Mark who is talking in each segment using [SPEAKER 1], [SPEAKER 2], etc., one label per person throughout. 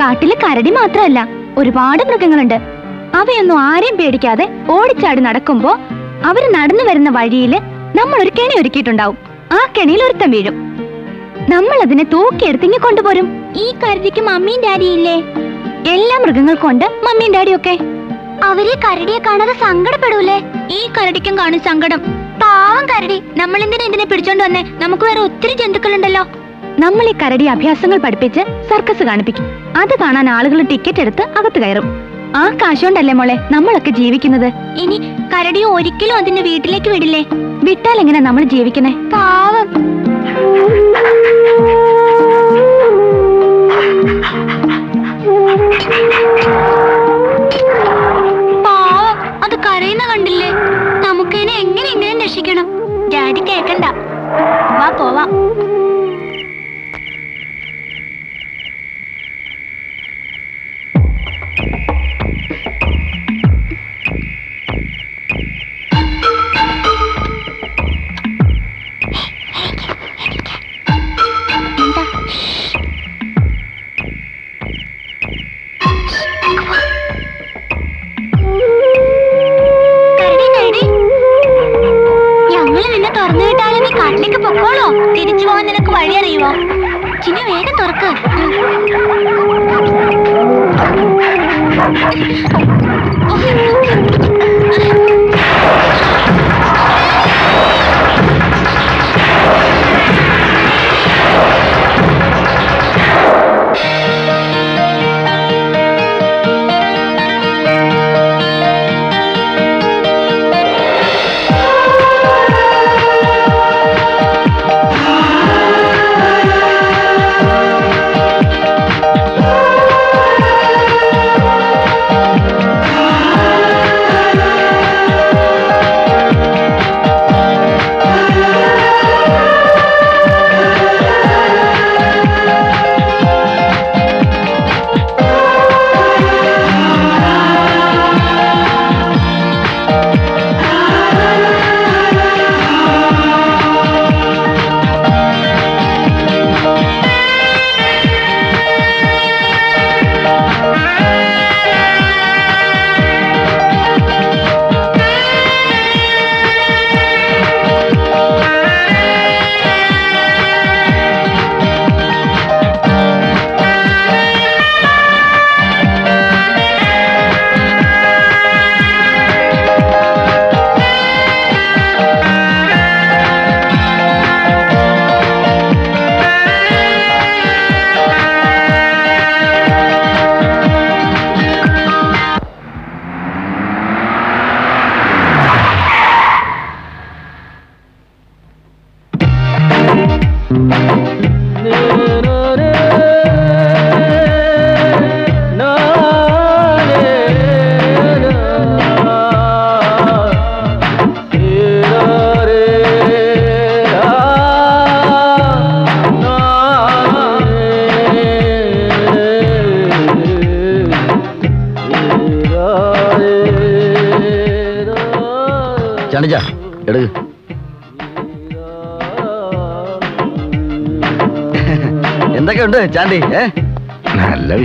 [SPEAKER 1] കാട്ടിൽ കരടി മാത്രമല്ല ഒരുപാട് മൃഗങ്ങളുണ്ട്. അവയൊന്നും ആരെയും പേടിക്കാതെ ഓടിച്ചാടി നടക്കുമ്പോ അവർ നടന്നു വരുന്ന വഴിയിൽ നമ്മൾ ഒരു കെണി ഒരുക്കിയിട്ടുണ്ടാവും. ആ കെണിയിൽ ഒരുത്തം വീഴും. നമ്മൾ അതിനെ തൂക്കിയെടുത്തിങ്ങി കൊണ്ടുപോരും. ഈ കരടിക്ക് മമ്മിയും ഡാഡിയും ഇല്ലേ? എല്ലാ മൃഗങ്ങൾക്കും ഉണ്ട് മമ്മിയും ഡാഡിയും ഒക്കെ. അവർ കരടിയെ കാണാതെ സങ്കടപ്പെടൂലേ? ഈ കരടിക്കും കാണും സങ്കടം. പാവം കരടി. നമ്മൾ എന്തിനാ ഇതിനെ പിടിച്ചോണ്ട് വന്നേ? നമുക്ക് വേറെ ഒത്തിരി ജന്തുക്കളുണ്ടല്ലോ. നമ്മൾ ഈ കരടി അഭ്യാസങ്ങൾ പഠിപ്പിച്ച് സർക്കസ് കാണിപ്പിക്കും. അത് കാണാൻ ആളുകൾ ടിക്കറ്റ് എടുത്ത് അകത്ത് കയറും. ആ കാശുകൊണ്ടല്ലേ മോളെ നമ്മളൊക്കെ ജീവിക്കുന്നത്? ഇനി കരടി ഒരിക്കലും അതിന്റെ വീട്ടിലേക്ക് വിടില്ലേ? വിട്ടാൽ എങ്ങനെ നമ്മൾ ജീവിക്കണേ പാവം.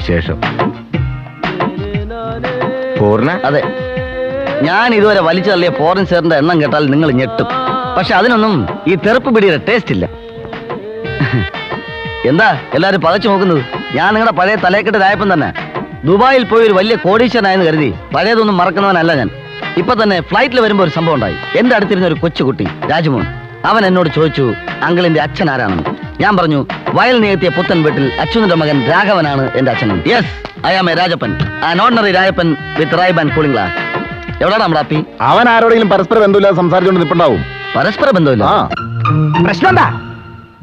[SPEAKER 2] വിശേഷം? പൂർണ?
[SPEAKER 3] അതെ. ഞാൻ ഇതുവരെ വലിച്ചു തള്ളിയ ഫോറിൻ സാറിന്റെ എണ്ണം കേട്ടാൽ നിങ്ങൾ ഞെട്ടും. പക്ഷെ അതിനൊന്നും ഈ തെറുപ്പ് പിടിയുടെ ടേസ്റ്റ് ഇല്ല. എന്താ എല്ലാരും പതച്ചു നോക്കുന്നത്? ഞാൻ നിങ്ങളുടെ പഴയ തലയെക്കെട്ട് രായപ്പം തന്നെ. ദുബായിൽ പോയി ഒരു വലിയ കോടീശ്വരനായെന്ന് കരുതി പഴയതൊന്നും മറക്കുന്നവനല്ല ഞാൻ. ഇപ്പൊ തന്നെ ഫ്ലൈറ്റിൽ വരുമ്പോൾ ഒരു സംഭവം ഉണ്ടായി. എന്റെ അടുത്തിരുന്ന ഒരു കൊച്ചുകുട്ടി രാജ്മോഹൻ അവൻ എന്നോട് ചോദിച്ചു അങ്കിളിന്റെ അച്ഛൻ ആരാണെന്ന്? ഞാൻ പറഞ്ഞു വയൽ നികത്തിയ പുത്തൻ വീട്ടിൽ അച്യുതന്റെ മകൻ രാഘവനാണ് എന്റെ അച്ഛനും. Yes I am a Rajappan. An ordinary Rajappan with റൈബ് and cooling glass എവിടാണ് നമ്മുടെ
[SPEAKER 2] അവൻ ആരോടെങ്കിലും പരസ്പര ബന്ധമില്ലാതെ സംസാരിച്ചുകൊണ്ട് നിൽപ്പുണ്ടാവും
[SPEAKER 3] പരസ്പര ബന്ധമില്ല.
[SPEAKER 4] പ്രശ്നം എന്താ?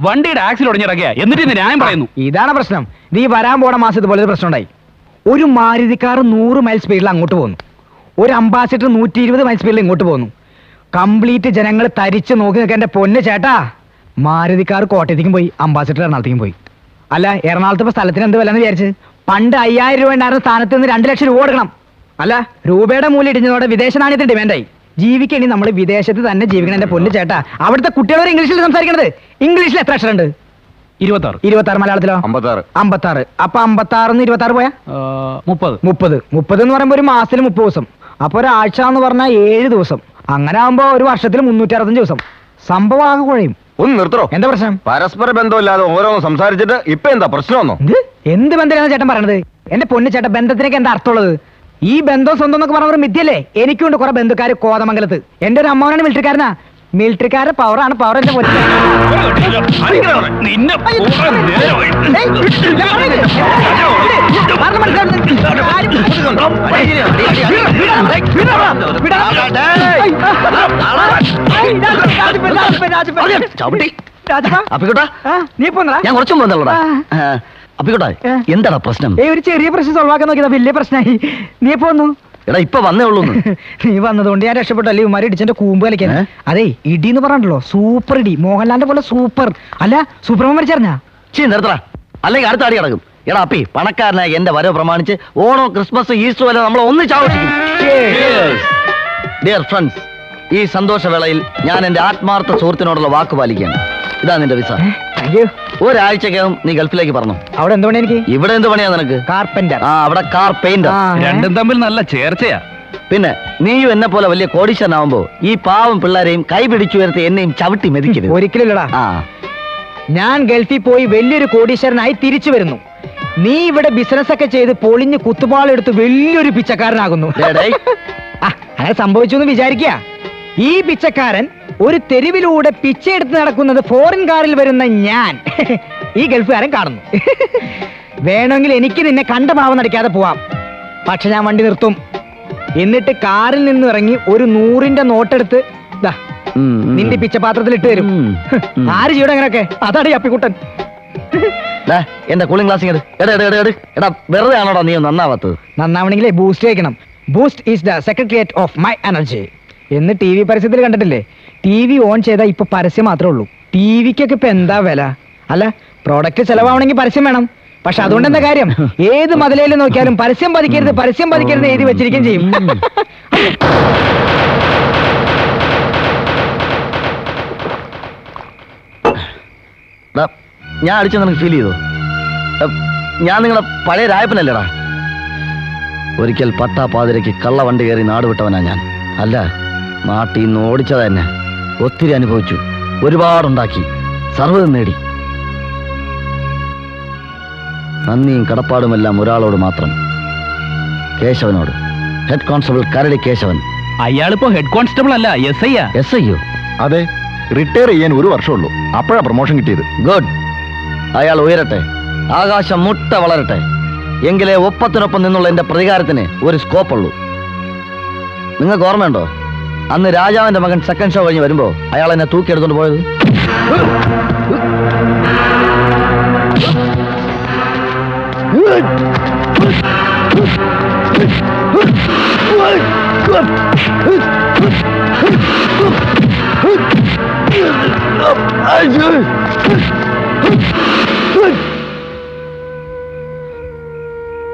[SPEAKER 5] വണ്ടിയുടെ ആക്സിൽ ഒടിഞ്ഞിറങ്ങിയ. എന്നിട്ട് ന്യായം പറയുന്നു.
[SPEAKER 4] ഇതാണ് പ്രശ്നം. നീ വരാൻ പോണ മാസം ഇതുപോലെ ഒരു പ്രശ്നം ഉണ്ടായി ഒരു മാരുതിക്കാർ നൂറ് മൈൽ സ്പീഡിൽ അങ്ങോട്ട് പോകുന്നു ഒരു അംബാസിഡർ നൂറ്റി ഇരുപത് മൈൽ സ്പീഡിൽ ഇങ്ങോട്ട് പോകുന്നു കംപ്ലീറ്റ് ജനങ്ങൾ തരിച്ചു നോക്കി നിൽക്കാൻ എന്റെ പൊന്ന് ചേട്ടാ. മാരുതി കാർ കോട്ടയത്തേക്കും പോയി അംബാസിഡർ എറണാകുളത്തേക്കും പോയി. അല്ല എറണാകുളത്ത് ഇപ്പൊ സ്ഥലത്തിന് എന്ത് വില എന്ന് വിചാരിച്ച്? പണ്ട് അയ്യായിരം രൂപ ഉണ്ടായിരുന്ന സ്ഥാനത്ത് നിന്ന് രണ്ട് ലക്ഷം രൂപ കൊടുക്കണം. അല്ല രൂപയുടെ മൂല്യം ഇടിഞ്ഞതോടെ വിദേശ നാണയത്തിന് ഡിമാൻഡായി ജീവിക്കണി നമ്മൾ വിദേശത്ത് തന്നെ ജീവിക്കണം എന്റെ പൊന്നു ചേട്ടാ. അവിടുത്തെ കുട്ടികളോട് ഇംഗ്ലീഷിൽ സംസാരിക്കണത്? ഇംഗ്ലീഷിൽ എത്ര അക്ഷരം ഉണ്ട്
[SPEAKER 5] ഇരുപത്തി ആറ്
[SPEAKER 4] ഇരുപത്തി ആറ് മലയാളത്തിലോ?
[SPEAKER 2] അമ്പത്താറ്.
[SPEAKER 4] അമ്പത്താറ്. അപ്പൊ അമ്പത്താറിന്ന് ഇരുപത്താറ് പോയാ?
[SPEAKER 5] മുപ്പത്
[SPEAKER 4] മുപ്പത്. മുപ്പത്. എന്ന് പറയുമ്പോൾ ഒരു മാസത്തിൽ മുപ്പത് ദിവസം. അപ്പൊ ഒരാഴ്ച എന്ന് പറഞ്ഞാൽ ഏഴ് ദിവസം. അങ്ങനെ ആകുമ്പോ ഒരു വർഷത്തിൽ മുന്നൂറ്റി അറുപത്തഞ്ച് ദിവസം. സംഭവം ആകെ കുഴയും.
[SPEAKER 2] ഒന്ന് നിർത്തറോ
[SPEAKER 4] എന്താ പ്രശ്നം?
[SPEAKER 2] പരസ്പര ബന്ധമില്ലാതെ ഓരോന്ന് സംസാരിച്ചിട്ട് ഇപ്പൊ എന്താ പ്രശ്നമൊന്നോ
[SPEAKER 4] എന്ത്? എന്ത് ബന്ധമാണ് ചേട്ടൻ പറയണത്? എന്റെ പൊന്നു ചേട്ടൻ ബന്ധത്തിനൊക്കെ എന്താ അർത്ഥമുള്ളത്? ഈ ബന്ധം സ്വന്തം എന്നൊക്കെ പറഞ്ഞ ഒരു മിഥ്യല്ലേ എനിക്കുണ്ട് കുറെ ബന്ധുക്കാർ കോതമംഗലത്ത്. എന്റെ ഒരു അമ്മാവനാണ് മിലിറ്ററിക്കാരനാ മിലിറ്ററിക്കാരുടെ പവറാണ് പവർ എന്റെ ഞാൻ
[SPEAKER 3] കുറച്ചും പോന്നല്ലോടാ. അപ്പിക്കോട്ടാ. എന്താടാ പ്രശ്നം
[SPEAKER 4] ഒരു ചെറിയ പ്രശ്നം സോൾവ് ആക്കാൻ നോക്കിയതാ വലിയ പ്രശ്നമായി നീ പോന്നു
[SPEAKER 3] എടാ ഇപ്പൊ വന്നേ ഉള്ളൂ
[SPEAKER 4] നീ വന്നതുകൊണ്ട് ഞാൻ രക്ഷപ്പെട്ടല്ലേ ഇവന്മാര് ഇടിച്ചെന്റെ കൂമ്പ് കളിക്കാൻ? അതെ ഇടി എന്ന് പറഞ്ഞല്ലോ സൂപ്പർ ഇടി. മോഹൻലാലിന്റെ പോലെ സൂപ്പർ. അല്ല സൂപ്പർമാൻ മരിച്ചറിഞ്ഞാ
[SPEAKER 3] ചീ നിർത്തടാ. അല്ലെങ്കിൽ അടുത്ത അടി കിടക്കും എടാ അപ്പി പണക്കാരനായ എന്റെ വരവ് പ്രമാണിച്ച് ഓണോ ക്രിസ്മസ് ഈസ്റ്റർ വരെ നമ്മൾ ഒന്നിച്ച് ആഘോഷിക്കും. ഡിയർ ഫ്രണ്ട്സ് ഈ സന്തോഷവേളയിൽ ഞാൻ എന്റെ ആത്മാർത്ഥ സുഹൃത്തിനോടുള്ള വാക്ക് പാലിക്കുകയാണ്. ഇതാ നിന്റെ വിസ. ഒരാഴ്ചക്കകം നീ ഗൾഫിലേക്ക് പറഞ്ഞു
[SPEAKER 4] അവിടെ എന്ത് പണി എനിക്ക്?
[SPEAKER 3] ഇവിടെ എന്ത് പണിയാ നിനക്ക്?
[SPEAKER 4] കാർപ്പന്റർ
[SPEAKER 3] ആ അവിടെ കാർ പെയിന്റർ
[SPEAKER 5] രണ്ടും തമ്മിൽ നല്ല ചേർച്ചയാ.
[SPEAKER 3] പിന്നെ നീയും എന്നെ പോലെ വലിയ കോടീശ്വരനാവുമ്പോ ഈ പാവം പിള്ളേരെയും കൈ പിടിച്ചുയർത്തി എന്നെയും ചവിട്ടി മെതിക്കരുത്.
[SPEAKER 4] ഒരിക്കലില്ലടാ
[SPEAKER 3] ആ.
[SPEAKER 4] ഞാൻ ഗൾഫിൽ പോയി വലിയൊരു കോടീശ്വരനായി തിരിച്ചു വരുന്നു. നീ ഇവിടെ ബിസിനസ് ഒക്കെ ചെയ്ത് പൊളിഞ്ഞ് കുത്തുപാളെടുത്ത് വലിയൊരു പിച്ചക്കാരനാകുന്നു. അങ്ങനെ സംഭവിച്ചു എന്ന് വിചാരിക്കുക. ഈ പിച്ചക്കാരൻ ഒരു തെരുവിലൂടെ പിച്ചയെടുത്ത് നടക്കുന്നത് ഫോറിൻ കാറിൽ വരുന്ന ഞാൻ. ഈ ഗൾഫുകാരൻ കാണുന്നു. വേണമെങ്കിൽ എനിക്ക് നിന്നെ കണ്ട ഭാവം നടിക്കാതെ പോവാം. പക്ഷെ ഞാൻ വണ്ടി നിർത്തും. എന്നിട്ട് കാറിൽ നിന്ന് ഇറങ്ങി ഒരു നൂറിന്റെ നോട്ടെടുത്ത് ദാ. നിന്റെ പിച്ചപാത്രത്തിൽ ഇട്ട് തരും. ആര് ചെയ്യണം അങ്ങനെയൊക്കെ അതാണ് ഈ അപ്പിക്കുട്ടൻ.
[SPEAKER 3] എന്താ കൂളിംഗ് ഗ്ലാസ് എടാ വെറുതെ ആണോടാ നീ നന്നാവാത്തത്?
[SPEAKER 4] നന്നാവണമെങ്കിലേ ബൂസ്റ്റ് കഴിക്കണം Boost is the secretariat of my energy എന്ന് ടി വി പരസ്യത്തിൽ കണ്ടിട്ടില്ലേ? ടി വി ഓൺ ചെയ്താൽ ഇപ്പൊ പരസ്യം മാത്രമേ ഉള്ളൂ. ടി വിക്കൊക്കെ ഇപ്പൊ എന്താ വില? അല്ല പ്രോഡക്റ്റ് ചെലവാണെങ്കിൽ പരസ്യം വേണം. പക്ഷെ അതുകൊണ്ട് എന്താ കാര്യം? ഏത് മതിലേലും നോക്കിയാലും പരസ്യം പതിക്കരുത് പരസ്യം പതിക്കരുത് എഴുതി വെച്ചിരിക്കുകയും ചെയ്യും.
[SPEAKER 3] ഞാൻ അടിച്ചു നിനക്ക് ഫീൽ ചെയ്തു? ഞാൻ നിങ്ങളെ പഴയ രായപ്പനല്ലേടാ? ഒരിക്കൽ പട്ടാ പാതിരയ്ക്ക് കള്ള വണ്ടി കയറി നാട് വിട്ടവനാ ഞാൻ. അല്ല നാട്ടിൽ നിന്ന് ഓടിച്ചത് തന്നെ ഒത്തിരി അനുഭവിച്ചു. ഒരുപാടുണ്ടാക്കി. സർവതും നേടി. നന്ദിയും കടപ്പാടുമെല്ലാം ഒരാളോട് മാത്രം. കേശവനോട്. ഹെഡ് കോൺസ്റ്റബിൾ കരടി കേശവൻ.
[SPEAKER 5] അയാളിപ്പോ ഹെഡ് കോൺസ്റ്റബിൾ അല്ല എസ് ഐ
[SPEAKER 3] എസ് ഐയോ
[SPEAKER 2] അതെ റിട്ടയർ ചെയ്യാൻ ഒരു വർഷമുള്ളൂ. അപ്പോഴാ പ്രൊമോഷൻ കിട്ടിയത്.
[SPEAKER 3] ഗുഡ് അയാൾ ഉയരട്ടെ. ആകാശം മുട്ട വളരട്ടെ. എങ്കിലേ ഒപ്പത്തിനൊപ്പം നിന്നുള്ള എന്റെ പ്രതികാരത്തിന് ഒരു സ്കോപ്പ് ഉള്ളൂ. നിങ്ങൾക്ക് ഓർമ്മയുണ്ടോ? അന്ന് രാജാവിന്റെ മകൻ സെക്കൻഡ് ഷോ കഴിഞ്ഞ് വരുമ്പോ അയാൾ എന്നെ തൂക്കിയെടുത്തോണ്ട് പോയത്.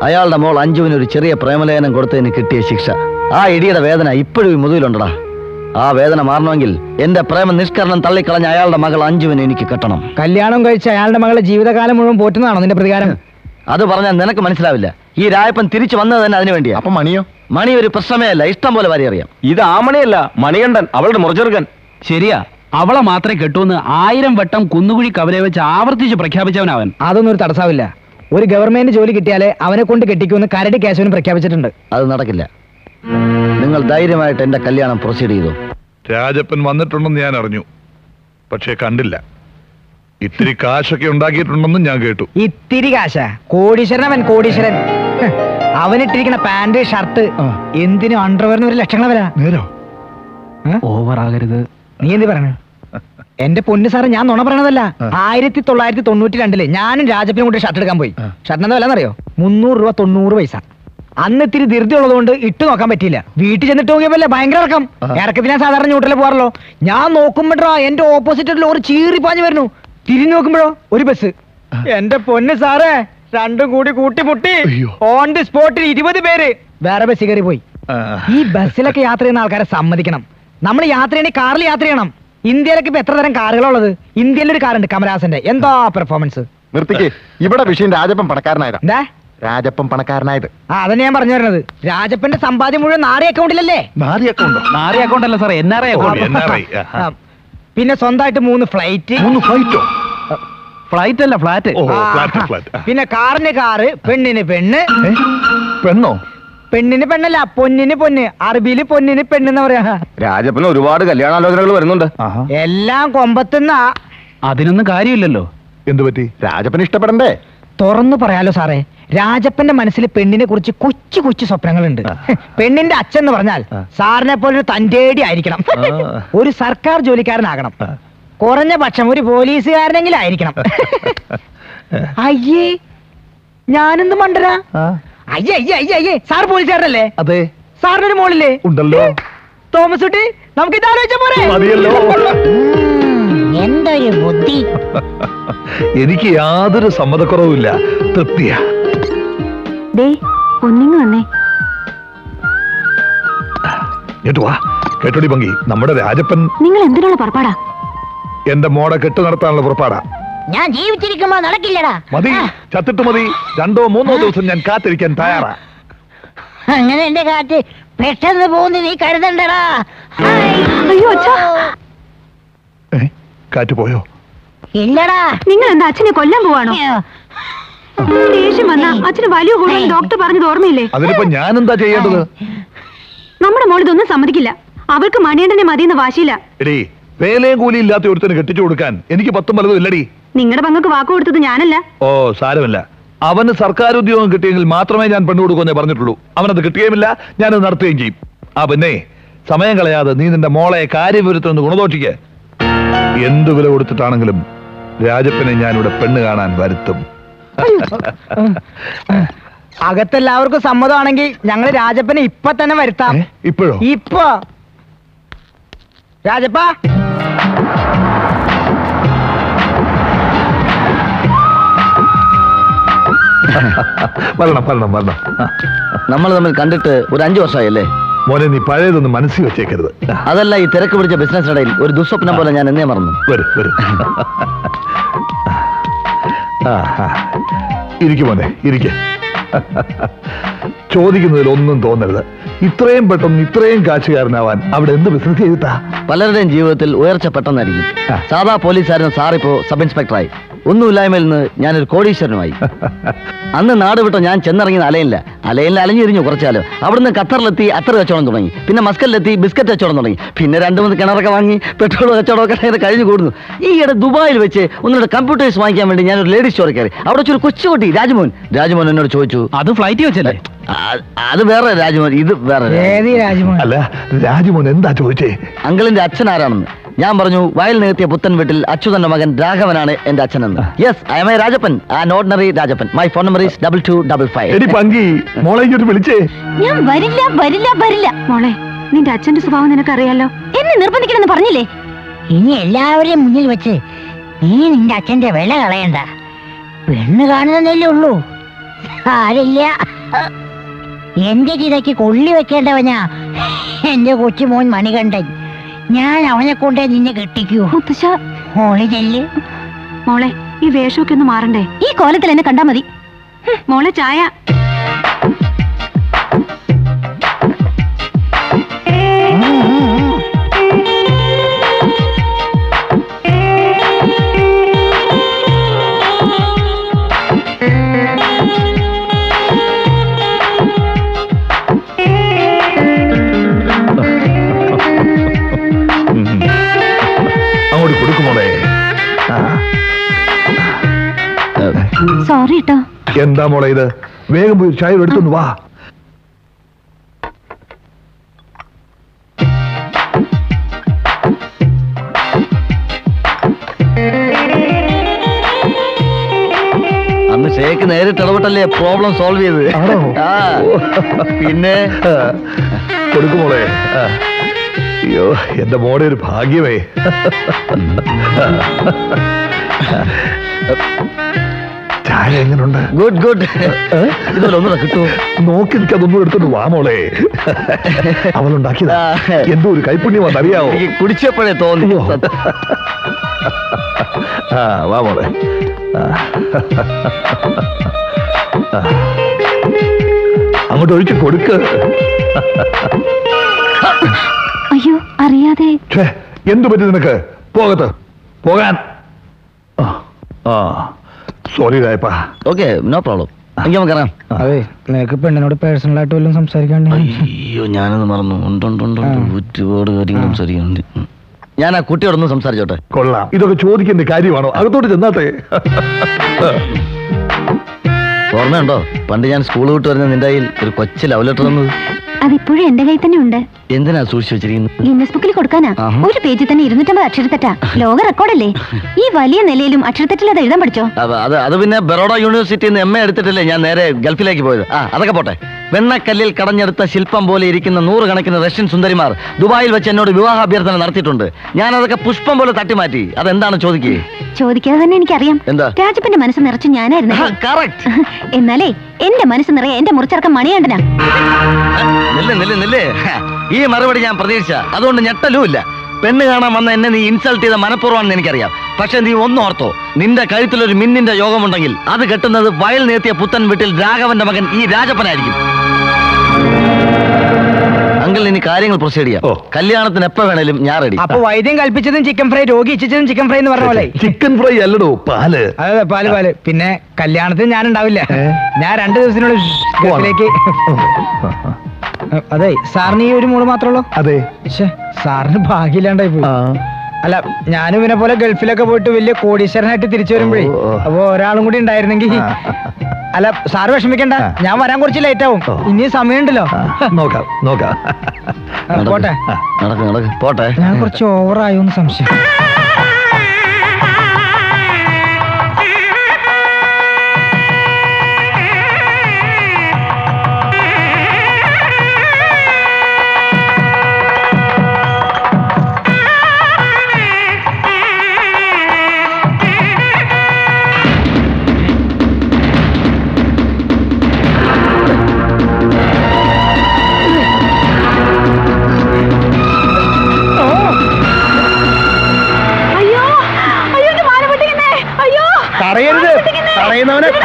[SPEAKER 3] അയാളുടെ മോൾ അഞ്ജുവിന് ഒരു ചെറിയ പ്രേമലേഖനം കൊടുത്തതിന് കിട്ടിയ ശിക്ഷ. ആ ഇടിയുടെ വേദന ഇപ്പോഴും ഈ മുതുകിലുണ്ടടാ. ആ വേദന മാറണമെങ്കിൽ എന്റെ പ്രേമ നിഷ്കരണം തള്ളിക്കളഞ്ഞ അയാളുടെ മകൾ അഞ്ജുവിനെ എനിക്ക് കെട്ടണം.
[SPEAKER 4] കല്യാണം കഴിച്ച അയാളുടെ മകളെ ജീവിതകാലം മുഴുവൻ പോറ്റുന്നതാണോ നിന്റെ പ്രതികാരം?
[SPEAKER 3] അത് പറഞ്ഞാൽ നിനക്ക് മനസ്സിലാവില്ല. ഈ രായപ്പൻ തിരിച്ചു വന്നത് തന്നെ അതിനു വേണ്ടിയാ.
[SPEAKER 2] അപ്പൊ മണിയോ?
[SPEAKER 3] മണി ഒരു പ്രശ്നമേ അല്ല ഇഷ്ടം പോലെ വരെ അറിയാം
[SPEAKER 2] ഇത് ആമണിയല്ല മണിയല്ല മണികണ്ഠൻ അവളുടെ മുറച്ചെറുക്കൻ.
[SPEAKER 5] ശരിയാ. അവളെ മാത്രമേ കെട്ടൂന്ന് ആയിരം വട്ടം കുന്നുകുഴി കവലെ വെച്ച് ആവർത്തിച്ച് പ്രഖ്യാപിച്ചവനവൻ
[SPEAKER 4] അതൊന്നും ഒരു തടസ്സമില്ല ഒരു ഗവൺമെന്റ് ജോലി കിട്ടിയാലേ അവനെ കൊണ്ട് കെട്ടിക്കുമെന്ന് കരടി കേശവനും പ്രഖ്യാപിച്ചിട്ടുണ്ട്.
[SPEAKER 3] അത് നടക്കില്ല. നിങ്ങൾ ധൈര്യമായിട്ട് എന്റെ കല്യാണം പ്രൊസീഡ് ചെയ്തു.
[SPEAKER 6] രാജപ്പൻ വന്നിട്ടുണ്ടെന്ന് ഞാൻ അറിഞ്ഞു. പക്ഷേ കണ്ടില്ല. ഇത്തിരി കാശൊക്കെ ഉണ്ടാക്കിയിട്ടുണ്ടെന്നും ഞാൻ കേട്ടു.
[SPEAKER 4] ഇത്തിരി കാശ. കോടീശ്വരൻ. അവൻ കോടീശ്വരൻ അവനിട്ടിരിക്കുന്ന പാന്റ് ഷർട്ട് എന്തിനും അണ്ടർവെയറിന് ഒരു ലക്ഷങ്ങൾ വരാ
[SPEAKER 6] നേരോ?
[SPEAKER 5] ഓവർ ആകരുത്
[SPEAKER 4] നീ എന്ത് പറയണ? എന്റെ പൊന്നു സാറ് ഞാൻ നുണ പറയണതല്ല. ആയിരത്തി തൊള്ളായിരത്തി തൊണ്ണൂറ്റി രണ്ടിൽ ഞാനും രാജപ്പിനും കൂടി ഷർട്ട് എടുക്കാൻ പോയി. ഷർട്ടിന് എന്താ വില എന്നറിയോ മുന്നൂറ് രൂപ തൊണ്ണൂറ് പൈസ. അന്ന് ഇത്തിരി ധൃതി ഉള്ളതുകൊണ്ട് ഇട്ട് നോക്കാൻ പറ്റിയില്ല. വീട്ടിൽ ചെന്നിട്ട് നോക്കിയപ്പോലെ ഭയങ്കര ഇറക്കം. ഇറക്കത്തിൽ ഞാൻ സാധാരണ ന്യൂട്രലിൽ പോകാറല്ലോ ഞാൻ നോക്കുമ്പോഴാ എന്റെ ഓപ്പോസിറ്റ് ലോറി ചീറി പാഞ്ഞു വരുന്നു. തിരിഞ്ഞു നോക്കുമ്പോഴോ? ഒരു ബസ് എന്റെ പൊന്ന് സാറേ രണ്ടും കൂടി കൂട്ടിമുട്ടി. ഓൺ ദി സ്പോട്ടിൽ ഇരുപത് പേര്. വേറെ ബസ് കയറി പോയി. ഈ ബസ്സിലൊക്കെ യാത്ര ചെയ്യുന്ന ആൾക്കാരെ സമ്മതിക്കണം. നമ്മൾ യാത്ര ചെയ്യണേ കാറിൽ യാത്ര ചെയ്യണം. ഇന്ത്യയിലൊക്കെ ഇപ്പൊ എത്ര തരം കാറുകളുള്ളത് ഇന്ത്യയിൽ ഒരു കാറുണ്ട് കമലഹാസന്റെ എന്താ പെർഫോമൻസ്
[SPEAKER 2] നിർത്തിക്ക്. ഇവിടെ വിഷയം രാജപ്പൻ
[SPEAKER 4] പണക്കാരനായിരുന്നു
[SPEAKER 2] രാജപ്പൻ പണക്കാരനായത്.
[SPEAKER 4] ആ അതന്നെ ഞാൻ പറഞ്ഞു വരുന്നത്. രാജപ്പന്റെ സമ്പാദ്യം മുഴുവൻ നാറി അക്കൗണ്ടിലല്ലേ
[SPEAKER 6] നാറി അക്കൗണ്ട്
[SPEAKER 5] നാറി അക്കൗണ്ട് അല്ല സാറേ എൻ ആർ ഐ അക്കൗണ്ട്
[SPEAKER 4] ആ, പിന്നെ സ്വന്തമായിട്ട് മൂന്ന് ഫ്ലൈറ്റ്
[SPEAKER 6] മൂന്ന് ഫ്ലൈറ്റോ
[SPEAKER 5] ഫ്ലൈറ്റ് അല്ല ഫ്ലാറ്റ്
[SPEAKER 6] ഓ ഫ്ലാറ്റ് ഫ്ലാറ്റ്
[SPEAKER 4] പിന്നെ കാറിന് കാറ് പെണ്ണിന് പെണ്ണ്.
[SPEAKER 6] പെണ്ണോ?
[SPEAKER 4] പെണ്ണിന് പെണ്ണല്ല പൊന്നിന് പൊന്ന്. അറബിയിൽ പൊന്നിന് പെണ്ണെന്ന് പറയാ.
[SPEAKER 2] രാജപ്പന് ഒരുപാട് കല്യാണാലോചനകൾ വരുന്നുണ്ട്.
[SPEAKER 6] ആഹാ.
[SPEAKER 4] എല്ലാം കൊമ്പത്തുന്ന.
[SPEAKER 5] അതിനൊന്നും കാര്യമില്ലല്ലോ.
[SPEAKER 6] എന്തു പറ്റി
[SPEAKER 2] രാജപ്പന് ഇഷ്ടപ്പെടണ്ടേ?
[SPEAKER 4] തുറന്നു പറയാലോ സാറേ രാജപ്പന്റെ മനസ്സിൽ പെണ്ണിനെ കുറിച്ച് കൊച്ചു കൊച്ചു സ്വപ്നങ്ങളുണ്ട്. പെണ്ണിന്റെ അച്ഛൻ എന്ന് പറഞ്ഞാൽ സാറിനെ പോലെ ഒരു തന്റേടി ആയിരിക്കണം. ഒരു സർക്കാർ ജോലിക്കാരനാകണം. കുറഞ്ഞ പക്ഷം ഒരു പോലീസുകാരനെങ്കിലും ആയിരിക്കണം. അയ്യേ ഞാനെന്ത് മണ്ടരാ അയ്യേ അയ്യേ അയ്യേ അയ്യേ സാർ പോലീസുകാരനല്ലേ?
[SPEAKER 6] അതെ.
[SPEAKER 4] സാറിനൊരു മോളില്ലേ?
[SPEAKER 6] ഉണ്ടല്ലോ.
[SPEAKER 4] തോമസ് കുട്ടി നമുക്ക് ഇതാലോചിച്ച പോരെ
[SPEAKER 1] എന്തൊരു ബുദ്ധി?
[SPEAKER 6] എനിക്ക് യാതൊരു സമ്മതക്കുറവുമില്ല. തൃപ്തിയാ.
[SPEAKER 1] ദേ ഒന്നിങ്ങ് വന്നേ.
[SPEAKER 6] കേട്ടോടി പങ്കി നമ്മുടെ രാജപ്പൻ
[SPEAKER 1] നിങ്ങൾ എന്തിനുള്ള പുറപ്പാടാ?
[SPEAKER 6] എന്റെ മോടെ കെട്ടു നടത്താനുള്ള പുറപ്പാടാ.
[SPEAKER 1] ഞാൻ ജീവിച്ചിരിക്കുമ്പോ നടക്കില്ലടാ.
[SPEAKER 6] മതി. ചത്തിട്ട് മതി. രണ്ടോ മൂന്നോ ദിവസം ഞാൻ കാത്തിരിക്കാൻ തയ്യാറാ.
[SPEAKER 1] അങ്ങനെ എന്റെ കാറ്റ് പെട്ടെന്ന് പോകുന്നു നീ കരുതണ്ടടാ. അയ്യോ?
[SPEAKER 6] കാറ്റ് പോയോ?
[SPEAKER 1] ഇല്ലടാ. നിങ്ങൾ എന്താ അച്ഛനെ കൊല്ലാൻ പോവാണോ? ദേഷ്യം വന്ന അച്ഛന് വലിയ കൂടുതൽ ഡോക്ടർ പറഞ്ഞത് ഓർമ്മയില്ലേ?
[SPEAKER 6] അതിനിപ്പോ ഞാൻ എന്താ ചെയ്യേണ്ടത്
[SPEAKER 1] നമ്മുടെ മോൾ ഇതൊന്നും സമ്മതിക്കില്ല. അവൾക്ക് മണിയണ്ടനെ മതിയെന്ന് വാശിയില്ല.
[SPEAKER 6] എടീ വേലയും കൂലി ഇല്ലാത്ത ഒരുത്തിന് കെട്ടിച്ചു കൊടുക്കാൻ എനിക്ക് പത്തും പലതും ഇല്ലടി.
[SPEAKER 1] നിങ്ങളുടെ പങ്കക്ക് വാക്ക് കൊടുത്തത് ഞാനല്ല.
[SPEAKER 6] ഓ സാരമില്ല. അവന് സർക്കാർ ഉദ്യോഗം കിട്ടിയെങ്കിൽ മാത്രമേ ഞാൻ പെണ്ണു കൊടുക്കുമെന്നേ പറഞ്ഞിട്ടുള്ളൂ. അവനത് കിട്ടുകയുമില്ല ഞാനത് നടത്തുകയും ചെയ്യും. ആ പിന്നെ സമയം കളയാതെ നീ നിന്റെ മോളെ കാര്യവിരുത്തൊന്ന് ഗുണദോഷിക്ക്. എന്തു വില കൊടുത്തിട്ടാണെങ്കിലും രാജപ്പനെ ഞാനിവിടെ പെണ്ണ് കാണാൻ വരുത്തും.
[SPEAKER 4] അകത്തെല്ലാവർക്കും സമ്മതമാണെങ്കിൽ ഞങ്ങൾ രാജപ്പനെ ഇപ്പൊ തന്നെ വരുത്താം?
[SPEAKER 6] ഇപ്പോഴോ?
[SPEAKER 4] ഇപ്പൊ. രാജപ്പ.
[SPEAKER 6] വരണം വരണം വരണം.
[SPEAKER 3] നമ്മൾ തമ്മിൽ കണ്ടിട്ട് ഒരു അഞ്ചു വർഷമായല്ലേ?
[SPEAKER 6] മോനെ നീ പഴയതൊന്നും മനസ്സിൽ വെച്ചേക്കരുത്.
[SPEAKER 3] അതല്ല ഈ തിരക്ക് പിടിച്ച ബിസിനസ്സിനിടയിൽ ഒരു ദുസ്വപ്നം പോലെ ഞാൻ എന്നേ മറന്നു.
[SPEAKER 6] വരും വരും. ആ. മോനെ ഇരിക്കെ. ചോദിക്കുന്നതിൽ ഒന്നും തോന്നരുത്. ഇത്രയും പെട്ടെന്ന് ഇത്രയും കാശുകാരനാവാൻ അവിടെ എന്ത് ബിസിനസ് ചെയ്തിട്ടാ?
[SPEAKER 3] പലരുടെയും ജീവിതത്തിൽ ഉയർച്ച പെട്ടെന്നായിരിക്കും. സാധാ പോലീസായിരുന്നു സാറിപ്പോ സബ് ഇൻസ്പെക്ടറായി ഒന്നുമില്ലായ്മയിൽ നിന്ന് ഞാനൊരു കോടീശ്വരനുമായി. അന്ന് നാട് വിട്ട ഞാൻ ചെന്നിറങ്ങിയത് അലയില്ല അലയിൽ അലഞ്ഞിരിഞ്ഞു കുറച്ചാലോ. അവിടുന്ന് ഖത്തറിലെത്തി അത്ര കച്ചവടം തുടങ്ങി. പിന്നെ മസ്കലിലെത്തി ബിസ്ക്കറ്റ് കച്ചവടം തുടങ്ങി. പിന്നെ രണ്ട് മൂന്ന് കിണറൊക്കെ വാങ്ങി പെട്രോൾ കച്ചവടമൊക്കെ അങ്ങനെ കഴിഞ്ഞു കൂടുന്നു. ഈയിടെ ദുബായിൽ വെച്ച് ഒന്നുകൂടെ കമ്പ്യൂട്ടേഴ്സ് വാങ്ങിക്കാൻ വേണ്ടി ഞാനൊരു ലേഡീസ് സ്റ്റോറിൽ കയറി. അവിടെ വെച്ചൊരു കൊച്ചുകുട്ടി രാജ്മോഹൻ രാജ്മോഹൻ എന്നോട് ചോദിച്ചു.
[SPEAKER 5] അത് ഫ്ലൈറ്റ് വെച്ചല്ലേ?
[SPEAKER 3] "ആ- അത് വേറെ രാജ്മോഹൻ ഇത് വേറെ രാജ്മോഹൻ."
[SPEAKER 4] ഏതി രാജമോഹൻ
[SPEAKER 6] അല്ല രാജുമോൻ എന്താ ചോദിച്ചേ?
[SPEAKER 3] അങ്കിളിന്റെ അച്ഛൻ ആരാണെന്ന്? ഞാൻ പറഞ്ഞു വയൽ നികത്തിയ പുത്തൻ വീട്ടിൽ അച്യുതന്റെ മകൻ രാഘവനാണ് എന്റെ അച്ഛനെന്ന്. Yes I am a Rajappan. An ordinary Rajappan. My phone number is double two double five
[SPEAKER 6] എടി പങ്കി മോളെ വിളിച്ചേ.
[SPEAKER 1] ഞാൻ വരില്ല വരില്ല വരില്ല. മോളെ നിന്റെ അച്ഛന്റെ സ്വഭാവം നിനക്കറിയാലോ? എന്നെ നിർബന്ധിക്കണമെന്ന് പറഞ്ഞില്ലേ?
[SPEAKER 7] ഇനി എല്ലാവരെയും മുന്നിൽ വെച്ച് നീ നിന്റെ അച്ഛന്റെ വില കളയണ്ട. പെണ്ണ് കാണുന്നതല്ലേ ഉള്ളൂ. ആരില്ല. എന്റെ ചിതയ്ക്ക് കൊള്ളി വെക്കേണ്ടവനാ? എന്റെ കൊച്ചുമോൻ മണികണ്ഠൻ. ഞാൻ അവനെ കൊണ്ടേ നിന്നെ കെട്ടിക്കൂ.
[SPEAKER 1] മുത്തശ്ശ.
[SPEAKER 7] മോളി ചെല്ല്.
[SPEAKER 1] മോളെ ഈ വേഷമൊക്കെ ഒന്ന് മാറണ്ടേ? ഈ കോലത്തിൽ എന്നെ കണ്ടാ മതി. മോളെ ചായ.
[SPEAKER 6] ഉം.
[SPEAKER 1] സോറി കേട്ടോ
[SPEAKER 6] എന്താ മോളെ ഇത്? വേഗം പോയി ചായ എടുത്തൊന്ന് വാ.
[SPEAKER 3] അന്ന് ഷേക്ക് നേരിട്ട് ഇടപെട്ടല്ലേ പ്രോബ്ലം സോൾവ് ചെയ്ത്? ആ പിന്നെ.
[SPEAKER 6] കൊടുക്കുമോളെ അയ്യോ എന്റെ മോടെ ഒരു ഭാഗ്യമേ. ചായ എങ്ങനെയുണ്ട്
[SPEAKER 3] ഗുഡ് ഗുഡ്. ഇതൊന്നും കിട്ടുമോ
[SPEAKER 6] നോക്കി നിൽക്കാതൊന്നും എടുത്തോണ്ട് വാ മോളെ. അവളുണ്ടാക്കിയതാ. എന്തോ ഒരു കൈപ്പുണ്യം അറിയാവോ
[SPEAKER 3] കുടിച്ചപ്പോഴേ തോന്നി.
[SPEAKER 6] ആ വാ മോളെ. അങ്ങോട്ട് ഒഴിച്ച് കൊടുക്ക്.
[SPEAKER 1] അയ്യോ അറിയാതെ.
[SPEAKER 6] ഛേ, എന്തു പറ്റി നിനക്ക്? പോകത്ത്. പോകാൻ. ആ, ആ. സോറി രായപ്പാ
[SPEAKER 3] ഓക്കെ നോ പ്രോബ്ലം എനിക്ക് നമുക്ക് ഇറങ്ങാം.
[SPEAKER 4] അതെ നിനക്ക് പെണ്ണിനോട് പേഴ്സണൽ ആയിട്ട് വല്ലതും സംസാരിക്കാണ്ട്?
[SPEAKER 3] അയ്യോ ഞാനത് മറന്നു. ഉണ്ട് ഉണ്ട് ഉണ്ട് ഉണ്ട്. ഒരുപാട് കാര്യങ്ങൾ സംസാരിക്കുന്നുണ്ട്. ഞാൻ ആ കുട്ടിയോടൊന്ന് സംസാരിച്ചോട്ടെ?
[SPEAKER 6] കൊള്ളാം. ഇതൊക്കെ ചോദിക്കുന്ന കാര്യമാണോ? അകത്തോട്ട് ചെന്നാട്ടെ.
[SPEAKER 3] ഓർമ്മയുണ്ടോ? പണ്ട് ഞാൻ സ്കൂൾ വിട്ട് വരുന്ന നിന്റെ കയ്യിൽ ഒരു കൊച്ചു ലവ് ലെറ്റർ തന്നത്?
[SPEAKER 1] അതിപ്പോഴും എന്റെ കയ്യിൽ തന്നെ ഉണ്ട്.
[SPEAKER 3] എന്തിനാ സൂക്ഷിച്ചു വെച്ചിരിക്കുന്നത്?
[SPEAKER 1] ഗിന്നസ് ബുക്കിൽ കൊടുക്കാനാ. ഒരു പേജിൽ തന്നെ ഇരുന്നൂറ്റമ്പത് അക്ഷരത്തെറ്റാ. ലോക റെക്കോർഡല്ലേ? ഈ വലിയ നിലയിലും അക്ഷരത്തെറ്റിൽ അത് എഴുതാൻ പഠിച്ചോ?
[SPEAKER 3] അത് അത് പിന്നെ ബറോഡ യൂണിവേഴ്സിറ്റിയിൽ നിന്ന് എം എ എടുത്തിട്ടല്ലേ ഞാൻ നേരെ ഗൾഫിലേക്ക് പോയത്. ആ അതൊക്കെ പോട്ടെ. വെണ്ണക്കല്ലിൽ കടഞ്ഞെടുത്ത ശില്പം പോലെ ഇരിക്കുന്ന നൂറുകണക്കിന് റഷ്യൻ സുന്ദരിമാർ ദുബായിൽ വെച്ച് എന്നോട് വിവാഹ അഭ്യർത്ഥന നടത്തിയിട്ടുണ്ട്. ഞാൻ അതൊക്കെ പുഷ്പം പോലെ തട്ടിമാറ്റി. അതെന്താണ് ചോദിക്കേ?
[SPEAKER 1] ചോദിക്കാതെ തന്നെ എനിക്കറിയാം.
[SPEAKER 3] എന്താ?
[SPEAKER 1] രാജപ്പന്റെ മനസ്സ് നിറച്ച് ഞാനായിരുന്നു. എന്നാലേ എന്റെ മനസ്സ് നിറയെ എന്റെ മുറിച്ചടക്കം മണിയാണ്ടനാ
[SPEAKER 3] നില്ല് നില്ല് നില്ല്. ഈ മറുപടി ഞാൻ പ്രതീക്ഷിച്ച. അതുകൊണ്ട് ഞെട്ടലുമില്ല. പെണ്ണ് കാണാൻ വന്ന എന്നെ നീ ഇൻസൾട്ട് ചെയ്ത മനഃപൂർവമാണെന്ന് എനിക്കറിയാം. പക്ഷെ നീ ഒന്നോർത്തോ നിന്റെ കഴുത്തിൽ ഒരു മിന്നിന്റെ യോഗമുണ്ടെങ്കിൽ അത് കെട്ടുന്നത് വയൽ നേത്തിയ പുത്തൻ വീട്ടിൽ രാഘവന്റെ മകൻ ഈ രാജപ്പനായിരിക്കും. അങ്കിൾ ഇനി കാര്യങ്ങൾ പ്രൊസീഡ് ചെയ്യാം. കല്യാണത്തിന് എപ്പോ വേണേലും ഞാൻ റെഡി
[SPEAKER 4] അപ്പൊ വൈദ്യം കൽപ്പിച്ചതും ചിക്കൻ ഫ്രൈ രോഗി ഇച്ഛിച്ചതും ചിക്കൻ ഫ്രൈ എന്ന് പറഞ്ഞ പോലെ.
[SPEAKER 6] ചിക്കൻ ഫ്രൈ അല്ലടോ പാൽ.
[SPEAKER 4] അതെ പാൽ പാൽ. പിന്നെ കല്യാണത്തിന് ഞാൻ ഉണ്ടാവില്ല ഞാൻ രണ്ടു ദിവസത്തിനുള്ളിൽ അതെ സാറിന് ഈ ഒരു മൂൾ മാത്രമല്ലോ
[SPEAKER 6] അതെ.
[SPEAKER 4] സാറിന് ഭാഗ്യമില്ലാണ്ടായി പോയി. അല്ല ഞാനും ഇവനെ പോലെ ഗൾഫിലൊക്കെ പോയിട്ട് വലിയ കോടീശ്വരനായിട്ട് തിരിച്ചു വരുമ്പോഴേ. അപ്പൊ ഒരാളും കൂടി ഉണ്ടായിരുന്നെങ്കിൽ അല്ല സാറ് വിഷമിക്കണ്ട. ഞാൻ വരാൻ കുറച്ച് ലേറ്റ് ആവും. ഇനിയും സമയമുണ്ടല്ലോ.
[SPEAKER 6] നോക്കാം നോക്കാം.
[SPEAKER 4] പോട്ടെ.
[SPEAKER 3] പോട്ടെ.
[SPEAKER 4] ഞാൻ കുറച്ച് ഓവറായോ എന്ന് സംശയം.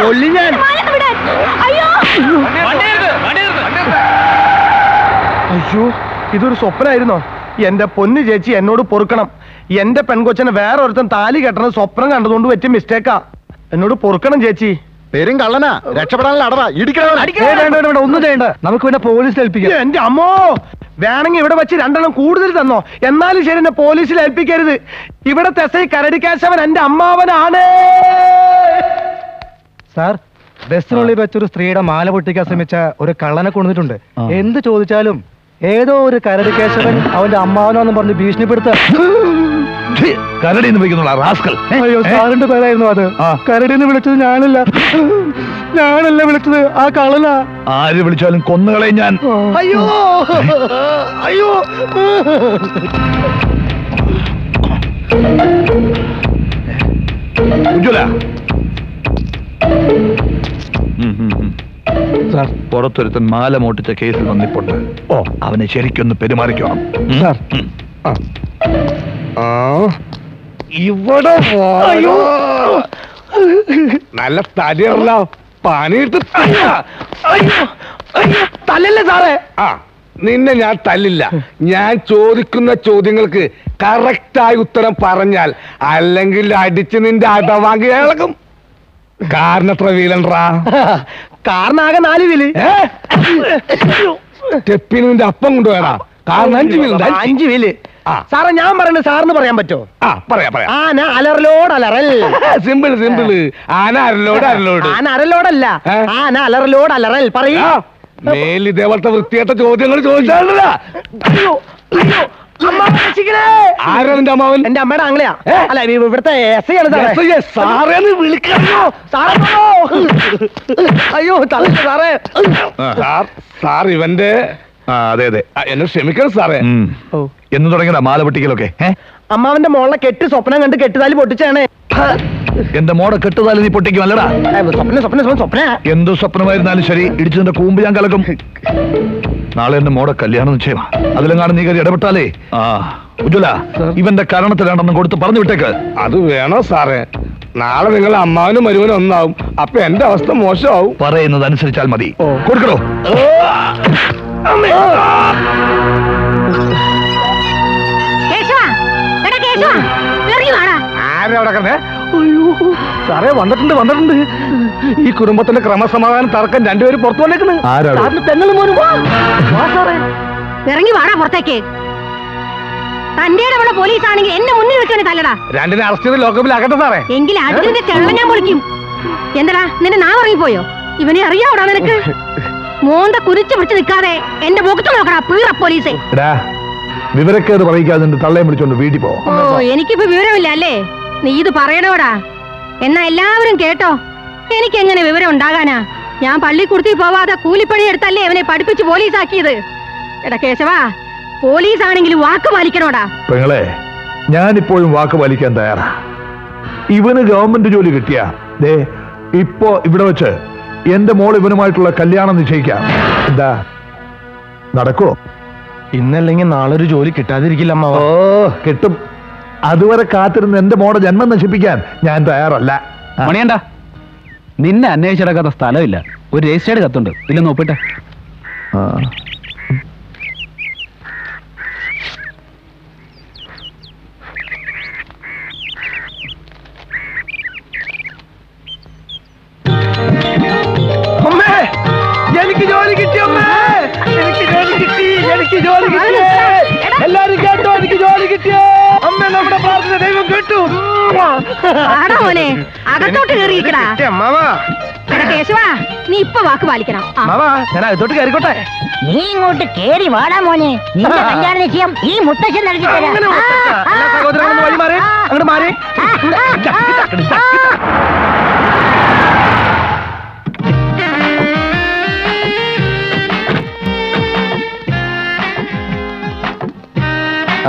[SPEAKER 4] കൊല്ലി ഞാൻ.
[SPEAKER 1] അയ്യോ
[SPEAKER 8] അയ്യോ. ഇതൊരു സ്വപ്നമായിരുന്നോ എന്റെ പൊന്നു ചേച്ചി എന്നോട് പൊറുക്കണം. എന്റെ പെൺകൊച്ചനെ വേറെ ഒരുത്തൻ താലി കെട്ടണത് സ്വപ്നം കണ്ടതുകൊണ്ട് പറ്റിയ മിസ്റ്റേക്കാ. എന്നോട് പൊറുക്കണം ചേച്ചി.
[SPEAKER 2] പേരും കള്ളനാ. രക്ഷപ്പെടാനുള്ള അടവാ.
[SPEAKER 8] ഒന്നും ചെയ്യണ്ട. നമുക്ക് പിന്നെ പോലീസിൽ ഏൽപ്പിക്കാം. എന്റെ അമ്മോ! വേണമെങ്കിൽ ഇവിടെ വെച്ച് രണ്ടെണ്ണം കൂടുതൽ തന്നോ? എന്നാലും ശരി എന്നെ പോലീസിൽ ഏൽപ്പിക്കരുത്. ഇവിടെ തെസൈ കരടിക്കാശവൻ എന്റെ അമ്മാവനാണ്. സാർ ബസ്സിനുള്ളിൽ വെച്ചൊരു സ്ത്രീയുടെ മാല പൊട്ടിക്കാൻ ശ്രമിച്ച ഒരു കള്ളനെ കൊണ്ടിട്ടുണ്ട് എന്ത് ചോദിച്ചാലും ഏതോ ഒരു കരടി കേശവൻ അവന്റെ അമ്മാവനോന്നും പറഞ്ഞ് ഭീഷണിപ്പെടുത്ത
[SPEAKER 6] കരടി എന്ന് വിളിക്കുന്നുള്ള റാസ്കൽ.
[SPEAKER 8] അയ്യോ സാറിന്റെ പേരായിരുന്നു അത്. കരടിന്ന് വിളിച്ചത് ഞാനല്ല. ഞാനല്ല വിളിച്ചത് ആ കള്ളനാ.
[SPEAKER 6] ആര് വിളിച്ചാലും കൊന്നുകളെ ഞാൻ.
[SPEAKER 8] അയ്യോ! അയ്യോ!
[SPEAKER 6] ഉജ്ജ്വല.
[SPEAKER 8] സാർ.
[SPEAKER 6] പുറത്തൊരുത്തൻ മാല മോട്ടിച്ച കേസിൽ വന്നിപ്പുണ്ട് ഓ. അവനെ ശരിക്കൊന്ന് പെരുമാറിക്കണം?
[SPEAKER 8] സാർ. ഇവിടെ നല്ല തടിയുള്ള പണിയിട്ട് തല്ലല്ലേ സാറേ?
[SPEAKER 9] ആ നിന്നെ ഞാൻ തല്ലില്ല. ഞാൻ ചോദിക്കുന്ന ചോദ്യങ്ങൾക്ക് കറക്റ്റായി ഉത്തരം പറഞ്ഞാൽ അല്ലെങ്കിൽ അടിച്ച് നിന്റെ അടവാങ്കി ഇളകും. കാരണത്ര വീലൻട്രാ
[SPEAKER 8] കാരണാകെ നാല് വീൽ.
[SPEAKER 9] സ്റ്റെപ്പിന് നിന്റെ അപ്പം കൊണ്ടുപോയടാ. കാരണം അഞ്ച് വീലുണ്ട്.
[SPEAKER 8] അഞ്ച്
[SPEAKER 9] വീൽ.
[SPEAKER 8] സാറേ ഞാൻ പറയുന്നത് സാറിന് പറയാൻ പറ്റോ
[SPEAKER 9] ആ പറയാ പറയാ.
[SPEAKER 8] ആന അലറലോട് അലറൽ.
[SPEAKER 9] സിമ്പിൾ സിമ്പിൾ ആന അരലോട് അരലോട്
[SPEAKER 8] ആന അരലോടല്ല? ആന അലറലോട് അലറൽ. പറയൂ.
[SPEAKER 9] മേലി മേൽ ഇതേപോലത്തെ വൃത്തിയായിട്ട ചോദ്യങ്ങൾ ചോദിച്ചാലല്ല അമ്മാവൻ?
[SPEAKER 8] എന്റെ അമ്മയുടെ ആംഗ്ലയാ അല്ല ഇവിടുത്തെ എസ് ഐ ആണ്
[SPEAKER 9] സാറേന്ന്
[SPEAKER 8] സാറേ അയ്യോ സാറേ.
[SPEAKER 9] സാർ സാർ ഇവന്റെ
[SPEAKER 6] അതെ അതെ.
[SPEAKER 9] എന്നെ ക്ഷമിക്കണം സാറേ.
[SPEAKER 8] ഓ.
[SPEAKER 6] എന്ന് തുടങ്ങിയതാ മാല പൊട്ടിക്കലൊക്കെ.
[SPEAKER 8] അമ്മാവന്റെ മോളെ കെട്ട് സ്വപ്നം കണ്ട് കെട്ടുതാലി പൊട്ടിച്ചാണേ.
[SPEAKER 6] എന്റെ മോടെ കെട്ടുതാലി നീ പൊട്ടിക്കും അല്ലടാ.
[SPEAKER 8] സ്വപ്ന സ്വപ്ന സ്വപ്ന സ്വപ്ന.
[SPEAKER 6] എന്തു സ്വപ്നമായിരുന്നാലും ശരി ഇടിച്ചതിന്റെ കൂമ്പ് ഞാൻ കലക്കും. നാളെ എന്റെ മോടെ കല്യാണം നിശ്ചയമാ. അതിലെങ്ങാണ് നീ കയറി ഇടപെട്ടാലേ? ആ ഉജ്വല ഇവന്റെ കാരണത്തിലാണെന്ന് കൊടുത്ത് പറഞ്ഞു വിട്ടേക്ക്.
[SPEAKER 9] അത് വേണോ സാറേ? നാളെ നിങ്ങൾ അമ്മാവനും മരുവനും ഒന്നാവും. അപ്പൊ എന്റെ അവസ്ഥ മോശമാവും.
[SPEAKER 6] പറയുന്നത് അനുസരിച്ചാൽ മതി കൊടുക്കണോ?
[SPEAKER 9] സാറേ വന്നിട്ടുണ്ട് വന്നിട്ടുണ്ട്. ഈ കുടുംബത്തിന്റെ ക്രമസമാധാനം തർക്കം രണ്ടുപേരും പുറത്തു വന്നേക്കുന്നു.
[SPEAKER 6] ആരാണ്?
[SPEAKER 9] സാറിന് പെങ്ങളും. വാ
[SPEAKER 10] ഇറങ്ങി വാടാ പുറത്തേക്ക്. തന്റെ ഇടപെട പോലീസ് ആണെങ്കിൽ എന്നെ മുന്നിൽ വെച്ചാണ് തല്ലടാ.
[SPEAKER 9] രണ്ടിനെ അറസ്റ്റ് ചെയ്ത് ലോക്കപ്പിൽ ആക്കട്ടെ സാറേ.
[SPEAKER 10] എങ്കിൽ അടുത്തിന്റെ ചെള്ള ഞാൻ പൊളിക്കും എന്തടാ നിന്റെ നാ ഇറങ്ങിപ്പോയോ? ഇവനെ അറിയാവടാ നിനക്ക്? മോന്ത കുരിച്ചു പിടിച്ച് നിൽക്കാതെ എന്റെ മുഖത്ത് നോക്കടാ പീറ പോലീസെ.
[SPEAKER 6] വിവരക്കേട് പറയിക്കാതെ നിന്റെ തള്ളയെ വിളിച്ചോണ്ട് വീട്ടിൽ പോ.
[SPEAKER 10] ഓ എനിക്കിപ്പോ വിവരമില്ല അല്ലേ? നീ ഇത് പറയണോടാ. എന്നാ എല്ലാവരും കേട്ടോ. എനിക്ക് എങ്ങനെ വിവരം ഉണ്ടാകാനാ? ഞാൻ പള്ളി കുർത്തി പോവാതെ കൂലിപ്പണി എടുത്തല്ലേ അവനെ പഠിപ്പിച്ച് പോലീസാക്കിയത്? എടാ കേശവാ പോലീസ് ആണെങ്കിലും വാക്ക് പാലിക്കണോടാ.
[SPEAKER 6] പെങ്ങളെ ഞാനിപ്പോഴും വാക്ക് പാലിക്കാൻ തയ്യാറാ. ഇവന് ഗവൺമെന്റ് ജോലി കിട്ടിയ. ദേ ഇപ്പോ ഇവിടെ വെച്ച് എന്റെ മോൾ ഇവനുമായിട്ടുള്ള കല്യാണം നിശ്ചയിക്കാം. എന്താ? നടക്കോ
[SPEAKER 8] ഇന്നല്ലെങ്കിൽ നാളെ ഒരു ജോലി കിട്ടാതിരിക്കില്ല അമ്മ
[SPEAKER 6] ഓ കിട്ടും. അതുവരെ കാത്തിരുന്ന് എന്റെ മോടെ ജന്മം നശിപ്പിക്കാൻ ഞാൻ തയ്യാറല്ല.
[SPEAKER 5] മണിയണ്ട നിന്നെ അന്വേഷിച്ചെടുക്കാത്ത സ്ഥലമില്ല. ഒരു രജിസ്റ്റേഡ് കത്തുണ്ട്. ഇല്ലെന്ന് ഒപ്പിട്ടെ.
[SPEAKER 6] ആ.
[SPEAKER 8] എനിക്ക് ജോലി കിട്ടി അമ്മേ. എനിക്ക് ജോലി കിട്ടി എനിക്ക് ജോലി കിട്ടി. എല്ലാരും കേട്ടോ എനിക്ക് ജോലി കിട്ടിയേ. അമ്മ നമ്മുടെ പ്രാർത്ഥന ദൈവം കേട്ടു.
[SPEAKER 10] ആടാ മോനെ അകത്തോട്ട് കയറിയിരിക്കടാ എടാ കേശവാ നീ ഇപ്പൊ വാക്ക് പാലിക്കണം. ആ.
[SPEAKER 8] ഞാൻ അകത്തോട്ട് കയറിക്കോട്ടെ
[SPEAKER 11] നീ ഇങ്ങോട്ട് കേറി വാടാ മോനെ. നിന്റെ കല്യാണ നിശ്ചയം ഈ മുത്തശ്ശൻ നടത്തി തരാം.
[SPEAKER 8] സഹോദരൻ വഴി മാറി. അങ്ങോട്ട് മാറി.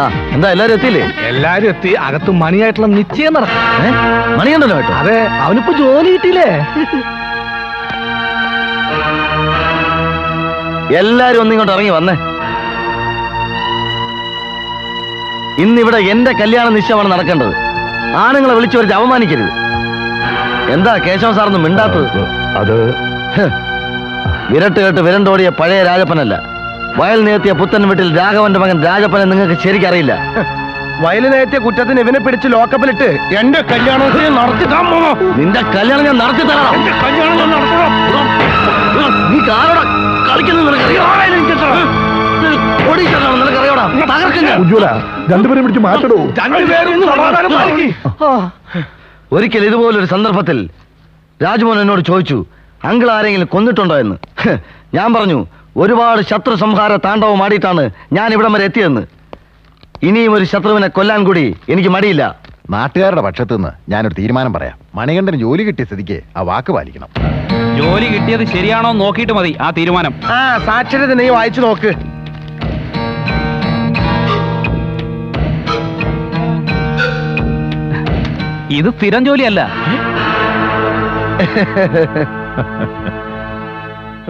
[SPEAKER 3] എന്താ എല്ലാരും എത്തിയില്ലേ?
[SPEAKER 9] എല്ലാരും എത്തി. അകത്ത് മണിയായിട്ടുള്ള നിശ്ചയം നടക്കും?
[SPEAKER 3] മണിയുണ്ടല്ലോ കേട്ടോ.
[SPEAKER 9] അതെ അവനിപ്പോ ജോലി കിട്ടിയില്ലേ?
[SPEAKER 3] എല്ലാരും ഒന്നിങ്ങോട്ട് ഇറങ്ങി വന്നേ. ഇന്നിവിടെ എന്റെ കല്യാണ നിശ്ചയമാണ് നടക്കേണ്ടത്. ആണുങ്ങളെ വിളിച്ചു വരച്ച് അവമാനിക്കരുത്. എന്താ കേശവ സാറൊന്നും മിണ്ടാത്തത്?
[SPEAKER 6] അത്.
[SPEAKER 3] വിരട്ട് കേട്ട് വിരണ്ടോടിയ പഴയ രാജപ്പനല്ല. വയൽ നേത്തിയ പുത്തൻ വീട്ടിൽ രാഘവന്റെ മകൻ രാജപ്പനെ നിങ്ങൾക്ക് ശരിക്കറിയില്ല
[SPEAKER 8] വയലിനേറ്റിയ കുറ്റത്തിന് ഇവനെ പിടിച്ച് ലോക്കപ്പിലിട്ട് എന്റെ കല്യാണം നടത്തി തമ്മോ
[SPEAKER 3] നിന്റെ കല്യാണം ഞാൻ നടത്തി തരണം
[SPEAKER 8] കല്യാണം ഞാൻ നടത്തണം
[SPEAKER 3] നീ കാരോടെ? കളിക്കുന്നത്
[SPEAKER 6] രണ്ടുപേരും പിടിച്ച് മാറ്റടോ.
[SPEAKER 3] ഒരിക്കൽ ഇതുപോലൊരു സന്ദർഭത്തിൽ രാജ്മോഹൻ എന്നോട് ചോദിച്ചു അങ്കിൾ ആരെങ്കിലും കൊന്നിട്ടുണ്ടോ എന്ന്? ഞാൻ പറഞ്ഞു ഒരുപാട് ശത്രു സംഹാര താണ്ഡവം ആടിയിട്ടാണ് ഞാൻ ഇവിടം വരെ എത്തിയെന്ന്. ഇനിയും ഒരു ശത്രുവിനെ കൊല്ലാൻ കൂടി എനിക്ക് മടിയില്ല.
[SPEAKER 12] നാട്ടുകാരുടെ പക്ഷത്തു നിന്ന് ഞാനൊരു തീരുമാനം പറയാം. മണികണ്ഠന് ജോലി കിട്ടിയ സ്ഥിതിക്ക് ആ വാക്ക് പാലിക്കണം.
[SPEAKER 5] ജോലി കിട്ടിയത് ശരിയാണോ നോക്കിയിട്ട് മതി ആ തീരുമാനം.
[SPEAKER 8] ആ സാക്ഷരത നീ വായിച്ചു നോക്ക്.
[SPEAKER 5] ഇത് സ്ഥിരം ജോലിയല്ല.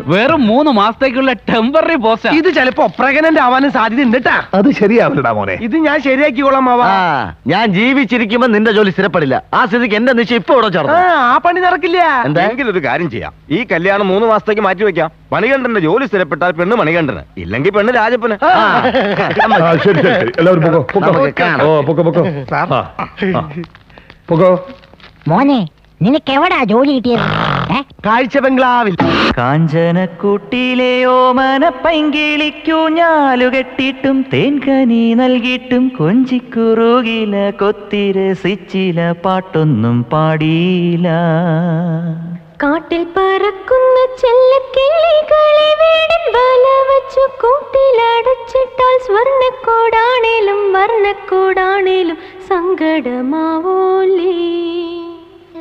[SPEAKER 5] വെറും മൂന്ന് മാസത്തേക്കുള്ള ടെമ്പററി പോസ്റ്റ്
[SPEAKER 8] ഇത് ചിലപ്പോ പ്രഗ്നന്റ് ആവാനും സാധ്യത ഉണ്ട് ട്ടാ.
[SPEAKER 6] അത് ശരിയാവില്ലടാ മോനെ.
[SPEAKER 8] ഇത് ഞാൻ ശരിയാക്കിക്കോളാം മാവാ.
[SPEAKER 3] ആ ഞാൻ ജീവിച്ചിരിക്കുമ്പോ നിന്റെ ജോലി സ്ഥിരപ്പെടില്ല. ആ സ്ഥിതിക്ക് എന്റെ നിശ്ചയം ഇപ്പൊ ഇവിടെ ചേർന്നു.
[SPEAKER 8] ആ പണി നടക്കില്ല.
[SPEAKER 3] എന്താ?
[SPEAKER 2] ഒരു കാര്യം ചെയ്യാം. ഈ കല്യാണം മൂന്ന് മാസത്തേക്ക് മാറ്റി വെക്കാം. മണികണ്ഠന്റെ ജോലി സ്ഥിരപ്പെട്ടാൽ പെണ്ണ് മണികണ്ഠന്. ഇല്ലെങ്കിൽ പെണ്ണ് രാജപ്പന്.
[SPEAKER 3] ആ,
[SPEAKER 6] ആ, ശരി ശരി ശരി. എല്ലാവരും പൊക്കോ. പൊക്കോ.
[SPEAKER 3] നമുക്ക് കാണാം.
[SPEAKER 6] ഓ പൊക്കോ പൊക്കോ. ആ, ആ. പൊക്കോ.
[SPEAKER 11] മോനെ നിനക്ക് എവിടാ ജോലി കിട്ടിയത്?
[SPEAKER 8] കാഴ്ച ബംഗ്ലാവിൽ.
[SPEAKER 13] കാഞ്ചനക്കൂട്ടിലെ ഓമന പൈങ്കിളിക്കു ഞാലുകെട്ടിട്ടും തേൻകനി നൽകിയിട്ടും കൊഞ്ചിക്കുറുകില കൊത്തിരസിച്ചില പാട്ടൊന്നും പാടിയില്ല.
[SPEAKER 10] കാട്ടിൽ പറക്കുന്ന ചെല്ലക്കിളികളെ വീടൻ വല വച്ചു കൂട്ടിലടച്ചിട്ടാൽ സ്വർണക്കൂടാണേലും വർണക്കൂടാണേലും സങ്കടമാവോലേ.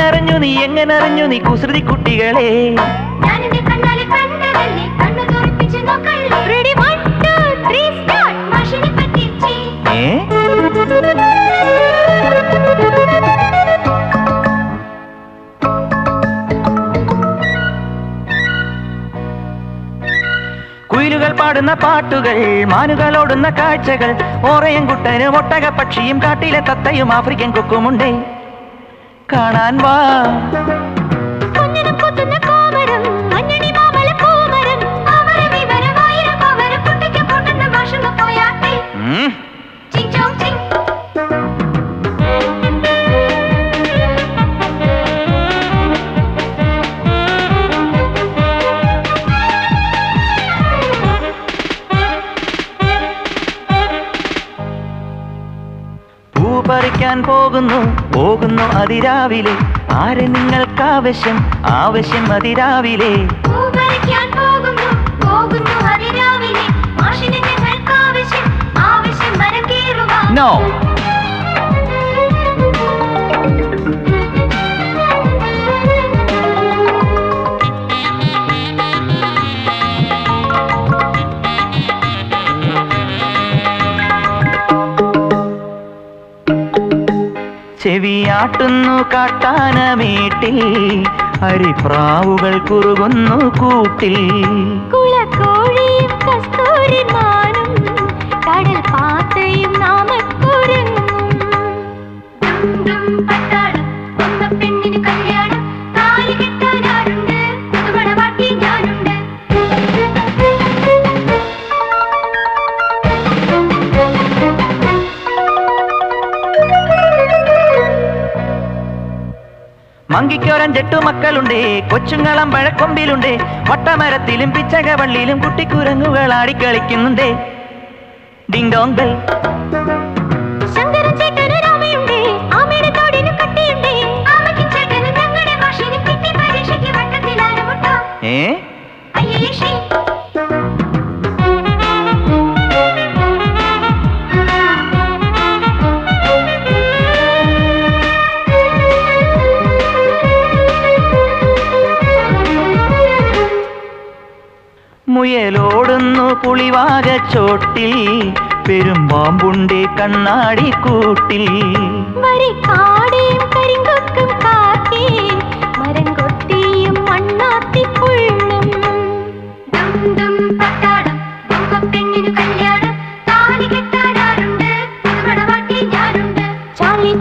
[SPEAKER 10] ടു നീ
[SPEAKER 13] എങ്ങനറിഞ്ഞു നീ കുസൃതി കുട്ടികളെ. കുയിലുകൾ പാടുന്ന പാട്ടുകൾ മാനുകളോടുന്ന കാഴ്ചകൾ ഓറയൻകുട്ടനും ഒട്ടക പക്ഷിയും കാട്ടിലെ തത്തയും ആഫ്രിക്കൻ കൊക്കുമുണ്ടേ. കാണാൻ വാ. പൂ പറിക്കാൻ പോകുന്നു. പോകുന്നു അതിരാവിലെ. ആരെ നിങ്ങൾക്ക് ആവശ്യം? ആവശ്യം അതിരാവിലെ.
[SPEAKER 14] പൂപറിക്കാൻ
[SPEAKER 13] ചെവിയാട്ടുന്നു കാട്ടാനമേട്ടിൽ. അരിപ്രാവുകൾ കുറുകുന്നു കൂട്ടിൽ.
[SPEAKER 14] കുളക്കോഴിയും
[SPEAKER 13] മങ്കിക്കൊരഞ്ചെട്ടു മക്കളുണ്ട്. കൊച്ചുങ്ങളം പഴക്കൊമ്പിലുണ്ട്. വട്ടമരത്തിലും പിച്ചകവള്ളിയിലും കുട്ടിക്കുരങ്ങുകൾ ആടിക്കളിക്കുന്നുണ്ട്. ഡിങ് ഡോങ് ബെൽ പുളിവാക ചോട്ടിൽ പെരുമ്പാമ്പുണ്ടേ കണ്ണാടി കൂട്ടിൽ.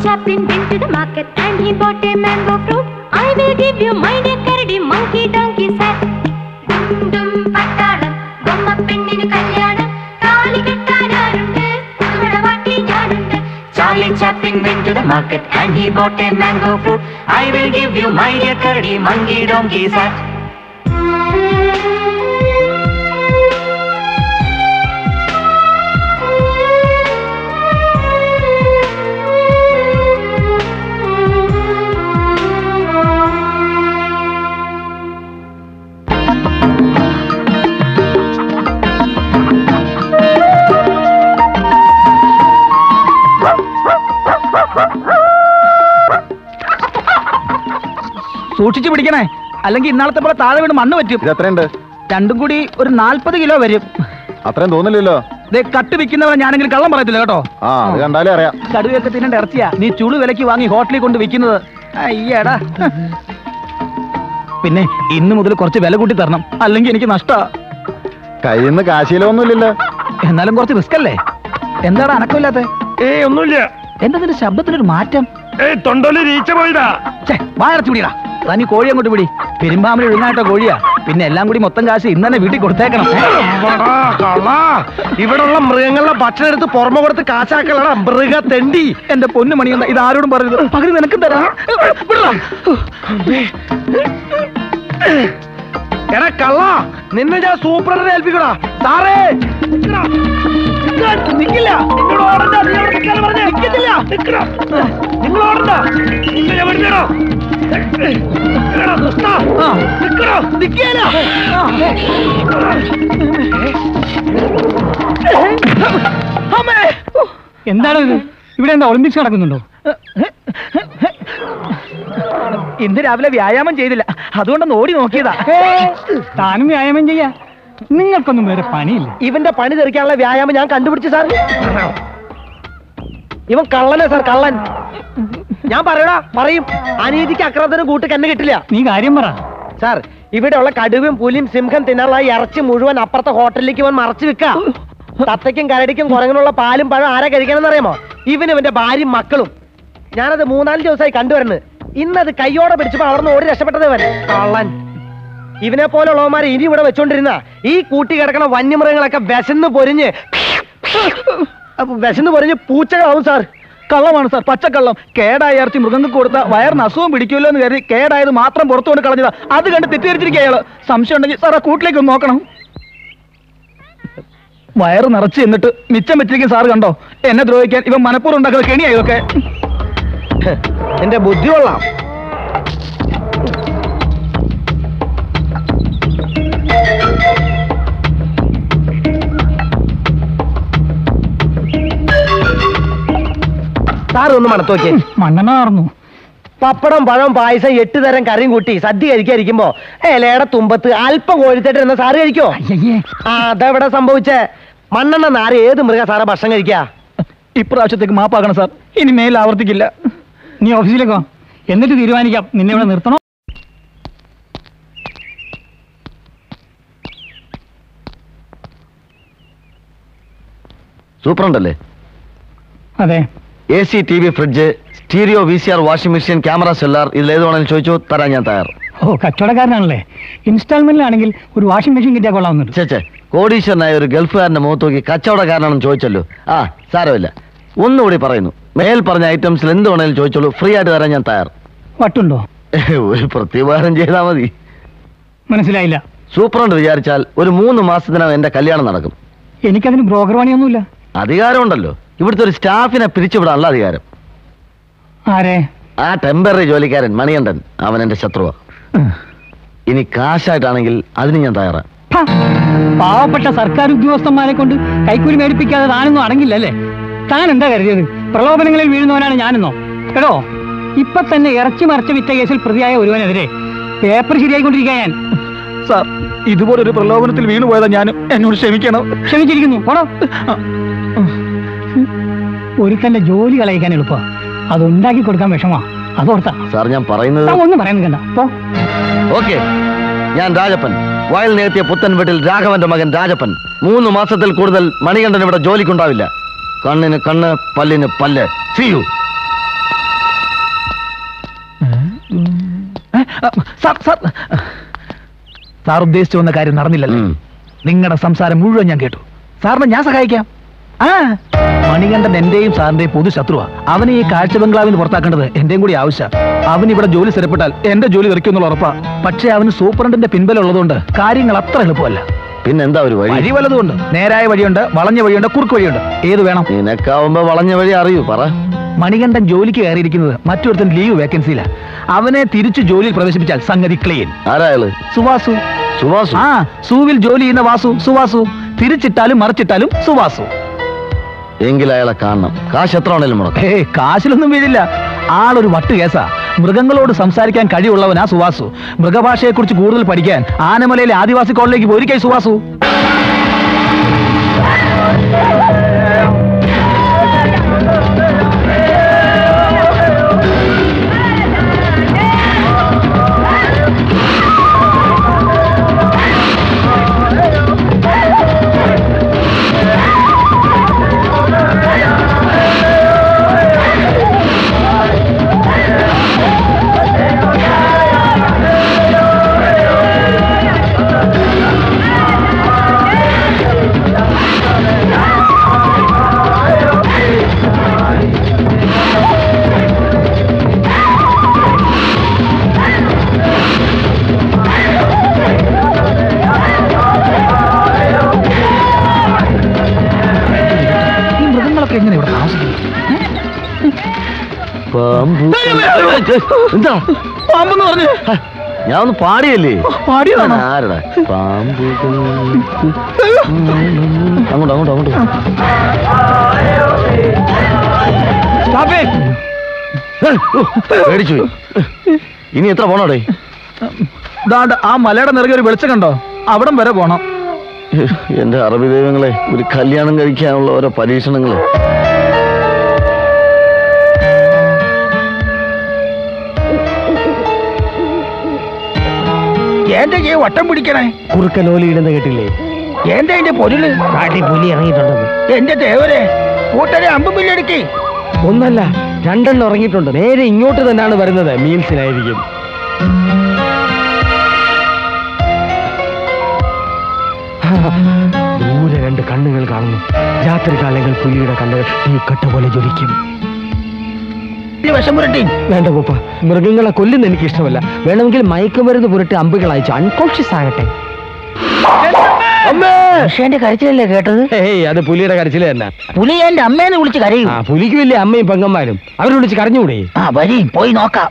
[SPEAKER 14] Chaplin went to the market and he bought a mango fruit I will give you my dear കരടി monkey donkey
[SPEAKER 13] market and he bought a mango fruit. I will give you my dear curdy monkey donkey sat.
[SPEAKER 15] സൂക്ഷിച്ചു പിടിക്കണേ. അല്ലെങ്കിൽ ഇന്നാളത്തെ പോലെ താഴെ വീണ് മണ്ണ് പറ്റും.
[SPEAKER 2] ഇത് എത്രയുണ്ട്
[SPEAKER 15] രണ്ടും കൂടി ഒരു നാൽപ്പത് കിലോ വരും.
[SPEAKER 2] അത്രയും തോന്നില്ലല്ലോ?
[SPEAKER 15] ദേ കട്ട് വിൽക്കുന്നവരെ ഞാനെങ്കിലും കള്ളം പറയത്തില്ല കേട്ടോ.
[SPEAKER 2] ആ അത് കണ്ടാലേ അറിയാം.
[SPEAKER 15] കടുവയൊക്കെ തിന്നേണ്ട ഇറച്ചിയാ. നീ ചുളു വിലക്ക് വാങ്ങി ഹോട്ടലിൽ കൊണ്ട് വിൽക്കുന്നത്. അയ്യടാ. പിന്നെ ഇന്ന് മുതൽ കുറച്ച് വില കൂട്ടി തരണം. അല്ലെങ്കിൽ എനിക്ക് നഷ്ടാ.
[SPEAKER 2] കയ്യിൽ നിന്ന് കാശീലമൊന്നുമില്ലല്ലോ
[SPEAKER 15] എന്നാലും കുറച്ച് റിസ്ക് അല്ലേ? എന്താടാ അനക്കമില്ലാത്ത?
[SPEAKER 8] ഏയ് ഒന്നുമില്ല.
[SPEAKER 15] എന്താ നിന്റെ ശബ്ദത്തിനൊരു മാറ്റം?
[SPEAKER 8] ഏയ് തൊണ്ടോൽ രീച്ച പോയിടാ.
[SPEAKER 15] ഛേ വായടച്ചു പിടിടാ താ നീ കോഴി അങ്ങോട്ട് പിടി. പെരുമ്പാമ്പിൽ ഒഴുങ്ങായിട്ടോ കോഴിയാ. പിന്നെ എല്ലാം കൂടി മൊത്തം കാശ് ഇന്ന് തന്നെ വീട്ടിൽ കൊടുത്തേക്കണം?
[SPEAKER 8] ഇവിടെ ഉള്ള മൃഗങ്ങളുടെ ഭക്ഷണം എടുത്ത് പുറമെ കൊടുത്ത് കാശാക്കലടാ. മൃഗ തെണ്ടി.
[SPEAKER 15] എന്റെ പൊന്നു മണി ഇത് ആരോടും പറയരുത്. പകരം നിനക്ക് തരാം.
[SPEAKER 8] എടാ കള്ള. നിന്നെ ഞാൻ ഏൽപ്പിക്കടാ. സാറേ. നിക്കില്ല. നിൽക്കാൻ പറഞ്ഞേ നിങ്ങൾ ഓടണ്ട
[SPEAKER 15] എന്താണ് ഇത് ഇവിടെ എന്താ ഒളിമ്പിക്സ് നടക്കുന്നുണ്ടോ? ഇന്ന് രാവിലെ വ്യായാമം ചെയ്തില്ല. അതുകൊണ്ടൊന്ന് ഓടി നോക്കിയതാ.
[SPEAKER 16] താനും വ്യായാമം ചെയ്യാ. നിങ്ങൾക്കൊന്നും വേറെ പണിയില്ല.
[SPEAKER 8] ഇവന്റെ പണി തെറിക്കാനുള്ള വ്യായാമം ഞാൻ കണ്ടുപിടിച്ചു സാർ. ഇവൻ കള്ളനാ സാർ കള്ളൻ. ഞാൻ പറയടാ പറയും. അനീതിക്ക് അക്രമത്തിന് കൂട്ട് കന്നെ കിട്ടില്ല.
[SPEAKER 16] നീ കാര്യം പറ.
[SPEAKER 8] സാർ ഉള്ള കടുവയും പുലിയും സിംഹം തിന്നാനുള്ള ഇറച്ചി മുഴുവൻ അപ്പുറത്തെ ഹോട്ടലിലേക്ക് ഇവൻ മറച്ചു വെക്ക. തത്തയ്ക്കും കരടിക്കും കുരങ്ങനുള്ള പാലും പഴം ആരാ കഴിക്കണമെന്ന് അറിയാമോ ഇവനും ഇവന്റെ ഭാര്യയും മക്കളും. ഞാനത് മൂന്നാൽ ദിവസമായി കണ്ടുവരുന്നത് ഇന്നത് കയ്യോടെ പിടിച്ചപ്പോ അവിടുന്ന് ഓടി രക്ഷപ്പെട്ടത് ഇവൻ. കള്ളൻ. ഇവനെ പോലുള്ളവന്മാർ ഇനി ഇവിടെ വെച്ചോണ്ടിരുന്ന. ഈ കൂട്ടി കിടക്കണ വന്യമൃഗങ്ങളൊക്കെ വിശന്ന് പൊരിഞ്ഞ് വിശന്ന് പൊരിഞ്ഞ് പൂച്ചകളാവും സാർ.
[SPEAKER 15] കള്ളമാണ് സാർ പച്ചക്കള്ളം. കേടായ ഇറച്ചി മൃഗങ്ങൾക്ക് കൊടുത്ത വയറിന് അസുഖം പിടിക്കുമല്ലോ എന്ന് കരുതി കേടായത് മാത്രം പുറത്തു കൊണ്ട് കളഞ്ഞതാ. അത് കണ്ട് തെറ്റിദ്ധരിച്ചിരിക്കുക അയാൾ സംശയം ഉണ്ടെങ്കിൽ സാർ ആ കൂട്ടിലേക്ക് ഒന്ന് നോക്കണം. വയറ് നിറച്ച് എന്നിട്ട് മിച്ചം വെച്ചിരിക്കും സാർ കണ്ടോ? എന്നെ ദ്രോഹിക്കാൻ ഇവ മനപ്പൂർവം ഉണ്ടാക്കുന്ന കെണിയായതൊക്കെ
[SPEAKER 8] എന്റെ ബുദ്ധി കൊള്ളാം. സാർ ഒന്ന് മണത്ത് നോക്കിയേ.
[SPEAKER 16] മണ്ണെണ്ണ
[SPEAKER 8] പപ്പടം പഴം പായസം എട്ട് തരം കറിയും കൂട്ടി. സദ്യ കഴിക്കാതിരിക്കുമ്പോ ഇലയുടെ തുമ്പത്ത് അല്പം കോഴിത്തട്ട് എന്ന സാറ് കഴിക്കോ? ആ അതെവിടെ സംഭവിച്ചേ? മണ്ണെണ്ണ നാര് ഏത് മൃഗ സാറെ ഭക്ഷണം കഴിക്ക?
[SPEAKER 15] ഇപ്രാവശ്യത്തേക്ക് മാപ്പാക്കണം സാർ. ഇനി മേൽ ആവർത്തിക്കില്ല.
[SPEAKER 16] നീ ഓഫീസിലേക്കോ എന്നിട്ട് തീരുമാനിക്കാം. നിന്നെ ഇവിടെ നിർത്തണോ?
[SPEAKER 3] സൂപ്രണ്ടല്ലേ?
[SPEAKER 16] അതെ.
[SPEAKER 3] A C T V fridge stereo V C R washing machine camera cellar ഇതിൽ ഏത് വേണമെങ്കിലും ചോദിച്ചു തരാൻ ഞാൻ തയ്യാർ
[SPEAKER 16] ഓ കച്ചവടക്കാരനാണല്ലേ? ഇൻസ്റ്റാൾമെന്റിലാണെങ്കിൽ ഒരു വാഷിംഗ് മെഷീൻ കിട്ടിയാൽ കൊള്ളാവുന്നുണ്ട്.
[SPEAKER 3] ചേച്ചേ കോടീശ്വരനായ ഒരു ഗൾഫുകാരന്റെ മുഖത്ത് നോക്കി കച്ചവടക്കാരനാണെന്ന് ചോദിച്ചല്ലോ. ആ സാരമില്ല. ഒന്നുകൂടി പറയുന്നു. മേൽ പറഞ്ഞ ഐറ്റംസിൽ എന്ത് ചോദിച്ചോളൂ ഫ്രീ ആയിട്ട് തരാൻ ഞാൻ തയ്യാർ
[SPEAKER 16] വട്ടുണ്ടോ?
[SPEAKER 3] ഒരു പ്രത്യുപകാരം ചെയ്താൽ മതി.
[SPEAKER 16] മനസ്സിലായില്ല.
[SPEAKER 3] സൂപ്രണ്ട് വിചാരിച്ചാൽ ഒരു മൂന്ന് മാസത്തിനകം എന്റെ കല്യാണം നടക്കും.
[SPEAKER 16] എനിക്കതിന് ബ്രോക്കർ പണിയൊന്നുമില്ല.
[SPEAKER 3] അധികാരമുണ്ടല്ലോ. ഇവിടുത്തെ ഒരു സ്റ്റാഫിനെ പിരിച്ചുവിടാനുള്ള അധികാരം.
[SPEAKER 16] ആരെ?
[SPEAKER 3] ആ ടെമ്പററി ജോലിക്കാരൻ മണികണ്ഠൻ അവൻ എന്റെ ശത്രുവാ. ഇനി കാശായിട്ടാണെങ്കിൽ അതിന് ഞാൻ തയ്യാറാ.
[SPEAKER 16] പാവപ്പെട്ട സർക്കാർ ഉദ്യോഗസ്ഥന്മാരെ കൊണ്ട് കൈക്കൂലി മേടിപ്പിക്കാതെ താനൊന്നും അടങ്ങില്ലല്ലേ? താൻ എന്താ കരുതിയത്? പ്രലോഭനങ്ങളിൽ വീഴുന്നവനാണ് ഞാനെന്നോ? കേട്ടോ ഇപ്പൊ തന്നെ ഇറച്ചി മറച്ച വിറ്റ കേസിൽ പ്രതിയായ ഒരുവനെതിരെ പേപ്പർ ശരിയായിക്കൊണ്ടിരിക്കുക ഞാൻ.
[SPEAKER 15] സാർ ഇതുപോലൊരു പ്രലോഭനത്തിൽ വീണു പോയതാ ഞാനും എന്നോട് ക്ഷമിക്കണം.
[SPEAKER 16] ക്ഷമിച്ചിരിക്കുന്നു. ഒരു ഒരുത്തന്റെ ജോലി കളയിക്കാൻ എളുപ്പ. അത് ഉണ്ടാക്കി കൊടുക്കാൻ വിഷമാ. അതോർത്താ
[SPEAKER 3] സാർ ഞാൻ പറയുന്നത്
[SPEAKER 16] ഒന്നും പറയാൻ നിൽക്കണ്ട. പോ.
[SPEAKER 3] ഓക്കെ. ഞാൻ രാജപ്പൻ. വയൽ നികത്തിയ പുത്തൻ വീട്ടിൽ രാഘവന്റെ മകൻ രാജപ്പൻ. മൂന്ന് മാസത്തിൽ കൂടുതൽ മണികണ്ഠൻ ഇവിടെ ജോലിക്കുണ്ടാവില്ല. കണ്ണിന് കണ്ണ് പല്ലിന് പല്ല്. See you
[SPEAKER 15] sir sir. സാർ ഉദ്ദേശിച്ചു വന്ന കാര്യം നടന്നില്ലല്ലോ. നിങ്ങളുടെ സംസാരം മുഴുവൻ ഞാൻ കേട്ടു. സാറിനെ ഞാൻ സഹായിക്കാം. ആ മണികണ്ഠൻ എന്റെയും സാറിന്റെയും പൊതു ശത്രുവാ. അവനെ ഈ കാഴ്ച ബംഗ്ലാവിന് പുറത്താക്കേണ്ടത് എന്റെയും കൂടി ആവശ്യം. അവൻ ഇവിടെ ജോലി സ്ഥിരപ്പെട്ടാൽ എന്റെ ജോലി തെറിക്കുന്നുള്ള ഉറപ്പാ. പക്ഷേ അവന് സൂപ്രണ്ടിന്റെ പിൻബലമുള്ളതുകൊണ്ട് കാര്യങ്ങൾ അത്ര എളുപ്പമല്ല.
[SPEAKER 3] പിന്നെന്താ ഒരു വഴി?
[SPEAKER 15] വഴി വലതുകൊണ്ട് നേരായ വഴിയുണ്ട് വളഞ്ഞ വഴിയുണ്ട് കുറുക്ക് വഴിയുണ്ട്. ഏത് വേണം?
[SPEAKER 3] നിനക്കാവുമ്പോ വളഞ്ഞ വഴി അറിയൂ പറ.
[SPEAKER 15] മണികണ്ഠൻ ജോലിക്ക് കയറിയിരിക്കുന്നത് മറ്റൊരുത്തൻ ലീവ് വേക്കൻസിയില്ല അവനെ തിരിച്ചു ജോലിയിൽ പ്രവേശിപ്പിച്ചാൽ സംഗതി ക്ലീൻ സുവാസു.
[SPEAKER 3] സുവാസു?
[SPEAKER 15] ആ സൂവിൽ ജോലി ചെയ്യുന്ന വാസു സുവാസു. തിരിച്ചിട്ടാലും മറിച്ചിട്ടാലും സുവാസു.
[SPEAKER 3] എങ്കിൽ അയാളെ കാണണം. കാശ് എത്ര മുടക്കാം.
[SPEAKER 15] ഏ കാശിലൊന്നും വീഴില്ല. ആളൊരു വട്ട് കേസാ. മൃഗങ്ങളോട് സംസാരിക്കാൻ കഴിവുള്ളവനാ സുവാസു. മൃഗഭാഷയെ കുറിച്ച് കൂടുതൽ പഠിക്കാൻ ആനമലയിലെ ആദിവാസി കോളേജിലേക്ക് പോയിരിക്കായി സുവാസു.
[SPEAKER 3] പാമ്പ്. എന്താ?
[SPEAKER 15] പാമ്പെന്ന് പറഞ്ഞു.
[SPEAKER 3] ഞാൻ ഒന്ന് പാടിയല്ലേ?
[SPEAKER 15] പാടിയതാണോ?
[SPEAKER 3] ആരടാ? പാമ്പ് അങ്ങോട്ട് അങ്ങോട്ട് അങ്ങോട്ട്! പേടിച്ചു ഇനി എത്ര പോണോടേ?
[SPEAKER 15] ദാണ്ട് ആ മലയുടെ നിറകെ ഒരു വെളിച്ചം കണ്ടോ? അവിടം വരെ പോണം.
[SPEAKER 3] എന്റെ അറബി ദൈവങ്ങളെ ഒരു കല്യാണം കഴിക്കാനുള്ള ഓരോ പരീക്ഷണങ്ങൾ.
[SPEAKER 15] എന്റെ ഈ വട്ടം പിടിക്കണേ?
[SPEAKER 17] കുറുക്കൻ ഓലിയിടുന്ന കേട്ടില്ലേ?
[SPEAKER 15] എന്റെ എന്റെ പൊരുൾ?
[SPEAKER 17] കാട്ടി പുലി ഇറങ്ങിയിട്ടുണ്ടെന്ന്
[SPEAKER 15] എന്റെ ദേവരെ കൂട്ടരെ അമ്പും ബില്ലടിക്കേ
[SPEAKER 17] ഒന്നല്ല രണ്ടെണ്ണം ഇറങ്ങിയിട്ടുണ്ട്. നേരെ ഇങ്ങോട്ട് തന്നെയാണ് വരുന്നത്. മീൽസിനായിരിക്കും ദൂരെ രണ്ട് കണ്ണുകൾ കാണുന്നു. രാത്രി കാലങ്ങൾ പുലിയുടെ കണ്ണുകൾ തീക്കട്ട പോലെ ജ്വലിക്കും.
[SPEAKER 15] വിഷം പുരട്ടി.
[SPEAKER 17] വേണ്ട പൂപ്പ മൃഗങ്ങളെ കൊല്ലുന്ന എനിക്ക് ഇഷ്ടമല്ല വേണമെങ്കിൽ മയക്കുമരുന്ന് പുരട്ടി അമ്പുകൾ അയച്ചു അൺകോൺഷ്യസ് ആകട്ടെ.
[SPEAKER 18] മനുഷ്യന്റെ കരച്ചിലല്ലേ കേട്ടത്?
[SPEAKER 17] ഏയ് അത് പുലിയുടെ കരച്ചിൽ തന്നെ.
[SPEAKER 18] പുലി എന്റെ അമ്മേനെ വിളിച്ച് കരയും.
[SPEAKER 17] പുലിക്ക് വലിയ അമ്മയും പെങ്ങന്മാരും? അവരെ വിളിച്ച് കരഞ്ഞുകൂടെ?
[SPEAKER 18] ആ വരി പോയി നോക്കാം.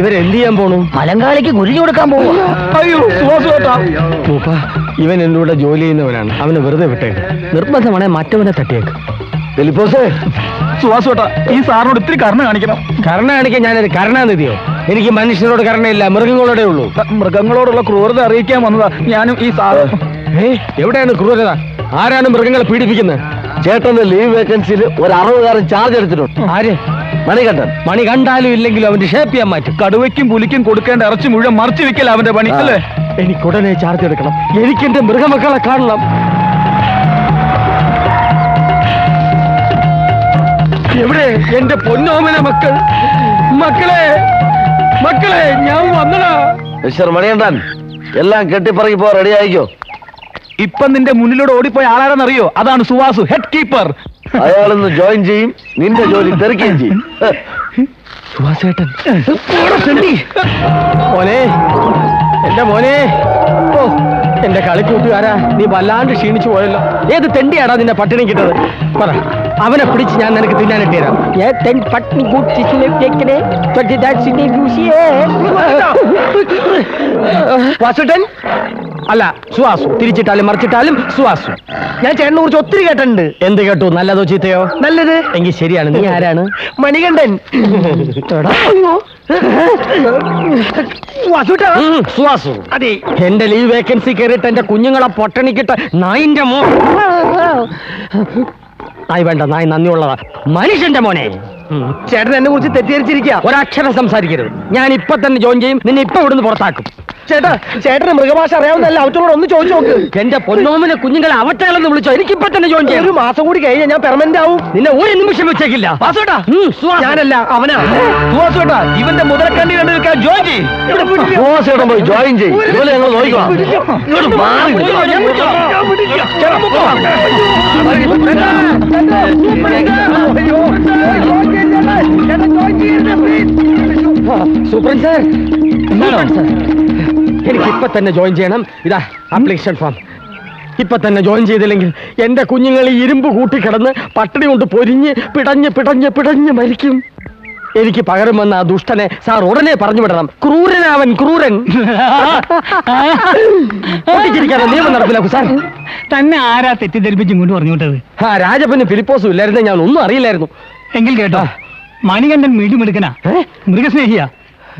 [SPEAKER 17] ഇവരെന്ത് ചെയ്യാൻ പോണു?
[SPEAKER 18] മലങ്കാളിക്ക് ഗുരുതി കൊടുക്കാൻ പോകും
[SPEAKER 15] അയ്യോ
[SPEAKER 17] മൂപ്പ ഇവൻ എന്റെ കൂടെ ജോലി ചെയ്യുന്നവനാണ്. അവനെ വെറുതെ വിട്ടേക്ക്. നിർബന്ധമാണെ മറ്റവനെ തട്ടിയേക്ക്.
[SPEAKER 15] ദിലിപ്പോസേ സുവാസുവേട്ടാ ഈ സാറിനോട് ഇത്തിരി കരുണ കാണിക്കണം.
[SPEAKER 17] കരുണ കാണിക്കാൻ ഞാനൊരു കരുണാനിധിയോ? എനിക്ക് മനുഷ്യരോട് കരുണയില്ല മൃഗങ്ങളോടേ ഉള്ളൂ.
[SPEAKER 15] മൃഗങ്ങളോടുള്ള ക്രൂരത അറിയിക്കാൻ വന്നതാ ഞാനും ഈ സാറ്.
[SPEAKER 17] എവിടെയാണ് ക്രൂരത? ആരാണ് മൃഗങ്ങളെ പീഡിപ്പിക്കുന്നത്?
[SPEAKER 3] ചേട്ടന്റെ ലീവ് വേക്കൻസിയിൽ ഒരു അറുപതുകാരൻ ചാർജ് എടുത്തിട്ടുണ്ട്.
[SPEAKER 17] ആര്?
[SPEAKER 3] മണികണ്ഠൻ.
[SPEAKER 17] മണി കണ്ടാലും ഇല്ലെങ്കിലും അവന്റെ ഷേപ്പ് ചെയ്യാൻ മാറ്റും.
[SPEAKER 15] കടുവയ്ക്കും പുലിക്കും കൊടുക്കേണ്ട ഇറച്ചി മുഴുവൻ മറിച്ചു വെക്കല അവന്റെ പണി? അല്ലേ?
[SPEAKER 17] എനിക്ക് ഉടനെ ചാർജ് എടുക്കണം. എനിക്ക് എന്റെ മൃഗമക്കളെ കാണണം. എവിടെ? എന്റെ പൊന്നോമന മക്കൾ. മക്കളെ മക്കളെ ഞാൻ വന്നടാ.
[SPEAKER 3] മിസ്റ്റർ മണികണ്ഠൻ എല്ലാം കെട്ടിപ്പറക്കി പോ റെഡി ആയിക്കോ
[SPEAKER 15] ഇപ്പൊ നിന്റെ മുന്നിലൂടെ ഓടിപ്പോയ ആളാണെന്നറിയോ അതാണ് സുവാസു ഹെഡ് കീപ്പർ
[SPEAKER 3] അയാളൊന്ന് ജോയിൻ ചെയ്യും നിന്റെ ജോലി തെറിക്കുകയും ചെയ്യും.
[SPEAKER 17] സുവാസേട്ടൻ മോനെ എന്റെ മോനെ. ഓ എന്റെ കളിക്കൂട്ടുകാരാ നീ വല്ലാണ്ട് ക്ഷീണിച്ചു പോയല്ലോ. ഏത് തെണ്ടിയാടാ നിന്നെ പട്ടിണി കിട്ടത്? പറ. അവനെ പിടിച്ച് ഞാൻ നിനക്ക് തിന്നാനിട്ട് തരാം. വാസുട്ടൻ അല്ല സുവാസു തിരിച്ചിട്ടാലും മറിച്ചിട്ടാലും സുവാസു ഞാൻ ചേട്ടനെ കുറിച്ച് ഒത്തിരി കേട്ടിട്ടുണ്ട്. എന്ത് കേട്ടു? നല്ലതോ ചീത്തയോ? നല്ലത്. എങ്കിൽ ശരിയാണ്. നീ ആരാണ്? മണികണ്ഠൻ. അതെ. എന്റെ ലീവ് വേക്കൻസി കയറിയിട്ട് എന്റെ കുഞ്ഞുങ്ങളെ പൊട്ടണിക്കിട്ട് നായിന്റെ മോ നായി വേണ്ട നായ് നന്ദിയുള്ളതാ. മനുഷ്യന്റെ മോനെ. ചേട്ടൻ എന്നെ കുറിച്ച് തെറ്റിദ്ധരിച്ചിരിക്കുക ഒരക്ഷരം സംസാരിക്കരുത്. ഞാൻ ഇപ്പൊ തന്നെ ജോയിൻ ചെയ്യും. നിന്നെ ഇപ്പൊ ഇവിടുന്ന് പുറത്താക്കും. ചേട്ടാ ചേട്ടന് മൃഗഭാഷ അറിയാവുന്നല്ല അവറ്റോട് ഒന്ന് ചോദിച്ചു നോക്ക്. എന്റെ പൊന്നോമിനെ കുഞ്ഞുങ്ങളെ അവറ്റകളെന്ന് വിളിച്ചോ? എനിക്ക് ഇപ്പൊ തന്നെ ജോയിൻ ചെയ്യാം ഒരു മാസം കൂടി കഴിഞ്ഞാൽ ഞാൻ പെർമനന്റ് ആവും. നിന്നെ ഒരു നിമിഷം വെച്ചേക്കില്ല. ഞാനല്ല അവനാ.
[SPEAKER 15] ഇവന്റെ മുതലക്കണ്ണി കണ്ടു നിൽക്കാൻ ജോയിൻ ചെയ്യും.
[SPEAKER 3] പോയി ജോയിൻ ചെയ്യും. ഇതുപോലെ ഞങ്ങൾ.
[SPEAKER 17] Superintendent sir. എന്താണോ സാർ എനിക്ക് ഇപ്പൊ തന്നെ ജോയിൻ ചെയ്യണം. ഇതാ അപ്ലിക്കേഷൻ ഫോം. ഇപ്പൊ തന്നെ ജോയിൻ ചെയ്തില്ലെങ്കിൽ എന്റെ കുഞ്ഞുങ്ങൾ ഈ ഇരുമ്പ് കൂട്ടിക്കിടന്ന് പട്ടിണി കൊണ്ട് പൊരിഞ്ഞ് പിടഞ്ഞ് പിടഞ്ഞ് പിടഞ്ഞ് മരിക്കും. എനിക്ക് പകരം വന്ന ആ ദുഷ്ടനെ സാർ ഉടനെ പറഞ്ഞു വിടണം. ക്രൂരനാവൻ ക്രൂരൻ. നിയമം നടപ്പിലാക്കും സാർ.
[SPEAKER 16] തന്നെ ആരാ തെറ്റിദ്ധരിപ്പിച്ച് ഇങ്ങോട്ട് പറഞ്ഞു വിട്ടത്
[SPEAKER 17] ആ രാജപ്പന് ഫിലിപ്പോസും ഇല്ലായിരുന്നു ഞാൻ ഒന്നും അറിയില്ലായിരുന്നു.
[SPEAKER 16] എങ്കിൽ കേട്ടോ. മണികണ്ഠൻ മിടുമിടുക്കനാ മൃഗസ്നേഹിയാ.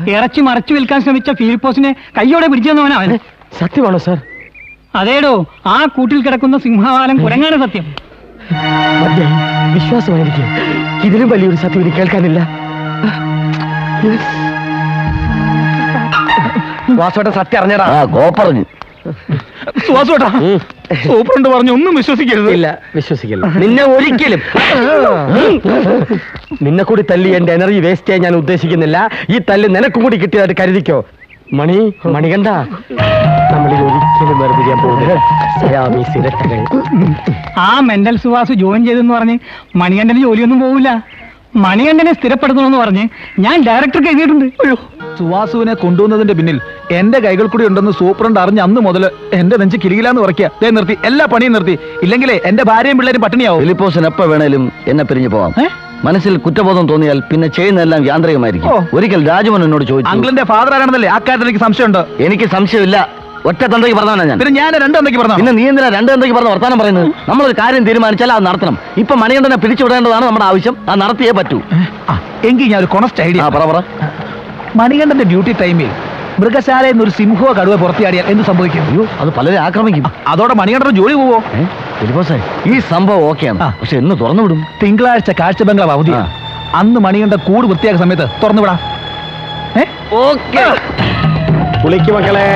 [SPEAKER 16] ഇറച്ചി മറച്ചു വിൽക്കാൻ ശ്രമിച്ച ഫീൽപോസിനെ കയ്യോടെ പിടിച്ചെന്നവനാ അവൻ.
[SPEAKER 17] സത്യമാണോ സാർ?
[SPEAKER 16] അതേടോ ആ കൂട്ടിൽ കിടക്കുന്ന സിംഹവാലം കുരങ്ങാണ് സത്യം.
[SPEAKER 17] വിശ്വാസമായിരിക്കും. ഇതിലും വലിയൊരു സത്യം ഇനി കേൾക്കാനില്ല. വാസോട്ട സത്യം അറിഞ്ഞടാ
[SPEAKER 3] ആ
[SPEAKER 15] വാസോട്ടാ സൂപ്രണ്ട് പറഞ്ഞു ഒന്നും വിശ്വസിക്കരുത്.
[SPEAKER 17] ഇല്ല വിശ്വസിക്കില്ല. നിന്നെ ഒരിക്കലും നിന്നെ കൂടി തല്ലി എന്റെ എനർജി വേസ്റ്റ് ചെയ്യാൻ ഞാൻ ഉദ്ദേശിക്കുന്നില്ല. ഈ തല്ല് നിനക്കും കൂടി കിട്ടിയതായിട്ട് കരുതിക്കോ? മണി മണികണ്ട നമ്മളിൽ ഒരിക്കലും വേർതിരിയാൻ പോകുന്നത്
[SPEAKER 16] ആ മെന്റൽ സുവാസ് ജോയിൻ ചെയ്തെന്ന് പറഞ്ഞ് മണികണ്ഠന് ജോലിയൊന്നും പോവില്ല. മണികണ്ഠനെ സ്ഥിരപ്പെടുത്തണമെന്ന് പറഞ്ഞ് ഞാൻ ഡയറക്ടർക്ക് എഴുതിയിട്ടുണ്ട്.
[SPEAKER 15] അയ്യോ. സുവാസുവിനെ കൊണ്ടുവന്നതിന്റെ പിന്നിൽ എന്റെ കൈകൾ കൂടി ഉണ്ടെന്ന് സൂപ്രണ്ട് അറിഞ്ഞ അന്ന് മുതൽ എന്റെ നെഞ്ച് കിലുകിലാന്ന് ഉറക്കുക ദേ നിർത്തി എല്ലാ പണിയും നിർത്തി. ഇല്ലെങ്കിലേ എന്റെ ഭാര്യയും പിള്ളേരും പട്ടിണിയാവും.
[SPEAKER 3] ഫിലിപ്പോസിന് എപ്പോ വേണേലും എന്നെ പിരിഞ്ഞു പോവാം. മനസ്സിൽ കുറ്റബോധം തോന്നിയാൽ പിന്നെ ചെയ്യുന്നതെല്ലാം യാന്ത്രികമായിരിക്കും. ഒരിക്കൽ രാജമോൻ എന്നോട് ചോദിച്ചു.
[SPEAKER 15] അങ്കിളിന്റെ ഫാദർ ആരാണെന്നല്ലേ ആ കാര്യത്തിൽ എനിക്ക് സംശയമുണ്ടോ?
[SPEAKER 3] എനിക്ക് സംശയമില്ല. ഒറ്റ തന്തയ്ക്ക് പറഞ്ഞാ ഞാൻ.
[SPEAKER 15] പിന്നെ ഞാൻ രണ്ട് തന്തയ്ക്ക് പറഞ്ഞു
[SPEAKER 3] പിന്നെ നീ എന്തിനാ രണ്ട് തന്തയ്ക്ക് പറഞ്ഞ വർത്താനം പറയുന്നത്? നമ്മളൊരു കാര്യം തീരുമാനിച്ചാൽ അത് നടത്തണം. ഇപ്പൊ മണികണ്ഠനെ പിരിച്ചുവിടേണ്ടതാണ് നമ്മുടെ ആവശ്യം. അത് നടത്തിയേ പറ്റൂ.
[SPEAKER 15] എങ്കിൽ ഞാൻ ഒരു കൊണസ്റ്റ് ഐഡിയ
[SPEAKER 3] പറ പറ.
[SPEAKER 15] മണികണ്ഠന്റെ ഡ്യൂട്ടി ടൈമിൽ മൃഗശാലയിൽ നിന്ന് ഒരു സിംഹോ കടുവ പുറത്തിയാടിയാൽ എന്ത് സംഭവിക്കും?
[SPEAKER 3] അയ്യോ അത് പലരെ ആക്രമിക്കും.
[SPEAKER 15] അതോടെ മണികണ്ഠന് ജോലി പോവോ?
[SPEAKER 3] ഈ സംഭവം ഓക്കെയാണ്. പക്ഷെ എന്ന് തുറന്നു വിടും
[SPEAKER 15] തിങ്കളാഴ്ച കാഴ്ച ബംഗ്ലാവ് അവധി. അന്ന് മണികണ്ഠ കൂട് വൃത്തിയാക്കുന്ന സമയത്ത് തുറന്നു വിടാം ഏ?
[SPEAKER 3] ഓക്കെ.
[SPEAKER 17] കുളിക്ക് മക്കളെ.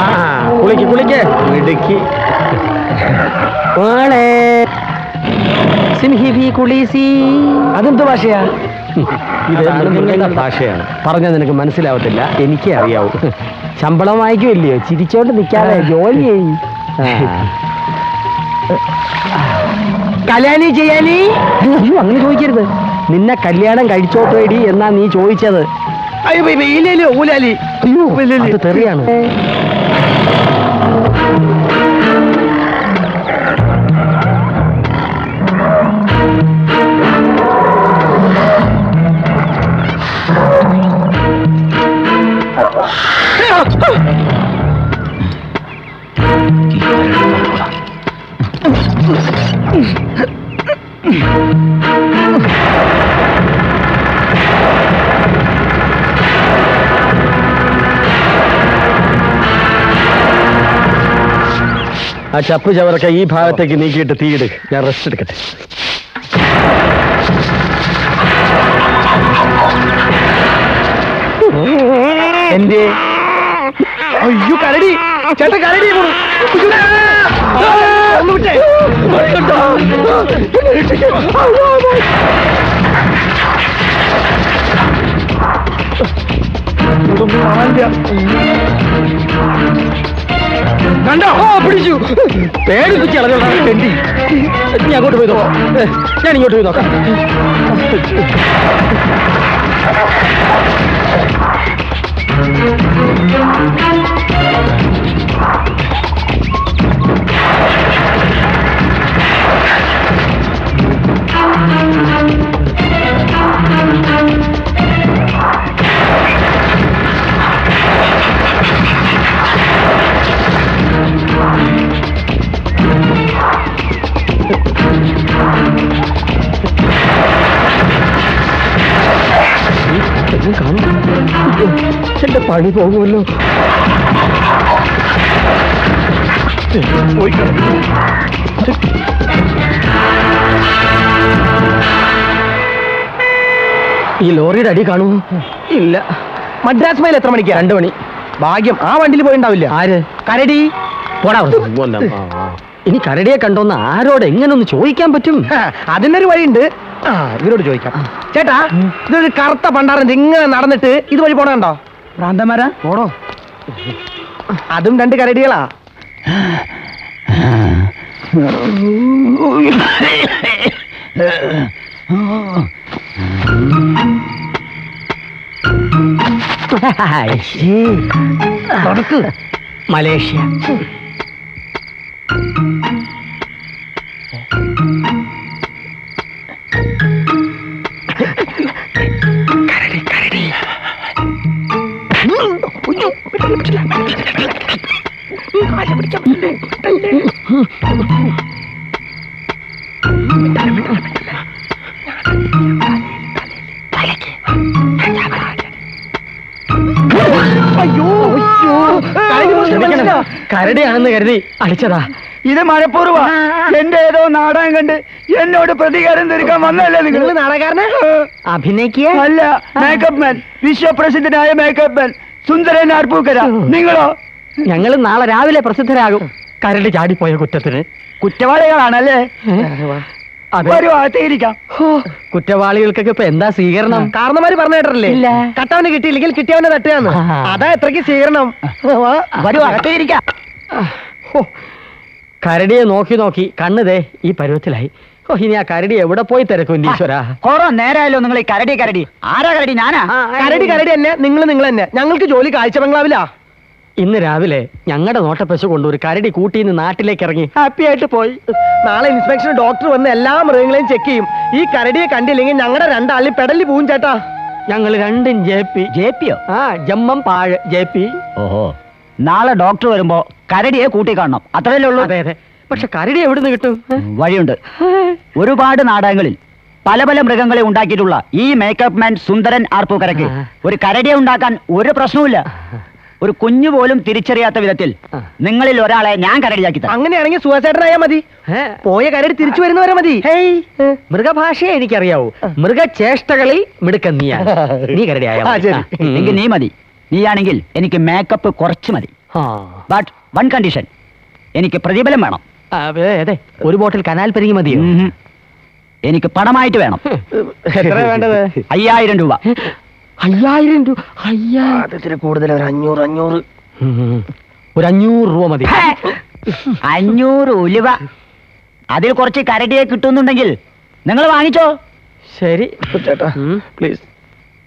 [SPEAKER 17] ആ കുളിക്ക് കുളിക്ക്. മിടുക്കി. മോളെ. സിൻഹിബി കുളീസി.
[SPEAKER 8] അതെന്ത് ഭാഷയാ?
[SPEAKER 17] ഭാഷയാണ്. പറഞ്ഞാൽ നിനക്ക് മനസ്സിലാവത്തില്ല. എനിക്കേ അറിയാവൂ. ശമ്പളം വാങ്ങിക്കുമല്ലയോ ചിരിച്ചോണ്ട് നിൽക്കാതെ ജോലി ചെയ്യും. ആ. കല്യാണി ചെയ്യാനി? അയ്യോ അങ്ങനെ ചോദിക്കരുത്. നിന്നെ കല്യാണം കഴിച്ചോട്ടേടി എന്നാ നീ ചോദിച്ചത്.
[SPEAKER 8] അയ്യോ ഇല്ലല്ലോ ഊലാലി?
[SPEAKER 17] അയ്യോ അത് തെറിയാണ് ആ ചപ്പ് ചവറൊക്കെ ഈ ഭാഗത്തേക്ക് നീക്കിയിട്ട് തീയിട് ഞാൻ റെസ്റ്റ് എടുക്കട്ടെ.
[SPEAKER 8] എന്റെ അയ്യോ കരടി. ചേട്ടൻ കരടി. ഇതൊന്നും കാണാനില്ല. കണ്ടോ? ഓ പിടിച്ചു.
[SPEAKER 17] പേടിപ്പിച്ച് കളഞ്ഞോളാം തെണ്ടി. ഞാൻ അങ്ങോട്ട് പോയി നോക്കാം. ഞാൻ ഇങ്ങോട്ട് പോയി നോക്കാം. എന്റെ പണി പോകുമല്ലോ. ഈ ലോറിയുടെ അടി കാണുമോ? ഇല്ല.
[SPEAKER 8] മദ്രാസ് മൈൽ എത്ര മണിക്കാ?
[SPEAKER 17] രണ്ടു മണി.
[SPEAKER 8] ഭാഗ്യം. ആ വണ്ടിയിൽ പോയിണ്ടാവില്ല.
[SPEAKER 17] ആര്?
[SPEAKER 8] കരടി.
[SPEAKER 17] പോടാ. ഇനി കരടിയെ കണ്ടോന്ന് ആരോട് എങ്ങനെ ഒന്ന് ചോദിക്കാൻ പറ്റും
[SPEAKER 8] അതിനൊരു വഴിയുണ്ട് ആ ഇവരോട് ചോദിക്കാം ചേട്ടാ ഇതൊരു കറുത്ത പണ്ടാറുണ്ട് ഇങ്ങനെ നടന്നിട്ട് ഇതുവഴി പോണോ
[SPEAKER 19] ഭ്രാന്തമാരാ
[SPEAKER 8] പോണോ അതും രണ്ട് കരടികളാ
[SPEAKER 17] നടക്ക് മലേഷ്യ ക്ഷമിക്കണം. കരടിയാണെന്ന് കരുതി അടിച്ചതാ.
[SPEAKER 19] ഇത് മനഃപൂർവ എന്റെ ഏതോ നാടകം കണ്ട് എന്നോട് പ്രതികാരം തീർക്കാൻ വന്നല്ലേ നിങ്ങൾ?
[SPEAKER 8] നാടകാരനെ
[SPEAKER 17] അഭിനയിക്കുക?
[SPEAKER 19] അല്ല മേക്കപ്പ് മാൻ വിശ്വപ്രസിദ്ധനായ മേക്കപ്പ് മാൻ സുന്ദരൻ ആർപ്പൂക്കര നിങ്ങളോ?
[SPEAKER 17] ഞങ്ങൾ നാളെ രാവിലെ പ്രസിദ്ധരാകും. കരടി ചാടിപ്പോയ കുറ്റത്തിന്.
[SPEAKER 19] കുറ്റവാളികളാണല്ലേ?
[SPEAKER 17] കുറ്റവാളികൾക്കൊക്കെ ഇപ്പൊ എന്താ സ്വീകരണം?
[SPEAKER 8] കാരണമാര് പറഞ്ഞു കേട്ടല്ലേ കട്ടവനെ കിട്ടിയില്ലെങ്കിൽ കിട്ടിയവനെ തട്ടുകയാണ്. അതാ എത്രക്ക് സ്വീകരണം.
[SPEAKER 17] കരടിയെ നോക്കി നോക്കി കണ്ണുതേ ഈ പരുവത്തിലായി. ഓ ഇനി ആ കരടി എവിടെ പോയി തിരക്കും ഈശ്വരാ?
[SPEAKER 19] കൊറോ നേരായല്ലോ നിങ്ങൾ ഈ കരടി കരടി. ആരാ കരടി? ഞാനാ?
[SPEAKER 8] കരടി കരടി തന്നെ നിങ്ങൾ നിങ്ങൾ തന്നെ ഞങ്ങൾക്ക് ജോലി കാഴ്ച ബംഗ്ലാവിലാ.
[SPEAKER 17] ഇന്ന് രാവിലെ ഞങ്ങളുടെ നോട്ടപ്പശു കൊണ്ട് ഒരു കരടി കൂട്ടി നിന്ന് നാട്ടിലേക്ക് ഇറങ്ങി
[SPEAKER 8] ഹാപ്പി ആയിട്ട് പോയി. നാളെ ഇൻസ്പെക്ഷൻ ഡോക്ടർ വന്ന് എല്ലാ മൃഗങ്ങളെയും ചെക്ക് ചെയ്യും. ഈ കരടിയെ കണ്ടില്ലെങ്കിൽ ഞങ്ങളുടെ രണ്ടാളി പെടലി പോവും ചേട്ടാ.
[SPEAKER 17] ഞങ്ങൾ രണ്ടും ജെ പി.
[SPEAKER 19] ജെ പിയോ?
[SPEAKER 17] ആ ജമ്മം പാഴ് ജെ പി.
[SPEAKER 3] ഓഹോ.
[SPEAKER 19] നാളെ ഡോക്ടർ വരുമ്പോ കരടിയെ കൂട്ടി കാണണം. അത്രയല്ലേ ഉള്ളൂ?
[SPEAKER 17] അതെ അതെ. പക്ഷെ കരടി എവിടുന്ന് കിട്ടും?
[SPEAKER 19] വഴിയുണ്ട്. ഒരുപാട് നാടകങ്ങളിൽ പല പല മൃഗങ്ങളെ ഉണ്ടാക്കിയിട്ടുള്ള ഈ മേക്കപ്പ് മാൻ സുന്ദരൻ ആർപ്പൂക്കരയ്ക്ക്. ഒരു കരടിയെ ഉണ്ടാക്കാൻ ഒരു പ്രശ്നവുമില്ല. ഒരു കുഞ്ഞു പോലും തിരിച്ചറിയാത്ത വിധത്തിൽ നിങ്ങളിൽ ഒരാളെ ഞാൻ കരടിയാക്കി
[SPEAKER 17] അങ്ങനെയാണെങ്കിൽ സുഖസേട്ടനായാ മതി. പോയ കരടി തിരിച്ചു വരുന്നവരെ മതി. മൃഗഭാഷയെ എനിക്കറിയാവൂ. മൃഗചേഷ്ടകളിൽ മിടുക്കൻ നീയാണ്. നീ കരടിയായ
[SPEAKER 19] എങ്കിൽ നീ മതി. നീയാണെങ്കിൽ എനിക്ക് മേക്കപ്പ് കുറച്ച് മതി. ബട്ട് വൺ കണ്ടീഷൻ എനിക്ക് പ്രതിഫലം വേണം.
[SPEAKER 17] അതെ. ഒരു ബോട്ടിൽ കനാൽ പെരുങ്ങി മതിയോ?
[SPEAKER 19] എനിക്ക് പണമായിട്ട് വേണം.
[SPEAKER 17] എത്ര വേണ്ടത്?
[SPEAKER 19] അയ്യായിരം രൂപ.
[SPEAKER 17] അയ്യായിരം രൂപ അയ്യായിരത്തിന് കൂടുതൽ ഒരു അഞ്ഞൂറ് അഞ്ഞൂറ്. ഒരു അഞ്ഞൂറ് രൂപ മതി.
[SPEAKER 19] അഞ്ഞൂറ് ഉലുവ. അതിൽ കുറച്ച് കരടിയെ കിട്ടുന്നുണ്ടെങ്കിൽ നിങ്ങൾ വാങ്ങിച്ചോ.
[SPEAKER 17] ശരി. ചേട്ടാ പ്ലീസ്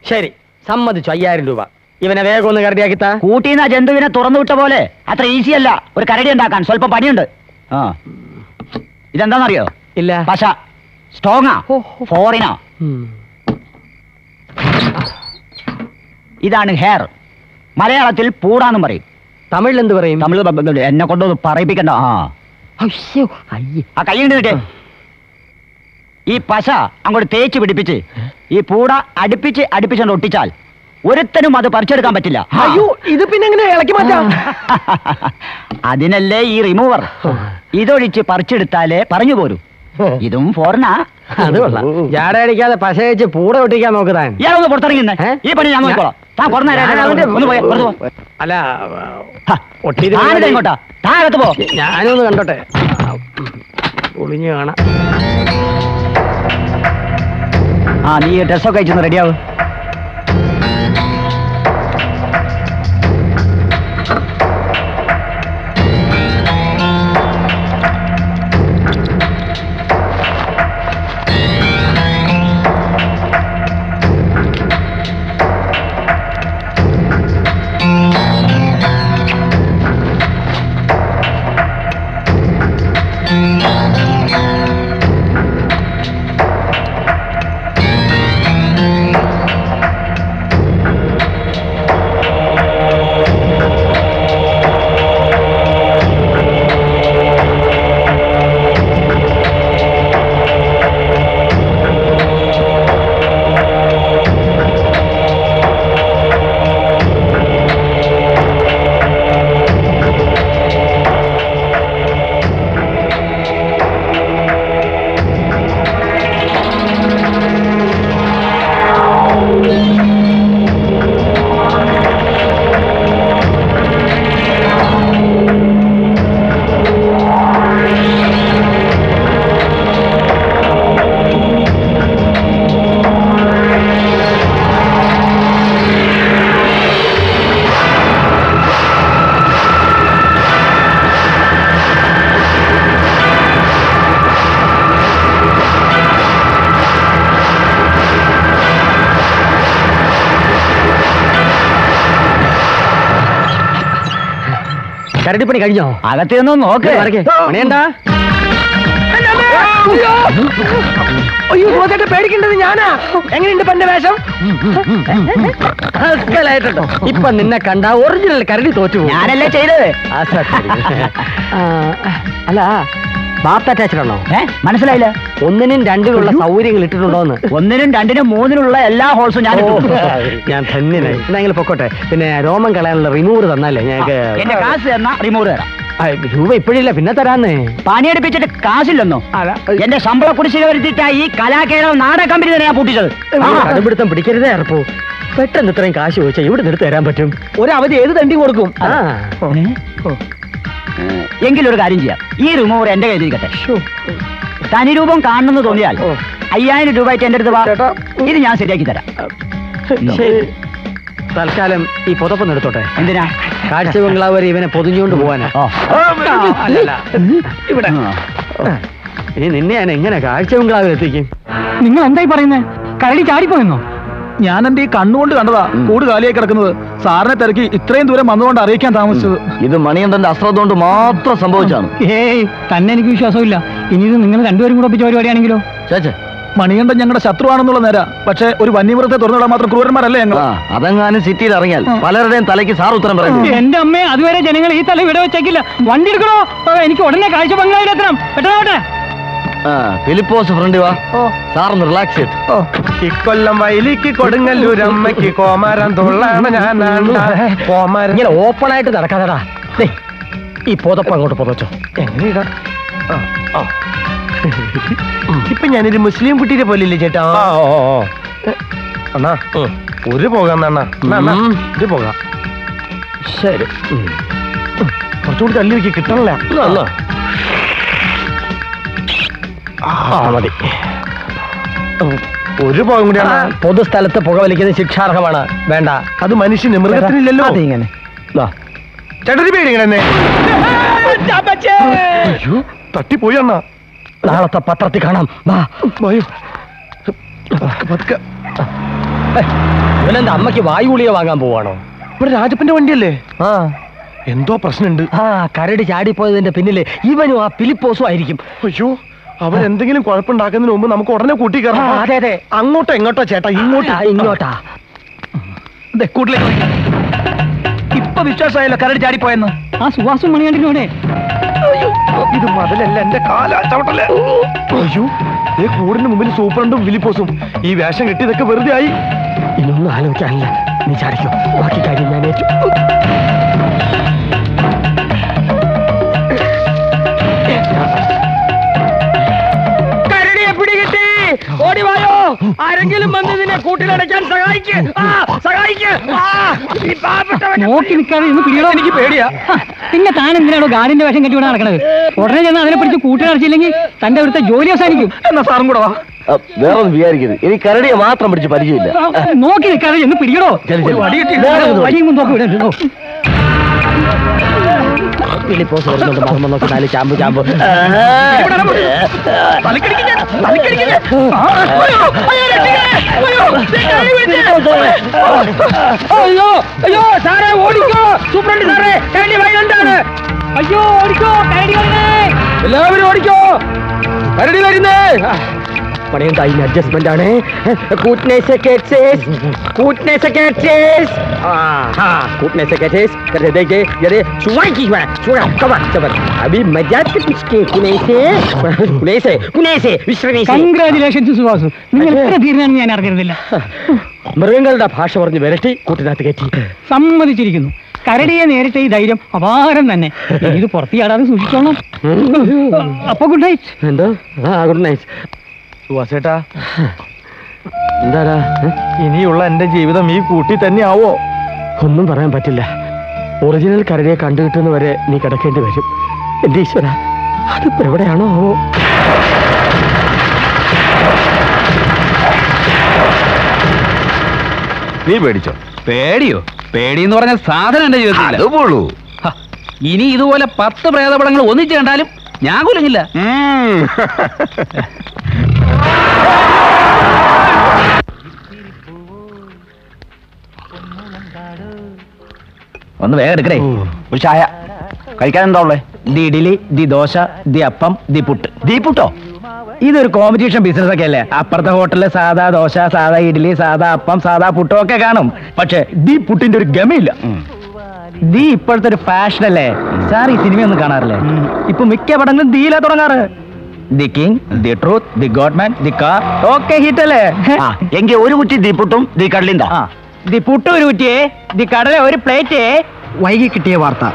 [SPEAKER 17] ശരി. സമ്മതിച്ചു അയ്യായിരം രൂപ. ഇവനെ വേഗം ഒന്ന് കരടിയാക്കി താ
[SPEAKER 19] കൂട്ടിന്ന് ആ ജന്തുവിനെ തുറന്നു വിട്ട പോലെ അത്ര ഈസി അല്ല. ഒരു കരടി ഉണ്ടാക്കാൻ സ്വല്പം പണിയുണ്ട്. ആ. ഇതെന്താണെന്നറിയോ
[SPEAKER 17] ഇല്ല.
[SPEAKER 19] പശ. സ്ട്രോങ്ങാ ഫോറിനാ ഇതാണ് ഹെയർ. മലയാളത്തിൽ പൂടാന്നും പറയും.
[SPEAKER 17] തമിഴിൽ എന്ത് പറയും?
[SPEAKER 19] തമിഴ് ബ- ബ- എന്നെ കൊണ്ടൊന്ന് പറയിപ്പിക്കണ്ട. ആ.
[SPEAKER 17] അയ്യോ അയ്യേ.
[SPEAKER 19] ആ കൈ ഈ പശ അങ്ങോട്ട് തേച്ച് പിടിപ്പിച്ച് ഈ പൂട അടുപ്പിച്ച് അടുപ്പിച്ചുകൊണ്ട് ഒട്ടിച്ചാൽ ഒരുത്തനും അത് പറിച്ചെടുക്കാൻ പറ്റില്ല.
[SPEAKER 17] അയ്യോ ഇത് പിന്നെ എങ്ങനെ ഇളക്കി മാറ്റാം?
[SPEAKER 19] അതിനല്ലേ ഈ റിമൂവർ. ഇതൊഴിച്ച് പറിച്ചെടുത്താലേ പറഞ്ഞു പോരൂ. ഇതും ഫോറിനാ
[SPEAKER 17] അത് കൊള്ളാം. ജാട അടിക്കാതെ പശ വെച്ച് പൂട ഒട്ടിക്കാൻ നോക്കുതാൻ.
[SPEAKER 19] ഇയാളൊന്ന് പുറത്തിറങ്ങുന്നേ ഈ പണി ഞാൻ നോക്കിക്കോളാം.
[SPEAKER 17] അല്ല
[SPEAKER 19] താനിത് താഴത്ത് പോ.
[SPEAKER 17] ഞാനൊന്ന് കണ്ടോട്ടെ. ഒളിഞ്ഞു കാണാം.
[SPEAKER 19] ആ നീ ഡ്രസ്സൊക്കെ അയച്ചൊന്ന് റെഡിയാവും
[SPEAKER 17] കരടിപ്പണി കഴിഞ്ഞോ?
[SPEAKER 19] അകത്ത് നിന്ന് നോക്ക്
[SPEAKER 17] പണിയണ്ടാ അയ്യോ ഗോതേട്ട പേടിക്കേണ്ടത് ഞാനാ. എങ്ങനെയുണ്ട് പന്റെ വേഷം? അസലായിട്ടുണ്ടോ ഇപ്പൊ നിന്നെ കണ്ട ഒറിജിനൽ കരടി തോറ്റു.
[SPEAKER 19] ഞാനല്ലേ ചെയ്തത്.
[SPEAKER 17] അല്ല ബാത്ത് അറ്റാച്ച്ഡ് ആണോ?
[SPEAKER 19] ഏ? മനസ്സിലായില്ല.
[SPEAKER 17] ഒന്നിനും രണ്ടിനുള്ള സൗകര്യങ്ങൾ ഇട്ടിട്ടുണ്ടോന്ന്?
[SPEAKER 19] ഒന്നിനും രണ്ടിനും മൂന്നിനുള്ള എല്ലാ ഹോൾസും ഞാൻ
[SPEAKER 17] ഞാൻ ധന്യനായി എന്നെങ്കിലും പൊക്കോട്ടെ. പിന്നെ രോമൻ കളയാനുള്ള റിമൂവർ തന്നാലേ ഞങ്ങൾക്ക്
[SPEAKER 19] എന്റെ കാശ് തന്നാ റിമൂവ് തരാം.
[SPEAKER 17] ആ, രൂപ ഇപ്പോഴില്ല പിന്നെ തരാന്നേ.
[SPEAKER 19] പണിയെടുപ്പിച്ചിട്ട് കാശില്ലെന്നോ? എന്റെ ശമ്പള കുടിശ്ശിക വരുത്തിട്ടാ ഈ കലാകേരള നാടക കമ്പനി തന്നെ ഞാൻ പൂട്ടിച്ചത്.
[SPEAKER 17] കടുപിടുത്തം പിടിക്കരുതേ അർപ്പോ പെട്ടെന്ന് ഇത്രയും കാശ് ചോദിച്ചാൽ ഇവിടെ നിന്ന് തരാൻ പറ്റും? ഒരവധി അവധി ഏത് തണ്ടി കൊടുക്കും? ആ.
[SPEAKER 19] എങ്കിലൊരു കാര്യം ചെയ്യാം. ഈ റിമൂവർ എന്റെ കയ്യിലിരിക്കട്ടെ തനി രൂപം കാണണമെന്ന് തോന്നിയാൽ അയ്യായിരം രൂപ ആയിട്ട് എന്റെ അടുത്ത് വാ. ഇത് ഞാൻ ശരിയാക്കി തരാം.
[SPEAKER 17] തൽക്കാലം ഈ പുതപ്പ് നിർത്തോട്ടെ
[SPEAKER 19] എന്തിനാ?
[SPEAKER 17] കാഴ്ച ബംഗ്ലാവ് വരെ ഇവനെ പൊതിഞ്ഞുകൊണ്ട് പോവാനാ. അല്ലല്ല. ഇവിടെ. ഇനി നിന്നെ ഞാൻ എങ്ങനെ കാഴ്ച ബംഗ്ലാവിൽ എത്തിക്കും
[SPEAKER 16] നിങ്ങൾ എന്തായി പറയുന്നത് കരടി ചാടിപ്പോയെന്നോ?
[SPEAKER 6] ഞാൻ എന്റെ ഈ കണ്ണുകൊണ്ട് കണ്ടതാ കൂട് കാലിയായി കിടക്കുന്നത്. സാറിനെ തിരക്കി ഇത്രയും ദൂരം വന്നുകൊണ്ട് അറിയിക്കാൻ താമസിച്ചത്.
[SPEAKER 3] ഇത് മണിയന്തന്റെ അശ്രദ്ധ കൊണ്ട് മാത്രം സംഭവിച്ചാണ്.
[SPEAKER 16] ഏയ് തന്നെ എനിക്ക് വിശ്വാസമില്ല. ഇനി ഇത് നിങ്ങൾ രണ്ടുപേരും കൂടെ ഒപ്പിച്ച പരിപാടിയാണെങ്കിലോ?
[SPEAKER 3] ചേച്ചേ.
[SPEAKER 6] മണികണ്ഠൻ ഞങ്ങളുടെ ശത്രുവാണെന്നുള്ള നേര. പക്ഷേ ഒരു വന്യമൃഗത്തെ തുറന്നിടാൻ മാത്രം ക്രൂരന്മാരല്ലേ ഞങ്ങൾ
[SPEAKER 3] അതെങ്ങാനും സിറ്റിയിൽ ഇറങ്ങിയാൽ പലരുടെയും തലയ്ക്ക് സാർ ഉത്തരം പറയുന്നു
[SPEAKER 16] എന്റെ അമ്മേ അതുവരെ ജനങ്ങൾ ഈ തല ഇവിടെ വെച്ചേക്കില്ല. വണ്ടി എടുക്കണോ? എനിക്ക് ഉടനെ കാഴ്ച ബംഗ്ലാവിലെത്തണം. പെട്ടെന്നാവട്ടെ
[SPEAKER 3] ആ ഫിലിപ്പോസ് ഫ്രണ്ട് വാ. സാറൊന്ന് റിലാക്സ് ചെയ്തു
[SPEAKER 8] ഇക്കൊല്ലം വയലിക്ക് കൊടുങ്ങല്ലൂരമ്മയ്ക്ക് കോമാരം തൊള്ളാണ് ഞാൻ കോമാരം
[SPEAKER 17] ഇങ്ങനെ ഓപ്പൺ ആയിട്ട് നടക്കാതെടാ. ദേ, ഈ പുതപ്പ് അങ്ങോട്ട് പോന്നോ
[SPEAKER 8] എങ്ങനെയാ ഇപ്പൊ ഞാനൊരു മുസ്ലിം കുട്ടിയെ ഇല്ലേ ചേട്ടാ? അണ്ണാ ഒരു പോകാം അണ്ണാ. അണ്ണാ, അണ്ണാ, ഒരു പോകാം.
[SPEAKER 17] ശരി.
[SPEAKER 8] കുറച്ചുകൂടി തള്ളി വെക്കി കിട്ടണില്ല.
[SPEAKER 17] മതി.
[SPEAKER 8] ഒരു പോകം കൂടിയാണ്
[SPEAKER 17] പൊതുസ്ഥലത്ത് പുകവലിക്കുന്നത് ശിക്ഷാർഹമാണ്. വേണ്ട.
[SPEAKER 8] അത് മനുഷ്യന് മൃഗത്തിനില്ലല്ലോ.
[SPEAKER 17] ഇങ്ങനെ.
[SPEAKER 8] ചേട്ടന് പേടിങ്ങനെ തട്ടിപ്പോയി അണ്ണാ.
[SPEAKER 17] നാളത്തെ പത്രത്തിൽ കാണാം. ഇവനെന്താ അമ്മയ്ക്ക് വായു ഗുളിക വാങ്ങാൻ പോവാണോ?
[SPEAKER 8] ഇവിടെ രാജപ്പന്റെ വണ്ടിയല്ലേ?
[SPEAKER 17] ആ.
[SPEAKER 8] എന്തോ പ്രശ്നമുണ്ട്.
[SPEAKER 17] ആ കരടി ചാടിപ്പോയതിന്റെ പിന്നിലെ ഇവനും ആ പിലിപ്പോസും ആയിരിക്കും.
[SPEAKER 8] അയ്യോ. അവൻ എന്തെങ്കിലും കുഴപ്പമുണ്ടാക്കുന്നതിന് മുമ്പ് നമുക്ക് ഉടനെ കൂട്ടി കയറാം.
[SPEAKER 17] അതെ, അതെ.
[SPEAKER 8] അങ്ങോട്ടോ എങ്ങോട്ടോ ചേട്ടാ ഇങ്ങോട്ടാ.
[SPEAKER 17] ഇങ്ങോട്ടാ.
[SPEAKER 6] ദേ, കൂട്ടിലേക്ക് ഇപ്പൊ വിശ്വാസമായല്ലോ കരട് ചാടിപ്പോയെന്ന്.
[SPEAKER 16] ആ സുവാസും മണിയാണ്ടിനോടെ
[SPEAKER 8] ഇത് മതിലല്ല എന്റെ കാല ചവിട്ടല്ലേ അയ്യോ ഈ കൂടിന് മുമ്പിൽ സൂപ്രണ്ടും വിലിപ്പോസും ഈ വേഷം കെട്ടിയതൊക്കെ വെറുതെ ആയി.
[SPEAKER 17] ഇനൊന്നും ആലോചിക്കാനില്ല. നീ ചാടിക്കോ. ബാക്കി കാര്യം ഞാൻ ഏറ്റു ഓടിവായോ ആരെങ്കിലും വന്ന് നിന്നെ കൂട്ടിലടയ്ക്കാൻ സഹായിക്ക്. ആ, സഹായിക്ക്. ആ, ഈ പാവപ്പെട്ടവനെ
[SPEAKER 16] നോക്കി നിൽക്കാതെ ഇന്ന് പിടിയടോ എനിക്ക് പേടിയാ. പിന്നെ താൻ എന്തിനാണോ ഗാർഡിന്റെ വേഷം കെട്ടി ഇവിടെ നടക്കണത്? ഉടനെ ചെന്ന് അതിനെ പിടിച്ച് കൂട്ടിലടച്ചില്ലെങ്കിൽ തന്റെ അവിടുത്തെ ജോലി അവസാനിക്കും.
[SPEAKER 6] എന്നാ സാറും കൂടെ വാ.
[SPEAKER 3] വേറെ ഒന്നും വിചാരിക്കരുത്. എനിക്ക് കരടിയെ മാത്രം പിടിച്ച് പരിചയമില്ല.
[SPEAKER 16] നോക്കി നിൽക്കാതെ എന്ന്
[SPEAKER 3] ഒന്ന്
[SPEAKER 16] വടിയും നോക്കി വിടരുതോ.
[SPEAKER 17] ഫിലിപ്പോസ് വരുന്നുണ്ട് മർമ്മ നോക്കി നാല് ചാമ്പ് ചാമ്പ്.
[SPEAKER 16] അയ്യോ അയ്യോ സാറേ ഓടിക്കോ. സൂപ്രണ്ട് സാറേ കരടി വൈകുണ്ടാണ് അയ്യോ ഓടിക്കോ
[SPEAKER 17] എല്ലാവരും ഓടിക്കോ. കരടി വരുന്നേ. പണിയുണ്ട് അതിന് അഡ്ജസ്റ്റ്മെന്റ് ആണ് കൂട്ട്നേസ് കേട്സേസ് കൂട്ട്നേസ് കേട്സേസ് കൂട്ട്നേസ് കേട്സേസ് करते देखिए ये चुवाई की हुआ चुवा कवर चवर अभी मजाक के पिछके कुने से कुने से कुने से विश्वने से
[SPEAKER 16] കൺഗ്രാചുലേഷൻസ് സുവാസു നിങ്ങൾ എത്ര ധീരനാണെന്ന് ഞാൻ അറിഞ്ഞിരുന്നില്ല
[SPEAKER 17] മൃഗങ്ങളുടെ ഭാഷ പറഞ്ഞ് വിരട്ടി കൂട്ടിനകത്ത് കയറ്റി
[SPEAKER 16] സമ്മതിച്ചിരിക്കുന്നു കരടിയെ നേരിട്ട ഈ ധൈര്യം അപാരം തന്നെ ഇനി ഇത് പുറത്ത് ചാടാതെ സൂക്ഷിച്ചോണം അപ്പൊ ഗുഡ് നൈറ്റ്
[SPEAKER 17] എന്തോ ആ ഗുഡ് നൈറ്റ്
[SPEAKER 8] സുവാസേട്ടാ.
[SPEAKER 17] എന്താടാ?
[SPEAKER 8] ഇനിയുള്ള എന്റെ ജീവിതം ഈ കൂട്ടി തന്നെയാവോ? ആവോ
[SPEAKER 17] ഒന്നും പറയാൻ പറ്റില്ല. ഒറിജിനൽ കരടിയെ കണ്ടുകിട്ടുന്ന വരെ നീ കിടക്കേണ്ടി വരും. എന്റെ ഈശ്വര അതിപ്പോ എവിടെയാണോ? ആവോ
[SPEAKER 20] നീ പേടിച്ചോ?
[SPEAKER 5] പേടിയോ? പേടി എന്ന് പറഞ്ഞ സാധനം എന്റെ ജീവിതത്തിൽ ഇനി ഇതുപോലെ പത്ത് പ്രേതപടങ്ങൾ ഒന്നിച്ചു കണ്ടാലും ഞാൻ കുലങ്ങില്ല.
[SPEAKER 3] ഒന്ന് വേഗം എടുക്കണേ. ഒരു ചായ. കഴിക്കാൻ എന്താ ഉള്ളേ?
[SPEAKER 19] The idli the dosa the appam the puttu.
[SPEAKER 3] The പുട്ടോ?
[SPEAKER 19] ഇതൊരു കോമ്പറ്റീഷൻ ബിസിനസ് ഒക്കെ അല്ലേ? അപ്പുറത്തെ ഹോട്ടലിൽ സാധാ ദോശ സാധാ ഇഡലി സാധാ അപ്പം സാധാ പുട്ടോ ഒക്കെ കാണും. പക്ഷേ ദി പുട്ടിന്റെ ഒരു ഗമയില്ല. ദി ഇപ്പോഴത്തെ ഒരു ഫാഷൻ അല്ലേ? സാർ ഈ സിനിമയൊന്നും കാണാറില്ലേ? ഇപ്പൊ മിക്ക പടങ്ങളും ദീല തുടങ്ങാറ്. The king the truth the godman the car ഒക്കെ ഹിറ്റ് അല്ലേ
[SPEAKER 3] എങ്കിൽ ഒരു കുറ്റി ദി പുട്ടും ദി കടലിന്ത?
[SPEAKER 19] ദി പുട്ട് ഒരു കുറ്റിയെ ദി കടല ഒരു പ്ലേറ്റ്
[SPEAKER 4] വൈകി കിട്ടിയ വാർത്ത.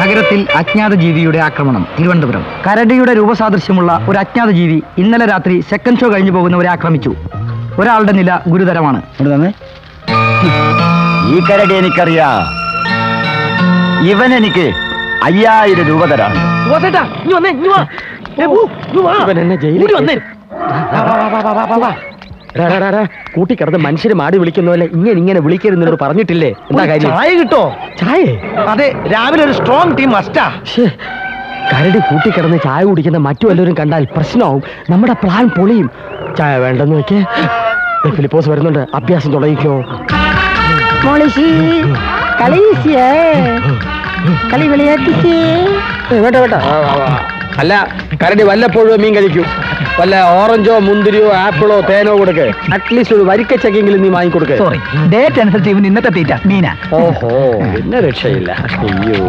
[SPEAKER 4] നഗരത്തിൽ അജ്ഞാത ജീവിയുടെ ആക്രമണം തിരുവനന്തപുരം. കരടിയുടെ രൂപസാദൃശ്യമുള്ള ഒരു അജ്ഞാത ജീവി ഇന്നലെ രാത്രി സെക്കൻഡ് ഷോ കഴിഞ്ഞു പോകുന്നവരെ ആക്രമിച്ചു. ഒരാളുടെ നില ഗുരുതരമാണ്.
[SPEAKER 3] ഈ കരടി എനിക്കറിയാ. ഇവൻ എനിക്ക് അയ്യായിരം രൂപ തരാണ്
[SPEAKER 8] സുവാസേട്ടാ ഇനി വന്നേ. ഇനി വാ ഏ, പോ, ഇനി വാ.
[SPEAKER 17] ഇവൻ എന്നെ
[SPEAKER 8] കൂടി
[SPEAKER 17] ജയിലിൽ
[SPEAKER 8] വന്നേ
[SPEAKER 17] കൂട്ടി കിടന്ന് മനുഷ്യര് മാടി വിളിക്കുന്ന പോലെ ഇങ്ങനെ ഇങ്ങനെ വിളിക്കരുത് എന്നോട് പറഞ്ഞിട്ടില്ലേ? എന്താ കാര്യം?
[SPEAKER 8] ചായ കിട്ടോ?
[SPEAKER 17] ചായ?
[SPEAKER 8] അതെ രാവിലെ ഒരു സ്ട്രോങ് ടീം മസ്റ്റാ
[SPEAKER 17] കരടി കൂട്ടിക്കിടന്ന് ചായ കുടിക്കുന്ന മറ്റു വല്ലവരും കണ്ടാൽ പ്രശ്നമാവും. നമ്മുടെ പ്ലാൻ പൊളിയും. ചായ വേണ്ടെന്ന് വെക്കേ. ഫിലിപ്പോസ് വരുന്നുണ്ട്. അഭ്യാസം തുടങ്ങിക്കോ.
[SPEAKER 7] കളി വിളയാക്കിച്ചേ
[SPEAKER 17] വേണ്ട വേണ്ട. അല്ല കരടി വല്ലപ്പോഴും മീൻ കഴിക്കൂ. വല്ല ഓറഞ്ചോ മുന്തിരിയോ ആപ്പിളോ തേനോ കൊടുക്കേ. അറ്റ്ലീസ്റ്റ് ഒരു വരിക്കച്ചക്കെങ്കിലും നീ വാങ്ങിക്കൊടുക്ക്.
[SPEAKER 4] സോറി ഡേറ്റ് അനുസരിച്ച് ഇവൻ ഇന്നത്തെ തീറ്റ മീന.
[SPEAKER 17] ഓഹോ പിന്നെ രക്ഷയില്ല. അയ്യോ.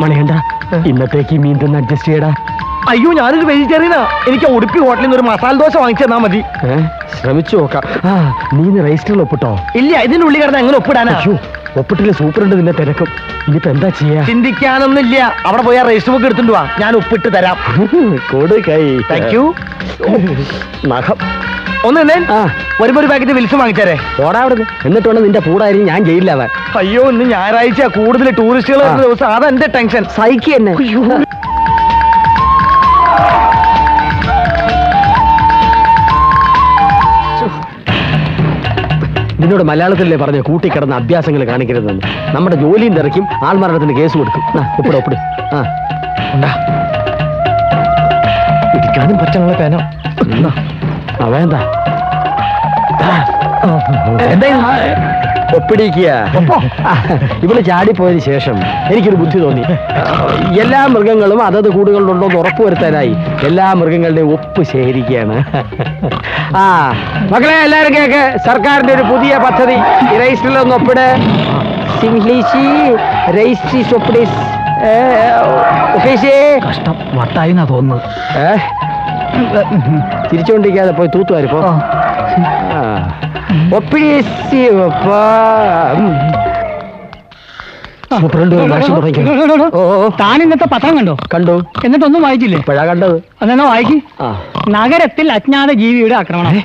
[SPEAKER 17] മണിയണ്ട ഇന്നത്തേക്ക് മീൻ തന്നെ അഡ്ജസ്റ്റ് ചെയ്യടാ.
[SPEAKER 8] അയ്യോ ഞാനൊരു വെജിറ്റേറിയനാ എനിക്ക് ഉടുപ്പി ഹോട്ടലിൽ നിന്ന് ഒരു മസാല ദോശ വാങ്ങിച്ചു തന്നാ മതി.
[SPEAKER 17] ശ്രമിച്ചു നോക്കാം. നീ ഇന്ന് രജിസ്റ്ററിൽ ഒപ്പിട്ടോ
[SPEAKER 8] ഇല്ല ഇതിന്റെ ഉള്ളിൽ കിടന്ന് അങ്ങനെ ഒപ്പിടാനാ
[SPEAKER 17] ഒപ്പിട്ടില്ല സൂപ്പറുണ്ട് നിന്നെ തിരക്കും. ഇനിയിപ്പോ എന്താ ചെയ്യാ?
[SPEAKER 8] ചിന്തിക്കാനൊന്നുമില്ല. അവിടെ പോയാ രജിസ്റ്റർ ബുക്ക് എടുത്തിട്ട് വാ. ഞാൻ ഒപ്പിട്ട് തരാം.
[SPEAKER 17] കൊടുക്കൈ
[SPEAKER 8] താങ്ക് യു
[SPEAKER 17] നഖം.
[SPEAKER 8] ഒന്ന് തന്നെ വരുമ്പോ ഒരു പാക്കറ്റ് വിൽസ് വാങ്ങിച്ചാരേ
[SPEAKER 17] ഓടാ അവിടുന്ന്. എന്നിട്ട് വേണം നിന്റെ കൂടായിരിക്കും ഞാൻ ജയിലിലാവാൻ
[SPEAKER 8] അയ്യോ ഇന്ന് ഞായറാഴ്ച കൂടുതൽ ടൂറിസ്റ്റുകൾ ദിവസം. അതെന്റെ ടെൻഷൻ?
[SPEAKER 17] സൈക്കി എന്നെ. നിന്നോട് മലയാളത്തിലല്ലേ പറഞ്ഞ കൂട്ടിക്കിടന്ന അഭ്യാസങ്ങൾ കാണിക്കരുതെന്ന്. നമ്മുടെ ജോലിയും തിരക്കും ആൾമരണത്തിന് കേസ് കൊടുക്കും. ആ, ഒപ്പിടും ഒപ്പിട്. ആ. ഉണ്ടാ. ഇരിക്കാനും പറ്റുള്ള പേന? വേണ്ട. ഒപ്പിടിക്കുക. ഇവൾ ചാടിപ്പോയതിനു ശേഷം എനിക്കൊരു ബുദ്ധി തോന്നി. എല്ലാ മൃഗങ്ങളും അതത് കൂടുകളിലുണ്ടോ എന്ന് ഉറപ്പുവരുത്താനായി എല്ലാ മൃഗങ്ങളുടെയും ഒപ്പ് ശേഖരിക്കുകയാണ്. ആ മക്കളെ എല്ലാവരും കേക്ക്. സർക്കാരിന്റെ ഒരു പുതിയ പദ്ധതി. രജിസ്റ്ററിൽ ഒന്ന് ഒപ്പിട്. സിംഗ്ലീഷി രജിസ്ട്രീസ് ഒപ്പിടിസ്
[SPEAKER 4] കഷ്ടം. വട്ടായി
[SPEAKER 17] തിരിച്ചുകൊണ്ടിരിക്കാതെ പോയി തൂത്തുവാരിപ്പോ
[SPEAKER 16] താൻ ഇന്നത്തെ പത്രം കണ്ടോ?
[SPEAKER 17] കണ്ടു.
[SPEAKER 16] എന്നിട്ടൊന്നും വായിച്ചില്ലേ?
[SPEAKER 17] ഇപ്പോഴാ കണ്ടത്.
[SPEAKER 16] അതെന്നാ വായിക്ക്? നഗരത്തിൽ അജ്ഞാത ജീവിയുടെ ആക്രമണം.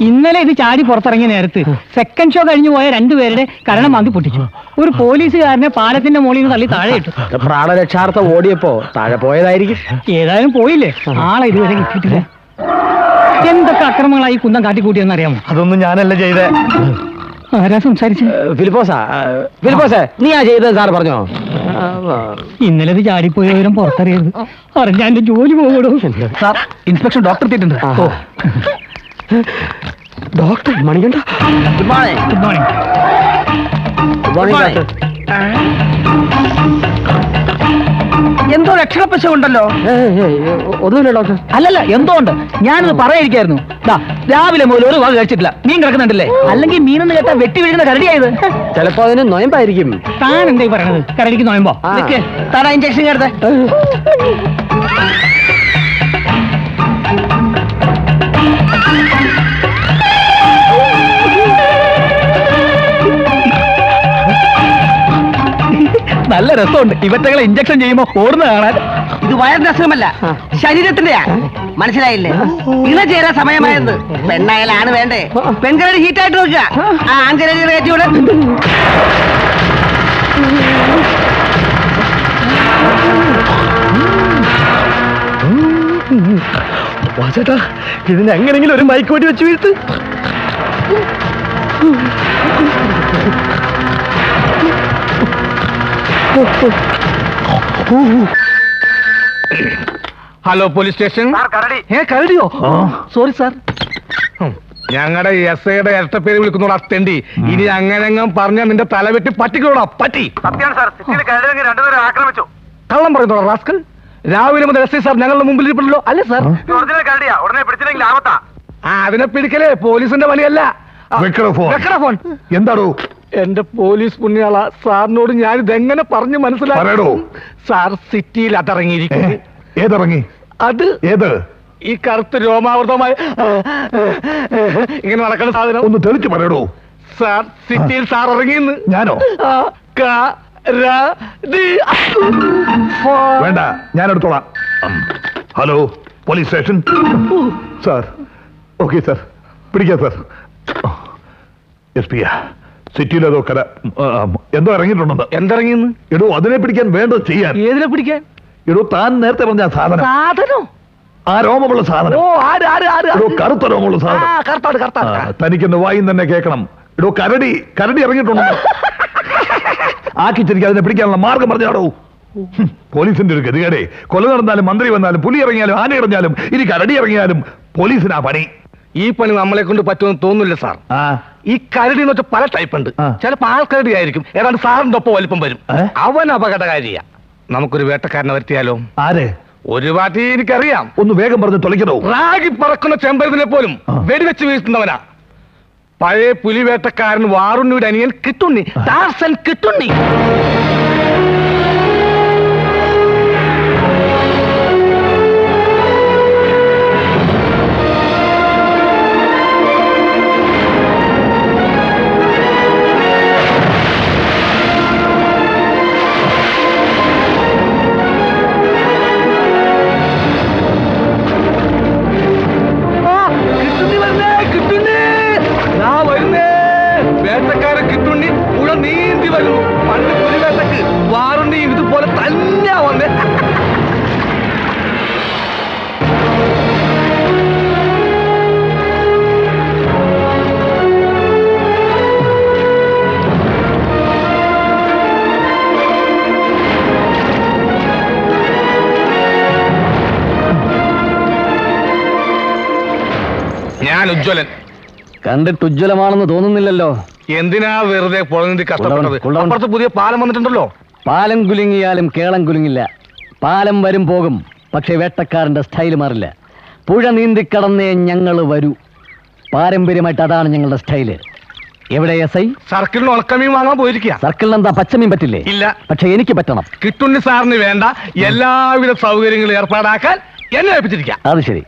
[SPEAKER 16] ഇന്നലെ ഇത് ചാടി പുറത്തിറങ്ങിയ നേരത്ത് സെക്കൻഡ് ഷോ കഴിഞ്ഞു പോയ രണ്ടുപേരുടെ കരണം മാന്തി പൊട്ടിച്ചു. ഒരു പോലീസുകാരനെ പാലത്തിന്റെ മുകളിൽ നിന്ന് തള്ളി താഴെ ഇട്ടു
[SPEAKER 17] പ്രാണരക്ഷാർത്ഥം ഓടിയപ്പോ താഴെ പോയതായിരിക്കും.
[SPEAKER 16] ഏതായാലും പോയില്ലേ? ആളെ ഇതുവരെ കിട്ടിയിട്ടില്ല. എന്തൊക്കെ അക്രമങ്ങളായി കുന്തം കാട്ടിക്കൂട്ടിയെന്ന് അറിയാമോ?
[SPEAKER 8] അതൊന്നും ഞാനല്ല ചെയ്തേ.
[SPEAKER 16] ആരാ സംസാരിച്ചു?
[SPEAKER 17] ഫിലിപ്പോസാ. ഫിലിപ്പോസേ നീ ആ ചെയ്തത് സാർ പറഞ്ഞോ?
[SPEAKER 16] ഇന്നലെ ഇത് ചാടിപ്പോയ വിവരം പുറത്തറിയരുത്. അറിഞ്ഞാ എന്റെ ജോലി പോകടോ
[SPEAKER 4] സാർ ഇൻസ്പെക്ഷൻ ഡോക്ടർ എത്തിയിട്ടുണ്ട്. ഓ.
[SPEAKER 17] Doctor Manikanta
[SPEAKER 3] good morning
[SPEAKER 16] good morning
[SPEAKER 17] good morning doctor
[SPEAKER 4] എന്തോ രക്ഷണപ്പശ ഉണ്ടല്ലോ
[SPEAKER 17] ഒന്നുമില്ല ഡോക്ടർ
[SPEAKER 4] അല്ലല്ല എന്തോ ഉണ്ട്. ഞാനിത് പറയായിരിക്കായിരുന്നു രാവിലെ മുതൽ ഒരു വക കഴിച്ചിട്ടില്ല. മീൻ കിടക്കുന്നുണ്ടല്ലേ? അല്ലെങ്കിൽ മീനെന്ന് കേട്ടാ വെട്ടി വീഴുന്ന കരടിയായത്.
[SPEAKER 17] ചിലപ്പോ അതിന് നൊയമ്പായിരിക്കും.
[SPEAKER 16] താൻ എന്തായി പറയണത്? കരടിക്ക് നോയമ്പോ?
[SPEAKER 4] താൻ ഇഞ്ചക്ഷൻ എടുത്തേ. നല്ല രസമുണ്ട്. ഇവറ്റകളെ ഇഞ്ചക്ഷൻ ചെയ്യുമ്പോ ഓടുന്ന കാണാൻ.
[SPEAKER 15] ഇത് വയറിന്റെ അസുഖമല്ല ശരീരത്തിന്റെയാ. മനസ്സിലായില്ലേ? ഇണചേരാ സമയമായത്. പെണ്ണായാലാണ് വേണ്ടേ. പെൺകരടി ഹീറ്റായിട്ട് നോക്കുക. ആ. ആൺകരടി കയറ്റിവിടെ
[SPEAKER 8] വാസേട്ടാ ഇതിനെങ്ങനെങ്കിലും ഒരു മൈക്കോട്ടി വെച്ച് വീഴ്ത്ത്.
[SPEAKER 9] Hello police station?
[SPEAKER 8] ഏ കരടിയോ? Sorry sir.
[SPEAKER 9] ഞങ്ങളുടെ എസ് ഐയുടെ ഇരട്ട പേര് വിളിക്കുന്നോടാ അത്തണ്ടി ഇനി അങ്ങനെങ്ങും പറഞ്ഞാൽ നിന്റെ തല വെട്ടി പറ്റിക്കോടാ പറ്റി.
[SPEAKER 20] ആക്രമിച്ചു.
[SPEAKER 9] കള്ളം പറയുന്നോടാ റാസ്കൽ. രാവിലെ മുതൽ എസ് ഐ സാർ ഞങ്ങളുടെ മുമ്പിൽ ഇരിപ്പുണ്ടല്ലോ. അല്ലേ സാർ?
[SPEAKER 20] ഉടനെ പിടിച്ചില്ലെങ്കിൽ
[SPEAKER 9] ആ അതിനെ പിടിക്കലേ പോലീസിന്റെ പണിയല്ല. ആ,
[SPEAKER 6] വെക്കട ഫോൺ.
[SPEAKER 9] വെക്കട ഫോൺ
[SPEAKER 6] എന്താടോ?
[SPEAKER 9] എന്റെ പോലീസ് പുണ്യാള സാറിനോട് ഞാൻ ഇതെങ്ങനെ പറഞ്ഞു. മനസ്സിലാക്കോ സാർ സിറ്റിയിൽ അതിറങ്ങിയിരിക്കും
[SPEAKER 6] ഏതിറങ്ങി?
[SPEAKER 9] അത്
[SPEAKER 6] ഏത്?
[SPEAKER 9] ഈ കറുത്ത് രോമാവൃതമായി ഇങ്ങനെ നടക്കുന്ന സാധനം.
[SPEAKER 6] ഒന്ന് തെളിച്ച് പറയടോ.
[SPEAKER 9] സാർ സിറ്റിയിൽ സാർ ഇറങ്ങിന്ന്
[SPEAKER 6] ഞാനോ വേണ്ട ഞാൻ എടുത്തോളാം hello police station? Sir okay sir. പിടിക്കാം സാർ. എസ് കര എന്തോ ഇറങ്ങിയിട്ടുണ്ടെന്ന്. എടോ അതിനെ പിടിക്കാൻ വേണ്ടത് ചെയ്യാൻ?
[SPEAKER 9] ഏതിനെ പിടിക്കാൻ?
[SPEAKER 6] എടോ താൻ നേരത്തെ പറഞ്ഞ സാധനം.
[SPEAKER 9] സാധനം?
[SPEAKER 6] ആ രോമമുള്ള സാധനം.
[SPEAKER 9] ഓ ആര് ആര് ആര്
[SPEAKER 6] എടോ കറുത്ത രോമമുള്ള
[SPEAKER 9] ആ
[SPEAKER 6] സാധനം.
[SPEAKER 9] കറുത്താണ്
[SPEAKER 6] ആ,
[SPEAKER 9] കറുത്താണ്
[SPEAKER 6] തനിക്കെന്ന് വായും തന്നെ കേൾക്കണം. എടോ കരടി കരടി ഇറങ്ങിയിട്ടുണ്ടോ? ആക്കിച്ചിരിക്കുക അതിനെ പിടിക്കാനുള്ള മാർഗം പറഞ്ഞാടോ. പോലീസിന്റെ ഒരു ഗതികേടെ. കൊല നടന്നാലും മന്ത്രി വന്നാലും പുലി ഇറങ്ങിയാലും ആന ഇറങ്ങിയാലും ഇനി കരടി ഇറങ്ങിയാലും പോലീസിനാ പണി.
[SPEAKER 9] ഈ പണി നമ്മളെ കൊണ്ട് പറ്റുമെന്ന് തോന്നുന്നില്ല സാർ. ഈ കരടി എന്ന് വെച്ചാൽ പല ടൈപ്പ് ഉണ്ട്.
[SPEAKER 6] ആ.
[SPEAKER 9] ചിലപ്പോ ആൾക്കരടി ആയിരിക്കും ഏതാണ്ട് സാറിന്റെ ഒപ്പം വലിപ്പം വരും. അവൻ അപകടകാരിയാ. നമുക്കൊരു വേട്ടക്കാരനെ വരുത്തിയാലോ?
[SPEAKER 6] ആര്?
[SPEAKER 9] ഒരു പാർട്ടി എനിക്കറിയാം.
[SPEAKER 6] ഒന്ന് വേഗം പറഞ്ഞ് തുളയ്ക്കണോ
[SPEAKER 9] റാഗി പറക്കുന്ന ചെമ്പരത്തിനെ പോലും വെടിവെച്ച് വീഴ്ത്തുന്നവനാ. പഴയ പുലിവേട്ടക്കാരൻ വാറുണ്ണിയുടെ അനിയൻ കിട്ടുണ്ണി. ടാർസൻ കിട്ടുണ്ണി. ഇതുപോലെ തന്നെയാ വന്നേ. ഞാൻ ഉജ്ജ്വലൻ.
[SPEAKER 21] കണ്ടിട്ട് ഉജ്ജ്വലമാണെന്ന് തോന്നുന്നില്ലല്ലോ.
[SPEAKER 9] എന്തിനാ വെറുതെ പുഴനിധി കഷ്ടപ്പെട്ടത്. അപ്പുറത്ത് പുതിയ പാലം വന്നിട്ടുണ്ടല്ലോ.
[SPEAKER 21] പാലം കുലുങ്ങിയാലും കേളം കുലുങ്ങില്ല. പാലം വരും പോകും പക്ഷെ വേട്ടക്കാരന്റെ സ്റ്റൈൽ മാറില്ല. പുഴ നീന്തിക്കടന്നേ ഞങ്ങൾ വരൂ. പാരമ്പര്യമായിട്ട് അതാണ് ഞങ്ങളുടെ സ്റ്റൈൽ. എവിടെ എസ് ഐ?
[SPEAKER 9] സർക്കിളിൽ ഉണക്കമീൻ വാങ്ങാൻ പോയിരിക്കുക
[SPEAKER 21] സർക്കിളിൽ എന്താ പച്ചമീൻ പറ്റില്ലേ?
[SPEAKER 9] ഇല്ല.
[SPEAKER 21] പക്ഷെ എനിക്ക് പറ്റണം.
[SPEAKER 9] കിട്ടുണ്ണി സാറിന് വേണ്ട. എല്ലാവിധ സൗകര്യങ്ങളും ഏർപ്പാടാക്കാൻ എന്നെ ഏൽപ്പിച്ചിരിക്കാം
[SPEAKER 21] അത് ശരി.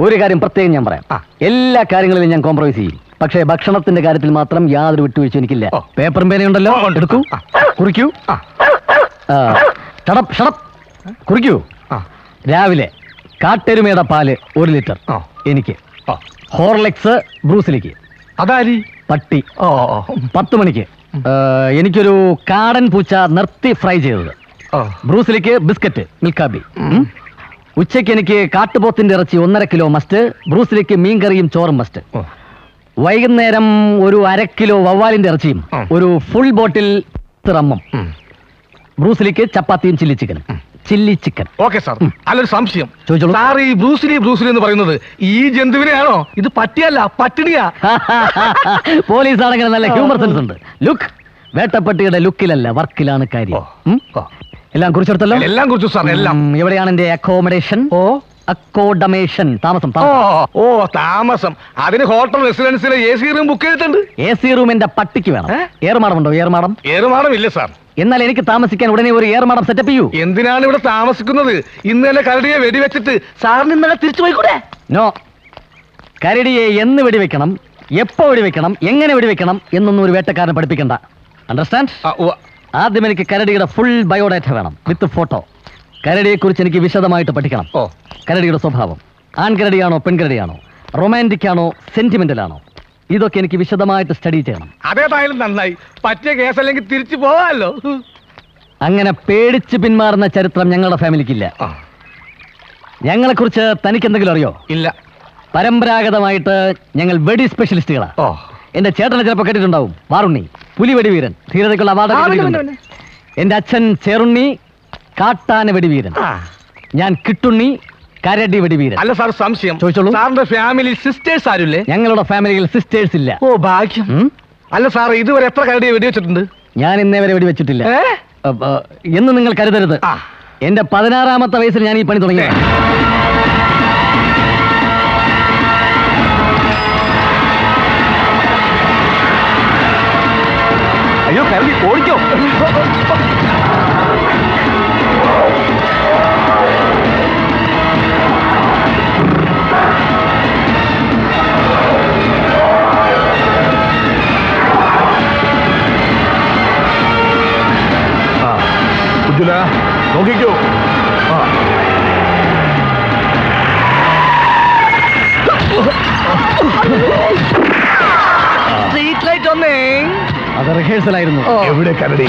[SPEAKER 21] ഒരു കാര്യം പ്രത്യേകം ഞാൻ പറയാം. എല്ലാ കാര്യങ്ങളിലും ഞാൻ കോംപ്രമൈസ് ചെയ്യും. പക്ഷേ ഭക്ഷണത്തിന്റെ കാര്യത്തിൽ മാത്രം യാതൊരു വിട്ടുവീഴ്ച എനിക്കില്ല. പേപ്പറും പേനയുണ്ടല്ലോ എടുക്കൂ. കുറിക്കൂ. ഷടപ്പ് ഷടപ്പ് കുറിക്കൂ. രാവിലെ കാട്ടെരുമയുടെ പാൽ ഒരു ലിറ്റർ. എനിക്ക്. ഹോർലെക്സ് ബ്രൂസിലേക്ക്.
[SPEAKER 9] അതാരി?
[SPEAKER 21] പട്ടി. ഓ പത്ത് മണിക്ക്. എനിക്കൊരു കാടൻ പൂച്ച നിർത്തി ഫ്രൈ ചെയ്തത്. ബ്രൂസിലേക്ക് ബിസ്ക്കറ്റ് മിൽക്കാബി. ഉച്ചയ്ക്ക് എനിക്ക് കാട്ടുപോത്തിന്റെ ഇറച്ചി ഒന്നര കിലോ മസ്റ്റ് ബ്രൂസിലേക്ക് മീൻകറിയും ചോറും മസ്റ്റ്. വൈകുന്നേരം ഒരു അര കിലോ വവ്വാലിന്റെ ഇറച്ചിയും ഒരു ഫുൾ ബോട്ടിൽ റമ്മും ബ്രൂസിലേക്ക് ചപ്പാത്തിയും chilli chicken chilli chicken.
[SPEAKER 9] Okay sir. അല്ലൊരു സംശയം.
[SPEAKER 21] ചോദിച്ചോളൂ.
[SPEAKER 9] സാർ ഈ ബ്രൂസിലി ബ്രൂസിലി എന്ന് പറയുന്നത് ഈ ജന്തുവിനെയാണോ? ഇത് പട്ടിയല്ല പട്ടിണിയാ.
[SPEAKER 21] പോലീസ് ആണെങ്കിൽ നല്ല ഹ്യൂമർ സെൻസ് ഉണ്ട്. ലുക്ക് വേട്ടപ്പട്ടിയുടെ ലുക്കിലല്ല വർക്കിലാണ് കാര്യം. എല്ലാം കുറിച്ചെടുത്തല്ലോ?
[SPEAKER 9] എല്ലാം കുറിച്ചു സാർ എല്ലാം.
[SPEAKER 21] എവിടെയാണ് എന്റെ അക്കോമഡേഷൻ
[SPEAKER 9] ഓ.
[SPEAKER 21] അക്കോഡമേഷൻ താമസം
[SPEAKER 9] ഓ ഓ താമസം. അതിന് ഹോട്ടൽ റെസിഡൻസിലെ എ സി റൂം ബുക്ക് ചെയ്തിട്ടുണ്ട്.
[SPEAKER 21] എ സി റൂം എന്റെ പട്ടിക്ക് വേണം. ഏറുമാടം ഉണ്ടോ? ഏറുമാടം?
[SPEAKER 9] ഏറുമാടം ഇല്ല സാർ.
[SPEAKER 21] എന്നാൽ എനിക്ക് താമസിക്കാൻ ഉടനെ ഒരു ഏർമാടം സെറ്റപ്പ് ചെയ്യൂ.
[SPEAKER 9] എന്തിനാണ് ഇവിടെ താമസിക്കുന്നത്? ഇന്നലെ കരടിയെ വെടിവെച്ചിട്ട് സാറിന് ഇന്നലെ തിരിച്ചു പോയിക്കൂടെ?
[SPEAKER 21] നോ കരടിയെ എന്ന് വെടിവെക്കണം എപ്പോ വെടിവെക്കണം എങ്ങനെ വെടിവെക്കണം എന്നൊന്നും ഒരു വേട്ടക്കാരനെ പഠിപ്പിക്കണ്ട. അണ്ടർസ്റ്റാൻഡ് ആദ്യം എനിക്ക് കരടിയുടെ ഫുൾ ബയോഡാറ്റ വേണം വിത്ത് ഫോട്ടോ കരടിയെ കുറിച്ച് എനിക്ക് വിശദമായിട്ട് പഠിക്കണം.
[SPEAKER 9] ഓ.
[SPEAKER 21] കരടിയുടെ സ്വഭാവം. ആൺകരടിയാണോ പെൺകരടിയാണോ? റൊമാന്റിക് ആണോ? സെന്റിമെന്റൽ ആണോ? ഇതൊക്കെ എനിക്ക് വിശദമായിട്ട് സ്റ്റഡി ചെയ്യണം.
[SPEAKER 9] അതേതായാലും നന്നായി. പറ്റിയ കേസല്ലെങ്കിൽ തിരിച്ചു പോവാല്ലോ.
[SPEAKER 21] അങ്ങനെ പേടിച്ച് പിന്മാറുന്ന ചരിത്രം ഞങ്ങളുടെ ഫാമിലിക്കില്ല. ഞങ്ങളെ കുറിച്ച് തനിക്ക് എന്തെങ്കിലും അറിയോ?
[SPEAKER 9] ഇല്ല.
[SPEAKER 21] പരമ്പരാഗതമായിട്ട് ഞങ്ങൾ വെടി സ്പെഷ്യലിസ്റ്റുകളാ എന്റെ ചേട്ടനെ ചിലപ്പോൾ കേട്ടിട്ടുണ്ടാവും. വാറുണ്ണി പുലിവെടി വീരൻ ധീരതയ്ക്കുള്ള അവാർഡ് എന്റെ അച്ഛൻ ചേറുണ്ണി കാട്ടാന വെടിവീരൻ. ഞാൻ കിട്ടുണ്ണി കരടി വെടിവീരൻ
[SPEAKER 9] അല്ല സാർ സംശയം.
[SPEAKER 21] ചോദിച്ചോളൂ.
[SPEAKER 9] സാറിന്റെ ഫാമിലി സിസ്റ്റേഴ്സ് ആരുല്ലേ
[SPEAKER 21] ഞങ്ങളുടെ ഫാമിലിയിൽ സിസ്റ്റേഴ്സ് ഇല്ല.
[SPEAKER 9] ഓ ഭാഗ്യം. അല്ല സാർ ഇതുവരെ എത്ര കരടിയെ വെടിവെച്ചിട്ടുണ്ട്
[SPEAKER 21] ഞാൻ ഇന്നേ വരെ വെടിവെച്ചിട്ടില്ല
[SPEAKER 9] ഏ?
[SPEAKER 21] അപ്പ, എന്ന് നിങ്ങൾ കരുതരുത്. എന്റെ പതിനാറാമത്തെ വയസ്സിൽ ഞാൻ ഈ പണി തുടങ്ങി.
[SPEAKER 6] ഉജ്ജുല നോക്കിക്കോ ആ.
[SPEAKER 9] സ്ട്രീറ്റ് ലൈറ്റ് ഒന്നേ
[SPEAKER 21] അത് റിഹേഴ്സൽ ആയിരുന്നു.
[SPEAKER 6] എവിടെ കരടി?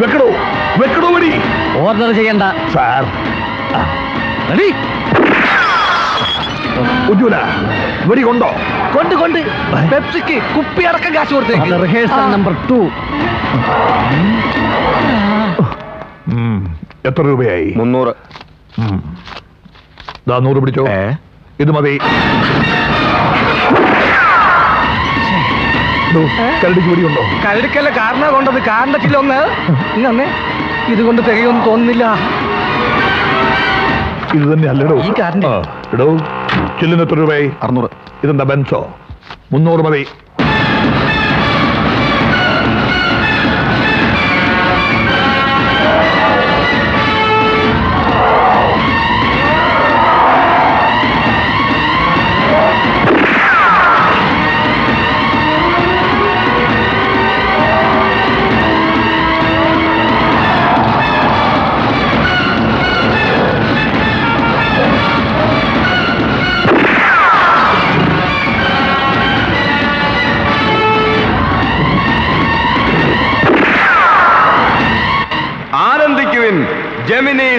[SPEAKER 6] വെക്കടോ. വെക്കടോ വടി
[SPEAKER 21] ഓർഡർ ചെയ്യണ്ട.
[SPEAKER 6] സാർ.
[SPEAKER 21] റെഡി
[SPEAKER 6] ഉജ്ജുല വെടി കൊണ്ടോ?
[SPEAKER 9] കൊണ്ട് കൊണ്ട്. പെപ്സിക്ക് കുപ്പി അടക്കം കാശ് കൊടുത്തേക്ക്
[SPEAKER 21] റിഹേഴ്സൽ നമ്പർ ടു
[SPEAKER 6] എത്ര രൂപയായി?
[SPEAKER 2] മുന്നൂറ്.
[SPEAKER 6] ദാ നൂറ് പിടിച്ചോ? ഇത് മതി. കരടിക്ക് വെടിയുണ്ടോ
[SPEAKER 9] കരടിക്കല്ല കാരണ കൊണ്ടത്. കാറിന്റെ ഒന്ന്. ഇന്നെ ഇതുകൊണ്ട് തികയൊന്നും തോന്നുന്നില്ല.
[SPEAKER 6] ഇത് തന്നെ അല്ലടോ കാരണം എടോ ചില്ലിന് എത്ര രൂപയായി?
[SPEAKER 2] അറുന്നൂറ്.
[SPEAKER 6] ഇതെന്താ ബെൻസോ? മുന്നൂറ് മതി.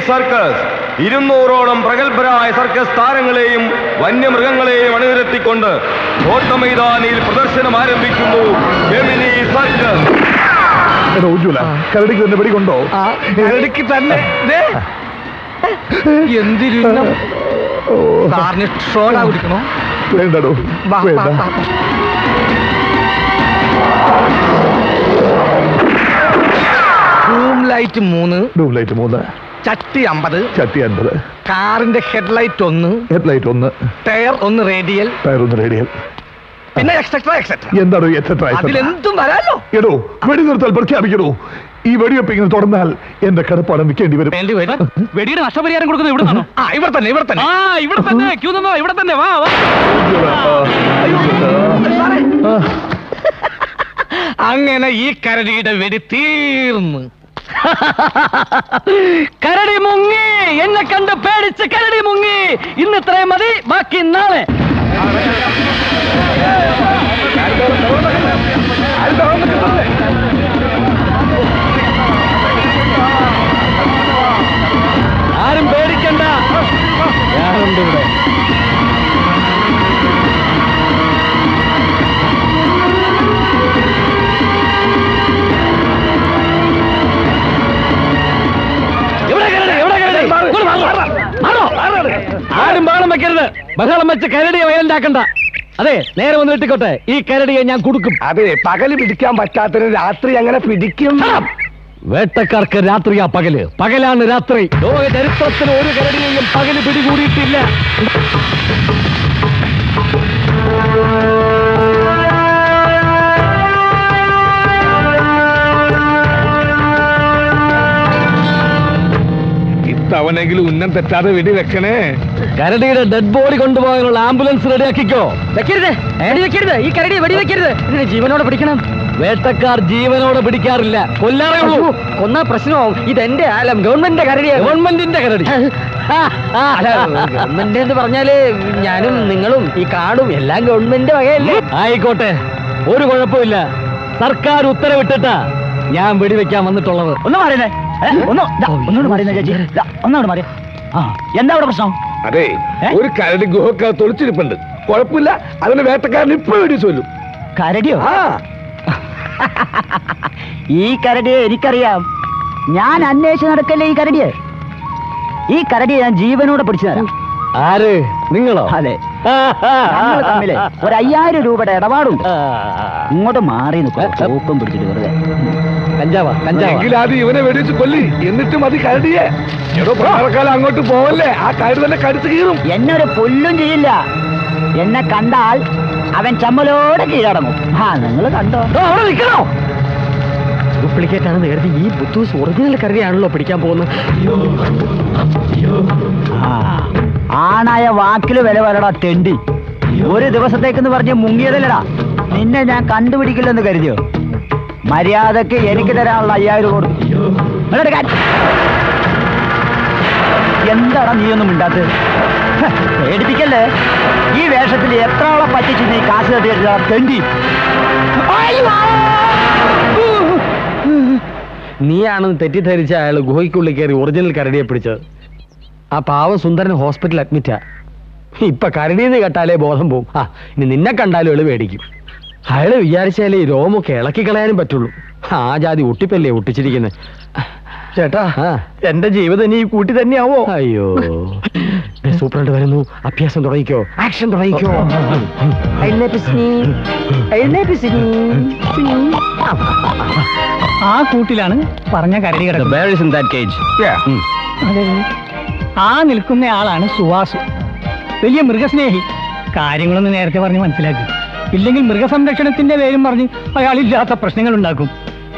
[SPEAKER 20] സർക്കസ്. ഇരുന്നൂറോളം പ്രഗത്ഭരായ സർക്കസ് താരങ്ങളെയും വന്യമൃഗങ്ങളെയും അണിനിരത്തിക്കൊണ്ട് കോട്ടമൈതാനിയിൽ പ്രദർശനം ആരംഭിക്കുന്നു. ജെമിനി സർക്കസ്
[SPEAKER 6] എടോ ഉജ്ജ്വല കരടിക്ക് തന്നെ പിടികൊണ്ടോ?
[SPEAKER 9] കരടിക്ക് തന്നെ. എന്തിരുന്നം?
[SPEAKER 6] വേണ്ടടോ വേണ്ട.
[SPEAKER 9] ലൈറ്റ് മൂന്ന്.
[SPEAKER 6] ട്യൂബ് ലൈറ്റ് മൂന്ന്.
[SPEAKER 9] ചട്ടി അമ്പത്.
[SPEAKER 6] ചട്ടി അൻപത്
[SPEAKER 9] കാറിന്റെ ഹെഡ്ലൈറ്റ് ഒന്ന്.
[SPEAKER 6] ഹെഡ്ലൈറ്റ് ഒന്ന്.
[SPEAKER 9] ടയർ ഒന്ന് റേഡിയൽ.
[SPEAKER 6] ടയർ ഒന്ന് റേഡിയൽ.
[SPEAKER 9] പിന്നെ എക്സെട്രാ എക്സെട്രാ
[SPEAKER 6] എന്താണോ എത്ര
[SPEAKER 9] അതിലെന്തും വരാലോ.
[SPEAKER 6] എടോ വെടി നിർത്താൽ പ്രഖ്യാപിക്കണോ? ഈ വെടിവെപ്പ് ഇങ്ങനെ തുടർന്നാൽ എന്റെ കിടപ്പാടം വിൽക്കേണ്ടി വരും.
[SPEAKER 5] വെടിയുടെ നഷ്ടപരിഹാരം കൊടുക്കുന്നത് ഇവിടെ നിന്നാണോ
[SPEAKER 9] ആ ഇവിടെ തന്നെ ഇവിടെ തന്നെ.
[SPEAKER 5] ആ ഇവിടെ തന്നെ. ക്യൂ നിന്നോ? ഇവിടെ തന്നെ. വാ വാ.
[SPEAKER 9] അങ്ങനെ ഈ കരടിയുടെ വെടി തീർന്നു.
[SPEAKER 17] കരടി മുങ്ങി. എന്നെ കണ്ട് പേടിച്ച് കരടി മുങ്ങി. ഇന്ന് ഇത്രയും മതി ബാക്കി നാളെ. വെച്ച് കരടിയെ വയലുണ്ടാക്കണ്ട. അതെ നേരെ വന്ന് ഇട്ടിക്കോട്ടെ ഈ കരടിയെ ഞാൻ കൊടുക്കും.
[SPEAKER 9] അതെ പകൽ പിടിക്കാൻ പറ്റാത്തതിന് രാത്രി അങ്ങനെ പിടിക്കും?
[SPEAKER 17] വേട്ടക്കാർക്ക് രാത്രിയാ പകൽ. പകലാണ് രാത്രി. ലോക ചരിത്രത്തിൽ ഒരു കരടിയെയും പകൽ പിടികൂടിയിട്ടില്ല.
[SPEAKER 9] ഇത്തവണെങ്കിലും ഉന്നം തെറ്റാതെ വെടി വെക്കണേ
[SPEAKER 17] കരടിയുടെ ഡെഡ് ബോഡി കൊണ്ടുപോകാനുള്ള ആംബുലൻസ് റെഡിയാക്കിക്കോ. വെക്കരുത്. വെക്കരുത്. ഈ കരടി വെടി വെക്കരുത്. ഇതിനെ ജീവനോടെ പിടിക്കണം. വേട്ടക്കാർ ജീവനോടെ പിടിക്കാറില്ല. കൊല്ലാറേ ഉള്ളൂ. കൊന്നാ പ്രശ്നമാവും. ഇത് എന്റെ ആലം ഗവൺമെന്റിന്റെ കരടിയാണ് ഗവൺമെന്റിന്റെ കരടി. ഗവൺമെന്റ് എന്ന് പറഞ്ഞാൽ ഞാനും നിങ്ങളും ഈ കാടും എല്ലാം ഗവൺമെന്റ് വകയല്ലേ? ആയിക്കോട്ടെ. ഒരു കുഴപ്പമില്ല. സർക്കാർ ഉത്തരവിട്ടിട്ടാ ഞാൻ വെടിവെക്കാൻ വന്നിട്ടുള്ളത്.
[SPEAKER 19] ഒന്ന് മാറിയേ. ഒന്ന് ദാ, ഒന്നുകൂടെ മാറിയെന്നേ ചേച്ചി. ദാ, ഒന്നുകൂടെ മാറി ആ എന്താ അവിടെ പ്രശ്നം?
[SPEAKER 9] അതെ ഒരു കരടി ഗുഹക്ക് തൊളിച്ചിരിപ്പുണ്ട് കുഴപ്പമില്ല. അതിന് വേട്ടക്കാരൻ ഇപ്പോഴും വെടി ചൊല്ലും
[SPEAKER 19] കരടിയോ? ഈ കരടിയെ എനിക്കറിയാം. ഞാൻ അന്വേഷിച്ച് നടക്കല്ലേ ഈ കരടിയെ? ഈ കരടിയെ ഞാൻ ജീവനോടെ പിടിച്ചു തരാം.
[SPEAKER 17] ആര്? നിങ്ങളോ?
[SPEAKER 19] അതെ. ഞങ്ങൾ തമ്മിൽ ഒരു അയ്യായിരം രൂപയുടെ ഇടപാടുണ്ട്. ഇങ്ങോട്ട് മാറി നിൽക്കും. പിടിച്ചിട്ട് വെറുതെ.
[SPEAKER 17] കഞ്ചാവാ
[SPEAKER 9] എങ്കിൽ ആദ്യം ഇവനെ വെടിവെച്ച് കൊല്ലി. എന്നിട്ട് മതി കരടിയെ. എടോ അങ്ങോട്ട് പോവല്ലേ? ആ കരട് തന്നെ കടിച്ചു കീറും.
[SPEAKER 19] എന്നെ ഒരു പുല്ലും ചെയ്യില്ല. എന്നെ കണ്ടാൽ അവൻ ചമ്മലോടെ കീഴടങ്ങും. ആ നിങ്ങൾ കണ്ടോ?
[SPEAKER 17] അവിടെ നിൽക്കണോ? ഡ്യൂപ്ലിക്കേറ്റ് ആണെന്ന് കരുതി ഈ ബുദ്ധൂസ് ഒറിജിനൽ കരുതിയാണല്ലോ പിടിക്കാൻ പോകുന്നത്.
[SPEAKER 19] ആ, ആണായ വാക്കിൽ വില വരടാ തെണ്ടി. ഒരു ദിവസത്തേക്കെന്ന് പറഞ്ഞ് മുങ്ങിയതല്ലടാ. നിന്നെ ഞാൻ കണ്ടുപിടിക്കില്ലെന്ന് കരുതിയോ? മര്യാദയ്ക്ക് എനിക്ക് തരാനുള്ള അയ്യായിരം കൊടുത്തു എന്താണ് നീ ഒന്നും നീയൊന്നും മിണ്ടാത്തത്? ഹ, പേടിപ്പിക്കല്ലേ? ഈ വേഷത്തിൽ എത്ര ആളെ പറ്റിച്ച് നീ കാശ് തട്ടിയെടുത്താ തെണ്ടി.
[SPEAKER 17] നീയാണെന്ന് തെറ്റിദ്ധരിച്ച അയാൾ ഗുഹയ്ക്കുള്ളിൽ കയറി ഒറിജിനൽ കരടിയെ പിടിച്ചത്. ആ പാവം സുന്ദരൻ ഹോസ്പിറ്റലിൽ അഡ്മിറ്റാ ഇപ്പൊ കരടിയെന്ന് കേട്ടാലേ ബോധം പോവും. ആ ഇനി നിന്നെ കണ്ടാലും എൾ പേടിക്കും. അയാൾ വിചാരിച്ചാലേ രോമൊക്കെ ഇളക്കി കളയാനും പറ്റുള്ളൂ. ആ ജാതി ഒട്ടിപ്പല്ലേ ഒട്ടിച്ചിരിക്കുന്നത്
[SPEAKER 9] ചേട്ടാ എന്റെ ജീവിതം ഇനി ഈ കൂട്ടി തന്നെയാവോ?
[SPEAKER 17] അയ്യോ. സൂപ്രണ്ട് വരുന്നു. അഭ്യാസം തുടങ്ങിക്കോ. ആക്ഷൻ തുടങ്ങിക്കോ. ആ.
[SPEAKER 16] കൂട്ടിലാണ് പറഞ്ഞ കരടി ആ നിൽക്കുന്ന ആളാണ് സുവാസു. വലിയ മൃഗസ്നേഹി. കാര്യങ്ങളൊന്ന് നേരത്തെ പറഞ്ഞ് മനസ്സിലാക്കി. ഇല്ലെങ്കിൽ മൃഗസംരക്ഷണത്തിന്റെ പേരും പറഞ്ഞ് അയാളില്ലാത്ത പ്രശ്നങ്ങൾ ഉണ്ടാക്കും.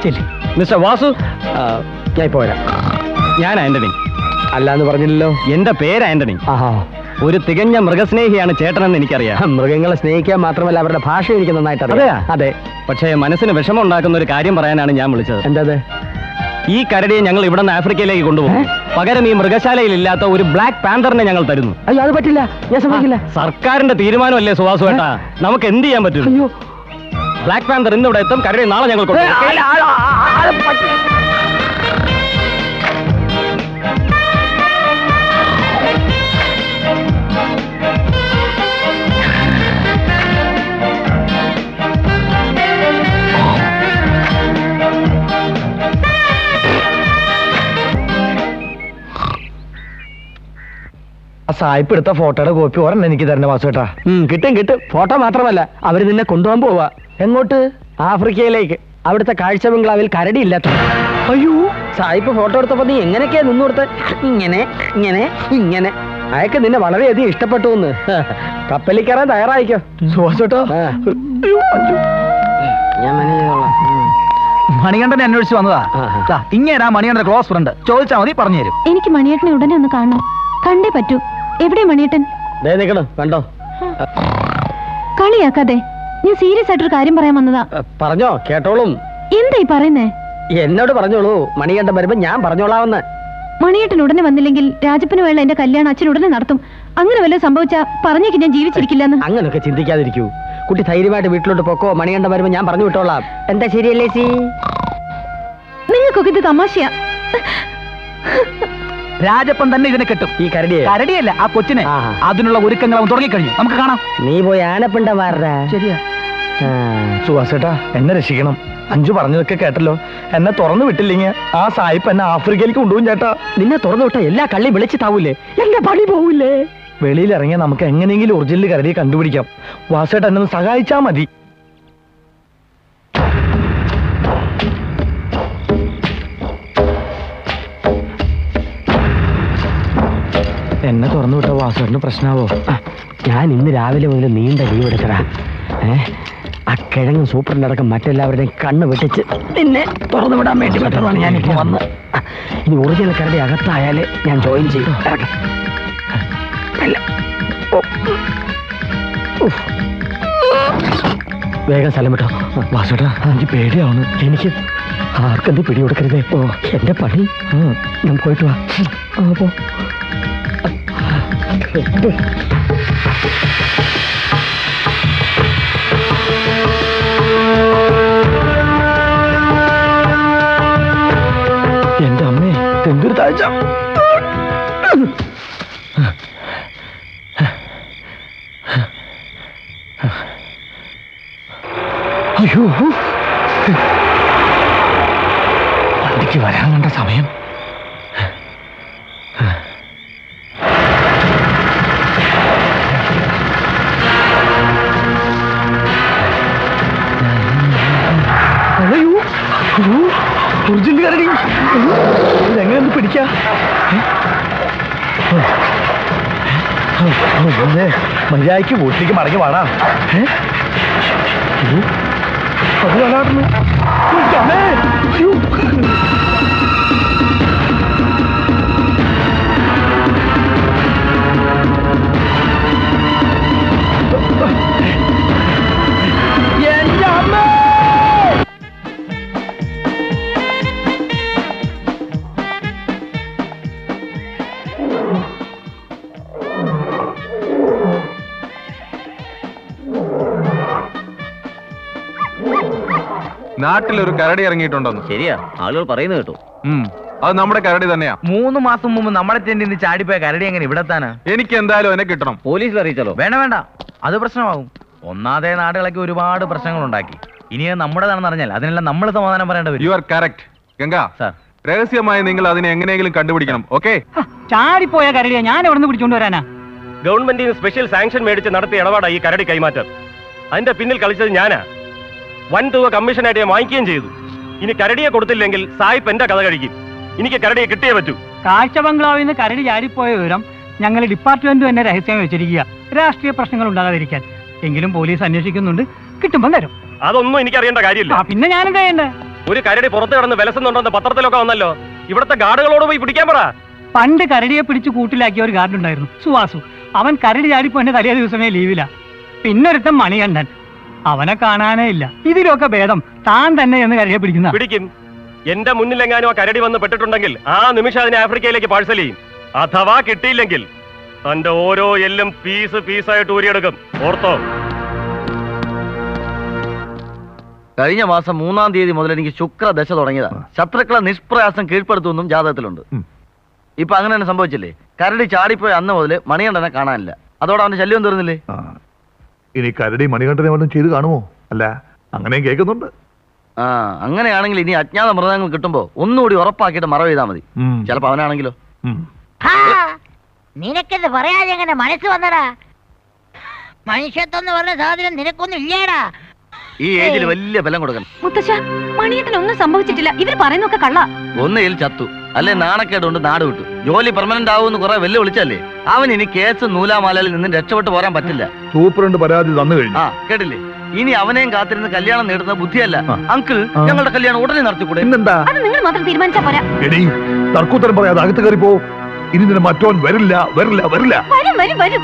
[SPEAKER 16] ശരി
[SPEAKER 17] മിസ്റ്റർ വാസു ഞാൻ
[SPEAKER 19] ആന്റണി
[SPEAKER 17] അല്ല എന്ന് പറഞ്ഞില്ലല്ലോ.
[SPEAKER 19] എന്റെ പേര് ആന്റണി.
[SPEAKER 17] ആഹാ.
[SPEAKER 19] ഒരു തികഞ്ഞ മൃഗസ്നേഹിയാണ് ചേട്ടനെന്ന് എനിക്കറിയാം.
[SPEAKER 17] മൃഗങ്ങളെ സ്നേഹിക്കാൻ മാത്രമല്ല അവരുടെ ഭാഷ എനിക്ക് നന്നായിട്ട്? അറിയാം. അതെ.
[SPEAKER 19] പക്ഷേ മനസ്സിന് വിഷമം ഉണ്ടാക്കുന്ന ഒരു കാര്യം പറയാനാണ് ഞാൻ വിളിച്ചത്.
[SPEAKER 17] എന്തത്?
[SPEAKER 19] ഈ കരടിയെ ഞങ്ങൾ ഇവിടെ നിന്ന് ആഫ്രിക്കയിലേക്ക് കൊണ്ടുപോകും. പകരം ഈ മൃഗശാലയിൽ ഇല്ലാത്ത ഒരു ബ്ലാക്ക് പാന്തറിനെ ഞങ്ങൾ തരുന്നു.
[SPEAKER 17] അയ്യോ അത് പറ്റില്ല. ഞാൻ സമ്മതിക്കില്ല.
[SPEAKER 19] സർക്കാരിന്റെ തീരുമാനമല്ലേ സുഹാസ് ഏട്ടാ? നമുക്ക് എന്ത് ചെയ്യാൻ പറ്റും? അയ്യോ. ബ്ലാക്ക് പാന്തർ ഇന്ന് ഇവിടെ എത്തും കരടി നാളെ ഞങ്ങൾ കൊണ്ടുപോകും
[SPEAKER 8] സായിപ്പ് എടുത്ത ഫോട്ടോയുടെ കോപ്പി ഒരെണ്ണം എനിക്ക് തരണ വാസുവേട്ടാ
[SPEAKER 17] കിട്ടും കിട്ടും. ഫോട്ടോ മാത്രമല്ല അവർ നിന്നെ കൊണ്ടുപോകാൻ പോവാ. എങ്ങോട്ട്? ആഫ്രിക്കയിലേക്ക്. അവിടുത്തെ കാഴ്ച ബംഗ്ലാവിൽ കരടി ഇല്ലാത്ത അയ്യോ. സായിപ്പ് ഫോട്ടോ എടുത്തപ്പോ നീ എങ്ങനെയൊക്കെയാ നിന്ന് കൊടുത്ത്? ഇങ്ങനെ ഇങ്ങനെ ഇങ്ങനെ. അയക്ക് നിന്നെ വളരെയധികം ഇഷ്ടപ്പെട്ടു എന്ന്. കപ്പലിൽ കയറാൻ തയ്യാറായിക്കോ.
[SPEAKER 8] സുഹാസോട്ടോ
[SPEAKER 17] ഞാൻ ചെയ്തോളാം.
[SPEAKER 8] മണികണ്ഠനെ അന്വേഷിച്ച് വന്നതാ. ദാ, ഇങ്ങേരാ മണികണ്ഠന്റെ ക്ലോസ് ഫ്രണ്ട്. ചോദിച്ചാൽ മതി പറഞ്ഞു തരും
[SPEAKER 1] എനിക്ക് മണിയേട്ടനെ ഉടനെ ഒന്ന് കാണണം. കണ്ടേ പറ്റൂ. എവിടെ മണിയേട്ടൻ?
[SPEAKER 17] കണ്ടോ?
[SPEAKER 1] കളിയാക്കാതെ ഞാൻ സീരിയസ് ആയിട്ടൊരു കാര്യം പറയാൻ വന്നതാ.
[SPEAKER 17] പറഞ്ഞോ കേട്ടോളും.
[SPEAKER 1] എന്തായി പറയുന്നേ?
[SPEAKER 17] എന്നോട് പറഞ്ഞോളൂ മണികണ്ഠൻ വരുമ്പോ ഞാൻ പറഞ്ഞോളാവുന്ന
[SPEAKER 1] മണിയേട്ടൻ ഉടനെ വന്നില്ലെങ്കിൽ രാജപ്പന് വേള എന്റെ കല്യാണം അച്ഛൻ ഉടനെ നടത്തും. അങ്ങനെ വല്ലതും സംഭവിച്ചാ പറഞ്ഞേക്ക് ഞാൻ ജീവിച്ചിരിക്കില്ലെന്ന്.
[SPEAKER 17] അങ്ങനൊക്കെ ചിന്തിക്കാതിരിക്കൂ. കുട്ടി ധൈര്യമായിട്ട് വീട്ടിലോട്ട് പോക്കോ മണികണ്ഠൻ വരുമ്പോ ഞാൻ പറഞ്ഞു വിട്ടോളാം. എന്താ ശരിയല്ലേ സി?
[SPEAKER 1] നിങ്ങൾക്കൊക്കെ ഇത് തമാശയാ.
[SPEAKER 8] രാജപ്പൻ തന്നെ ഇതിനെ കെട്ടും.
[SPEAKER 17] ഈ കരടിയെ?
[SPEAKER 8] കരടിയല്ല ആ കൊച്ചിനെ. അതിനുള്ള ഒരുക്കങ്ങൾ അവൻ തുടങ്ങിക്കഴിഞ്ഞു. നമുക്ക് കാണാം.
[SPEAKER 17] നീ പോയി ആനപ്പിണ്ട
[SPEAKER 8] ശരിയാ. സുഹാസേട്ടാ എന്നെ രക്ഷിക്കണം. അഞ്ചു പറഞ്ഞതൊക്കെ കേട്ടല്ലോ. എന്നെ തുറന്നു വിട്ടില്ലെങ്കിൽ ആ സായിപ്പ് എന്നെ ആഫ്രിക്കയിലേക്ക് കൊണ്ടുപോകും ചേട്ടാ.
[SPEAKER 17] നിന്നെ തുറന്നു വിട്ട എല്ലാ കള്ളി വിളിച്ചിട്ടാവൂലേ താവൂലേ? എന്റെ പണി പോവില്ലേ
[SPEAKER 8] വെളിയിൽ ഇറങ്ങിയ നമുക്ക് എങ്ങനെയെങ്കിലും ഒറിജിനൽ കരടിയെ കണ്ടുപിടിക്കാം. വാസേട്ട എന്നെ ഒന്ന് സഹായിച്ചാ മതി. എന്നെ തുറന്നു വിട്ട വാസുവിന് പ്രശ്നാവോ?
[SPEAKER 17] ഞാൻ ഇന്ന് രാവിലെ മുതൽ നീണ്ട ലീവ് എടുക്കടാ ഏ ആ കിഴങ്ങും സൂപ്പറിന്റെ അടക്കം മറ്റെല്ലാവരുടെയും കണ്ണ് വെട്ടിച്ച് നിന്നെ തുറന്നു വിടാൻ വേണ്ടി പറ്റതാണ് ഞാൻ ഇപ്പോൾ വന്ന്. ഇനി ഒറിജിനൽ കരടി അകത്തായാലേ ഞാൻ ജോയിൻ ചെയ്യും. വേഗം സ്ഥലം വിട്ടോ.
[SPEAKER 8] വാസുട്ടാ എനിക്ക് പേടിയാവുന്നു.
[SPEAKER 17] എനിക്ക് ആർക്കെന്ത് പിടികൊടുക്കരുതേ? ഓ. എന്റെ പണി. ഞാൻ പോയിട്ട് വാ. ആ
[SPEAKER 8] എന്റെ അമ്മേ എന്തൊരു താഴ്ച അയ്യോ. വണ്ടിക്ക് വരാൻ കണ്ട സമയം. ഇതെങ്ങനെ ഒന്ന് പിടിക്കാ മര്യാദയ്ക്ക് വീട്ടിലേക്ക് മടങ്ങി വാടാ ഏ? അയ്യോ, അത് കാണാറുന്നു അമ്മേ അയ്യോ
[SPEAKER 20] നാട്ടിലൊരു കരടി ഇറങ്ങിയിട്ടുണ്ടെന്ന്.
[SPEAKER 3] ശരിയാ ആളുകൾ പറയുന്നു കേട്ടോ.
[SPEAKER 20] ഉം, അത് നമ്മുടെ കരടി തന്നെയാ.
[SPEAKER 8] മൂന്ന് മാസം മുമ്പ് നമ്മളെ ചെണ്ടി നിന്ന് ചാടിപ്പോയ കരടി എങ്ങനെ ഇവിടെ
[SPEAKER 20] എനിക്ക് എന്തായാലും എന്നെ കിട്ടണം.
[SPEAKER 3] പോലീസിൽ അറിയിച്ചാലോ?
[SPEAKER 8] വേണ്ട വേണ്ട. അത് പ്രശ്നമാകും. ഒന്നാതെ നാടുകളൊക്കെ ഒരുപാട് പ്രശ്നങ്ങൾ ഉണ്ടാക്കി. ഇനി അത് നമ്മുടേതാണെന്ന് അറിഞ്ഞാൽ അതിനെല്ലാം നമ്മൾ സമാധാനം പറയേണ്ടി
[SPEAKER 20] യു
[SPEAKER 8] വരും
[SPEAKER 20] ആർ കറക്റ്റ് ഗംഗ
[SPEAKER 8] സാർ.
[SPEAKER 22] രഹസ്യമായി നിങ്ങൾ അതിനെ എങ്ങനെയെങ്കിലും കണ്ടുപിടിക്കണം ഓക്കെ
[SPEAKER 16] ചാടിപ്പോയ കരടിയെ ഞാൻ എവിടെ നിന്ന് പിടിച്ചോണ്ട് വരാനാ?
[SPEAKER 23] ഗവൺമെന്റിന് സ്പെഷ്യൽ സാങ്ഷൻ മേടിച്ച് നടത്തിയ ഇടപാടാണ് ഈ കരടി കൈമാറ്റം. അതിന്റെ പിന്നിൽ കളിച്ചത് ഞാനാ. വൻ കമ്മീഷൻ കമ്മീഷനായിട്ട് ഞാൻ വാങ്ങിക്കുകയും ചെയ്തു. ഇനി കരടിയെ കൊടുത്തില്ലെങ്കിൽ സായിപ്പ് എന്റെ കഥ കഴിക്കും. എനിക്ക് കരടിയെ കിട്ടിയേ പറ്റൂ.
[SPEAKER 16] കാഴ്ച ബംഗ്ലാവിൽ നിന്ന് കരടി ചാരിപ്പോയ വിവരം ഞങ്ങൾ ഡിപ്പാർട്ട്മെന്റ് തന്നെ രഹസ്യം വെച്ചിരിക്കുക. രാഷ്ട്രീയ പ്രശ്നങ്ങൾ ഉണ്ടാകാതിരിക്കാൻ. എങ്കിലും പോലീസ് അന്വേഷിക്കുന്നുണ്ട്. കിട്ടുമ്പോൾ തരും.
[SPEAKER 23] അതൊന്നും എനിക്ക് അറിയേണ്ട കാര്യമില്ല.
[SPEAKER 16] പിന്നെ ഞാനും കഴിയണ്ടേ
[SPEAKER 23] ഒരു കരടി പുറത്ത് കിടന്ന് വിലസുന്നുണ്ടെന്ന് പത്രത്തിലൊക്കെ വന്നല്ലോ. ഇവിടുത്തെ ഗാർഡുകളോട് പോയി പിടിക്കാൻ പറ.
[SPEAKER 16] പണ്ട് കരടിയെ പിടിച്ച് കൂട്ടിലാക്കിയ ഒരു ഗാർഡ് ഉണ്ടായിരുന്നു സുവാസു. അവൻ കരടി ചാടിപ്പോന്റെ തലേ ദിവസമേ ലീവില. പിന്നൊരുത്തം മണികണ്ഠൻ. അവനെ കാണാനേ ഇല്ല. ഇതിലൊക്കെ ഭേദം താൻ തന്നെ എന്ന് കരുതി പിടിക്കുന്ന
[SPEAKER 23] പിടിക്കും. എന്റെ മുന്നിലെങ്ങാനും ആ കരടി വന്ന് പെട്ടിട്ടുണ്ടെങ്കിൽ ആ നിമിഷം അതിനെ ആഫ്രിക്കയിലേക്ക് പാഴ്സൽ ചെയ്യും. അഥവാ കിട്ടിയില്ലെങ്കിൽ തന്റെ ഓരോ എല്ലും പീസ് പീസായിട്ട് ഊരിയെടുക്കും. ഓർത്തോ?
[SPEAKER 3] കഴിഞ്ഞ മാസം മൂന്നാം തീയതി മുതൽ എനിക്ക് ശുക്രദശ തുടങ്ങിയതാണ് ശത്രുക്കളെ നിഷ്പ്രയാസം കീഴ്പ്പെടുത്തുമെന്നും ജാതകത്തിലുണ്ട്. ഇപ്പൊ അങ്ങനെ തന്നെ സംഭവിച്ചില്ലേ? കരടി ചാടിപ്പോയ അന്ന് മുതൽ മണികണ്ഠനെ കാണാനില്ല. അതോടെ അവന്റെ ശല്യം തീർന്നില്ലേ?
[SPEAKER 6] ഇനി കരടി മണികണ്ഠനെ വല്ലതും ചെയ്ത് കാണുമോ? അല്ല അങ്ങനെയും കേൾക്കുന്നുണ്ട്.
[SPEAKER 3] ആ അങ്ങനെയാണെങ്കിൽ ഇനി അജ്ഞാത മൃതങ്ങൾ കിട്ടുമ്പോ ഒന്നുകൂടി ഉറപ്പാക്കിയിട്ട് മറവ് ചെയ്താൽ മതി.
[SPEAKER 6] ഉം.
[SPEAKER 3] ചിലപ്പോ അവനാണെങ്കിലോ.
[SPEAKER 7] നിനക്കെന്ത് പറയാതെ എങ്ങനെ മനസ്സ് വന്നടാ? മനുഷ്യത്വം എന്ന് പറഞ്ഞ സാധനം നിനക്കൊന്നും ഇല്ലേടാ.
[SPEAKER 3] ഈ ഏജിൽ വലിയ ബലം കൊടുക്കണം.
[SPEAKER 1] മുത്തശ്ശ മണിയത്തിനൊന്നും സംഭവിച്ചിട്ടില്ല. ഇവർ പറയുന്നൊക്കെ കള്ള.
[SPEAKER 3] ഒന്നേൽ ചത്തു. അല്ലെ നാണക്കേട് കൊണ്ട് നാട് വിട്ടു. ജോലി പെർമനന്റ് ആവുമെന്ന് കുറെ വെല്ലു വിളിച്ചല്ലേ അവൻ ഇനി കേസ് നൂലാമാലയിൽ നിന്ന് രക്ഷപ്പെട്ടു പോരാൻ പറ്റില്ല.
[SPEAKER 6] സൂപ്രണ്ട് പരാതി തന്നു കഴിഞ്ഞു.
[SPEAKER 3] ആ കേട്ടില്ലേ? ഇനി അവനെയും കാത്തിരുന്ന് കല്യാണം നേടുന്ന ബുദ്ധിയല്ല. അങ്കിൾ ഞങ്ങളുടെ കല്യാണം ഉടനെ നടത്തിക്കൂടെ?
[SPEAKER 6] പിന്നെന്താ?
[SPEAKER 1] അത് നിങ്ങൾ മാത്രം തീരുമാനിച്ചാ പോരാ.
[SPEAKER 6] എടി തർക്കുത്തരം പറയാതെ അകത്ത് കയറിപ്പോ ഇനി നിന്നെ മറ്റോൻ വരില്ല വരില്ല വരില്ല.
[SPEAKER 1] വരും വരും വരും.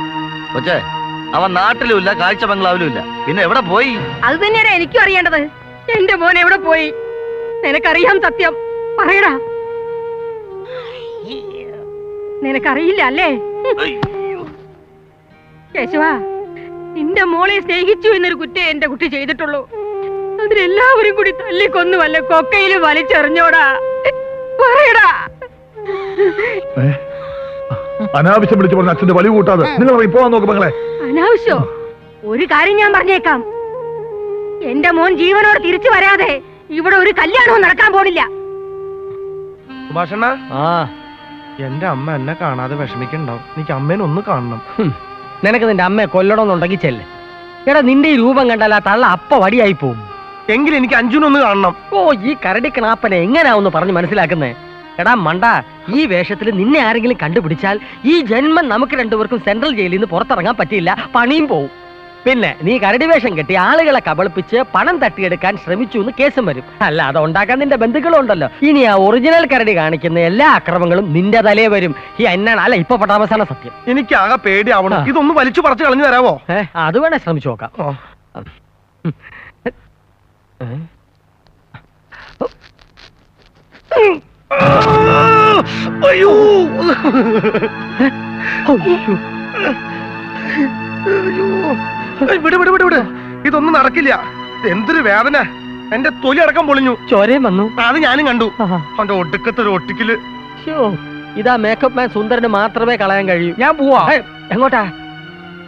[SPEAKER 3] കൊച്ചേ അവൻ നാട്ടിലുമില്ല കാഴ്ച ബംഗ്ലാവിലും ഇല്ല. പിന്നെ എവിടെ പോയി?
[SPEAKER 10] അത് തന്നെയാണ് എനിക്കും അറിയേണ്ടത്. എന്റെ മോൻ എവിടെ പോയി? നിനക്കറിയാം സത്യം. പറയടാ. നിനക്കറിയില്ല അല്ലേ? കേശവ നിന്റെ മോളെ സ്നേഹിച്ചു എന്നൊരു കുറ്റേ എന്റെ കുട്ടി ചെയ്തിട്ടുള്ളൂ. അതിനെല്ലാവരും കൂടി തല്ലിക്കൊന്നു വല്ല കൊക്കയിൽ വലിച്ചെറിഞ്ഞോടാ. പറയടാ?
[SPEAKER 6] അനാവശ്യം വിളിച്ചു പറഞ്ഞ അച്ഛന്റെ വലിവ് കൂട്ടാതെ നിങ്ങൾ പോവാൻ നോക്ക് മകളെ.
[SPEAKER 10] അനാവശ്യോ? ഒരു കാര്യം ഞാൻ പറഞ്ഞേക്കാം. എന്റെ മോൻ ജീവനോട് തിരിച്ചു വരാതെ ഇവിടെ ഒരു കല്യാണവും നടക്കാൻ പോണില്ല.
[SPEAKER 8] സുഭാഷണ്ണ?
[SPEAKER 17] ആ.
[SPEAKER 8] എന്റെ അമ്മ എന്നെ കാണാതെ വിഷമിക്കണ്ടാവും. എനിക്ക് അമ്മേനെ ഒന്ന് കാണണം
[SPEAKER 17] നിനക്ക് നിന്റെ അമ്മയെ കൊല്ലണമെന്നുണ്ടെങ്കിൽ ചെല്ല്. എടാ നിന്റെ ഈ രൂപം കണ്ടാൽ ആ തള്ള അപ്പ വടിയായി പോവും.
[SPEAKER 8] എങ്കിലും എനിക്ക് അഞ്ജുനൊന്ന് കാണണം.
[SPEAKER 17] ഓ ഈ കരടി കിണാപ്പനെ എങ്ങനെയാവുന്ന് പറഞ്ഞ് മനസ്സിലാക്കുന്നേ? എടാ മണ്ട ഈ വേഷത്തിൽ നിന്നെ ആരെങ്കിലും കണ്ടുപിടിച്ചാൽ ഈ ജന്മം നമുക്ക് രണ്ടുപേർക്കും സെൻട്രൽ ജയിലിൽ നിന്ന് പുറത്തിറങ്ങാൻ പറ്റിയില്ല പണിയും പോവും. പിന്നെ നീ കരടി വേഷം കെട്ടി ആളുകളെ കബളിപ്പിച്ച് പണം തട്ടിയെടുക്കാൻ ശ്രമിച്ചു എന്ന് കേസും വരും. അല്ല അത് ഉണ്ടാക്കാൻ നിന്റെ ബന്ധുക്കളുണ്ടല്ലോ ഇനി ആ ഒറിജിനൽ കരടി കാണിക്കുന്ന എല്ലാ അക്രമങ്ങളും നിന്റെ തലേ വരും. ഈ എന്നാണ് അല്ല ഇപ്പൊ പട്ടാമസാന സത്യം.
[SPEAKER 8] എനിക്ക് ആകെ പേടിയാവണം ഇതൊന്ന് വലിച്ചു പറിച്ചു കളഞ്ഞു
[SPEAKER 17] തരാമോ അത് വേണേ ശ്രമിച്ചു നോക്കാം. ഏ?
[SPEAKER 8] അയ്യോ! ഏയ് വിട് വിട് വിട് വിട്. ഇതൊന്നും നടക്കില്ല. എന്തൊരു വേദന. എന്റെ തൊലി അടക്കം പൊളിഞ്ഞു.
[SPEAKER 17] ചോരയും വന്നു.
[SPEAKER 8] അത് ഞാനും കണ്ടു. അവന്റെ ഒടുക്കത്തെ ഒരു
[SPEAKER 17] ഒട്ടിക്കൽ ഇതാ മേക്കപ്പ് മാൻ സുന്ദരന് മാത്രമേ കളയാൻ കഴിയൂ. ഞാൻ പോവാ. എങ്ങോട്ടാ?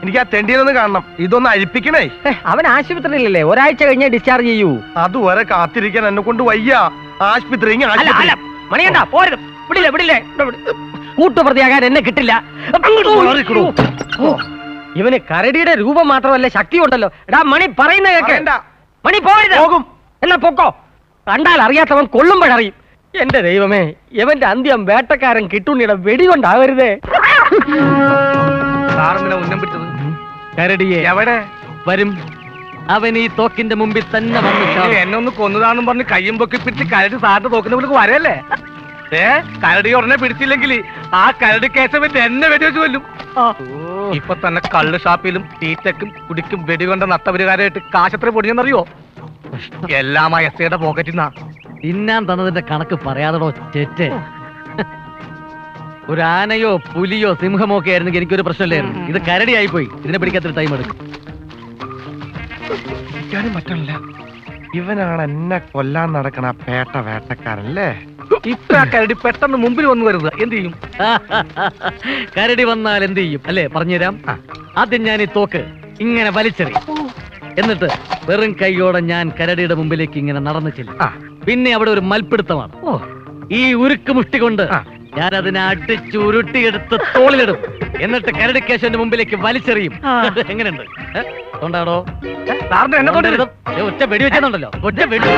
[SPEAKER 8] എനിക്ക് ആ തെണ്ടിയതൊന്ന് കാണണം. ഇതൊന്ന് അഴിപ്പിക്കണേ.
[SPEAKER 17] അവൻ ആശുപത്രിയിലല്ലേ? ഒരാഴ്ച കഴിഞ്ഞാൽ ഡിസ്ചാർജ് ചെയ്യൂ.
[SPEAKER 8] അത് വരെ കാത്തിരിക്കാൻ എന്നെ കൊണ്ട് വയ്യ. ആശുപത്രി
[SPEAKER 17] മണിയണ്ട പോരുത്. വിടില്ലേ വിടില്ലേ. കൂട്ടുപ്രതിയാകാൻ എന്നെ കിട്ടില്ല. ഇവന് കരടിയുടെ രൂപം മാത്രമല്ല ശക്തി ഉണ്ടല്ലോ എടാ മണി പറയുന്ന കേക്ക്.
[SPEAKER 8] പറയണ്ട.
[SPEAKER 17] മണി പോരുത് പോകും. എന്നാ പൊക്കോ. കണ്ടാൽ അറിയാത്തവൻ കൊള്ളുമ്പോഴറിയും. എന്റെ ദൈവമേ ഇവന്റെ അന്ത്യം വേട്ടക്കാരൻ കിട്ടുണ്ണിയുടെ വെടികൊണ്ടാവരുതേ
[SPEAKER 8] സാറെന്തിനാ ഉന്നം പിടിച്ചത്?
[SPEAKER 17] കരടിയെ
[SPEAKER 8] എവിടെ?
[SPEAKER 17] വരും. അവൻ ഈ തോക്കിന്റെ മുമ്പിൽ തന്നെ വന്നു ചാടും.
[SPEAKER 8] എന്നെ ഒന്ന് കൊന്നതാന്നും പറഞ്ഞ് കയ്യും പൊക്കി പിടിച്ച് കരടി സാറിന്റെ തോക്കിന്റെ മുന്നിൽ വരല്ലേ? ഏ? കരടി ഉടനെ പിടിച്ചില്ലെങ്കിൽ ആ കരടി കേസവന്റെ എന്നെ വെടിവെച്ച് കൊല്ലും. ഇപ്പൊ തന്നെ കള്ള് ഷാപ്പിലും തീറ്റക്കും കുടിക്കും വെടികൊണ്ട നത്തപരികാരമായിട്ട് കാശത്ര പൊടിഞ്ഞെന്നറിയോ? എല്ലാം ആ എസ് ഐയുടെ പോക്കറ്റിൽ നിന്നാ
[SPEAKER 17] തിന്നാൻ തന്നതിന്റെ കണക്ക് പറയാതടോ ചേറ്റ് ഒരു ആനയോ പുലിയോ സിംഹമോ ഒക്കെ ആയിരുന്നെങ്കിൽ എനിക്കൊരു പ്രശ്നമില്ലായിരുന്നു ഇത് കരടിയായി പോയി ഇതിനെ പിടിക്കാത്തൊരു ടൈം എടുക്കും.
[SPEAKER 8] മറ്റല്ല ഇവനാണ് എന്നെ കൊല്ലാൻ നടക്കണ പേട്ട വേട്ടക്കാരല്ലേ ഇപ്പൊ ആ കരടി പെട്ടെന്ന് മുമ്പിൽ വന്നു വരുന്നത്. എന്ത് ചെയ്യും?
[SPEAKER 17] കരടി വന്നാൽ എന്ത് ചെയ്യും? അല്ലേ? പറഞ്ഞുതരാം. ആദ്യം ഞാൻ ഈ തോക്ക് ഇങ്ങനെ വലിച്ചെറി എന്നിട്ട് വെറും കൈയോടെ ഞാൻ കരടിയുടെ മുമ്പിലേക്ക് ഇങ്ങനെ നടന്നു ചെല്ലും. പിന്നെ അവിടെ ഒരു മൽപ്പിടുത്തമാണ്.
[SPEAKER 21] ഈ ഉരുക്ക് മുഷ്ടി കൊണ്ട് ഞാൻ അതിനെ അടിച്ചുരുട്ടിയെടുത്ത് തോളിലിടും. എന്നിട്ട് കരടിക്കേശന്റെ മുമ്പിലേക്ക് വലിച്ചെറിയും. എങ്ങനെയുണ്ട്? ഏ? തൊണ്ടാടോ
[SPEAKER 8] സാറിന്റെ എന്നെ
[SPEAKER 21] ഒറ്റ വെടി വെച്ചെന്നുണ്ടല്ലോ. ഒറ്റ വെടി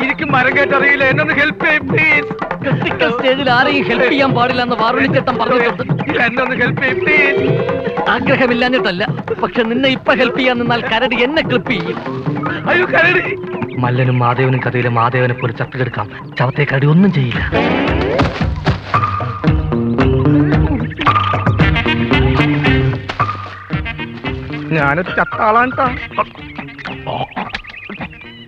[SPEAKER 8] ഇരിക്കും മരം കേട്ടറിയില്ല എന്നൊന്ന് ഹെൽപ്പ് ചെയ്യും പ്ലീസ്
[SPEAKER 21] ക്രിട്ടിക്കൽ സ്റ്റേജിൽ ആരെയും ഹെൽപ്പ് ചെയ്യാൻ പാടില്ല എന്ന് വാറുണിച്ചേട്ടൻ പറഞ്ഞിട്ടുണ്ട്. ആഗ്രഹമില്ലാഞ്ഞിട്ടല്ല പക്ഷെ നിന്നെ ഇപ്പൊ ഹെൽപ്പ് ചെയ്യാൻ നിന്നാൽ കരടി എന്നെ ക്ലിപ്പ് ചെയ്യും.
[SPEAKER 8] അയ്യോ കരടി.
[SPEAKER 9] മല്ലനും മാധവനും കഥയിലെ മാധവനെ പോലെ ചത്തുകെടുക്കാം. ചവത്തെ കരടി ഒന്നും ചെയ്യില്ല.
[SPEAKER 8] ഞാനൊരു ചത്താളാണ് ട്ടാ.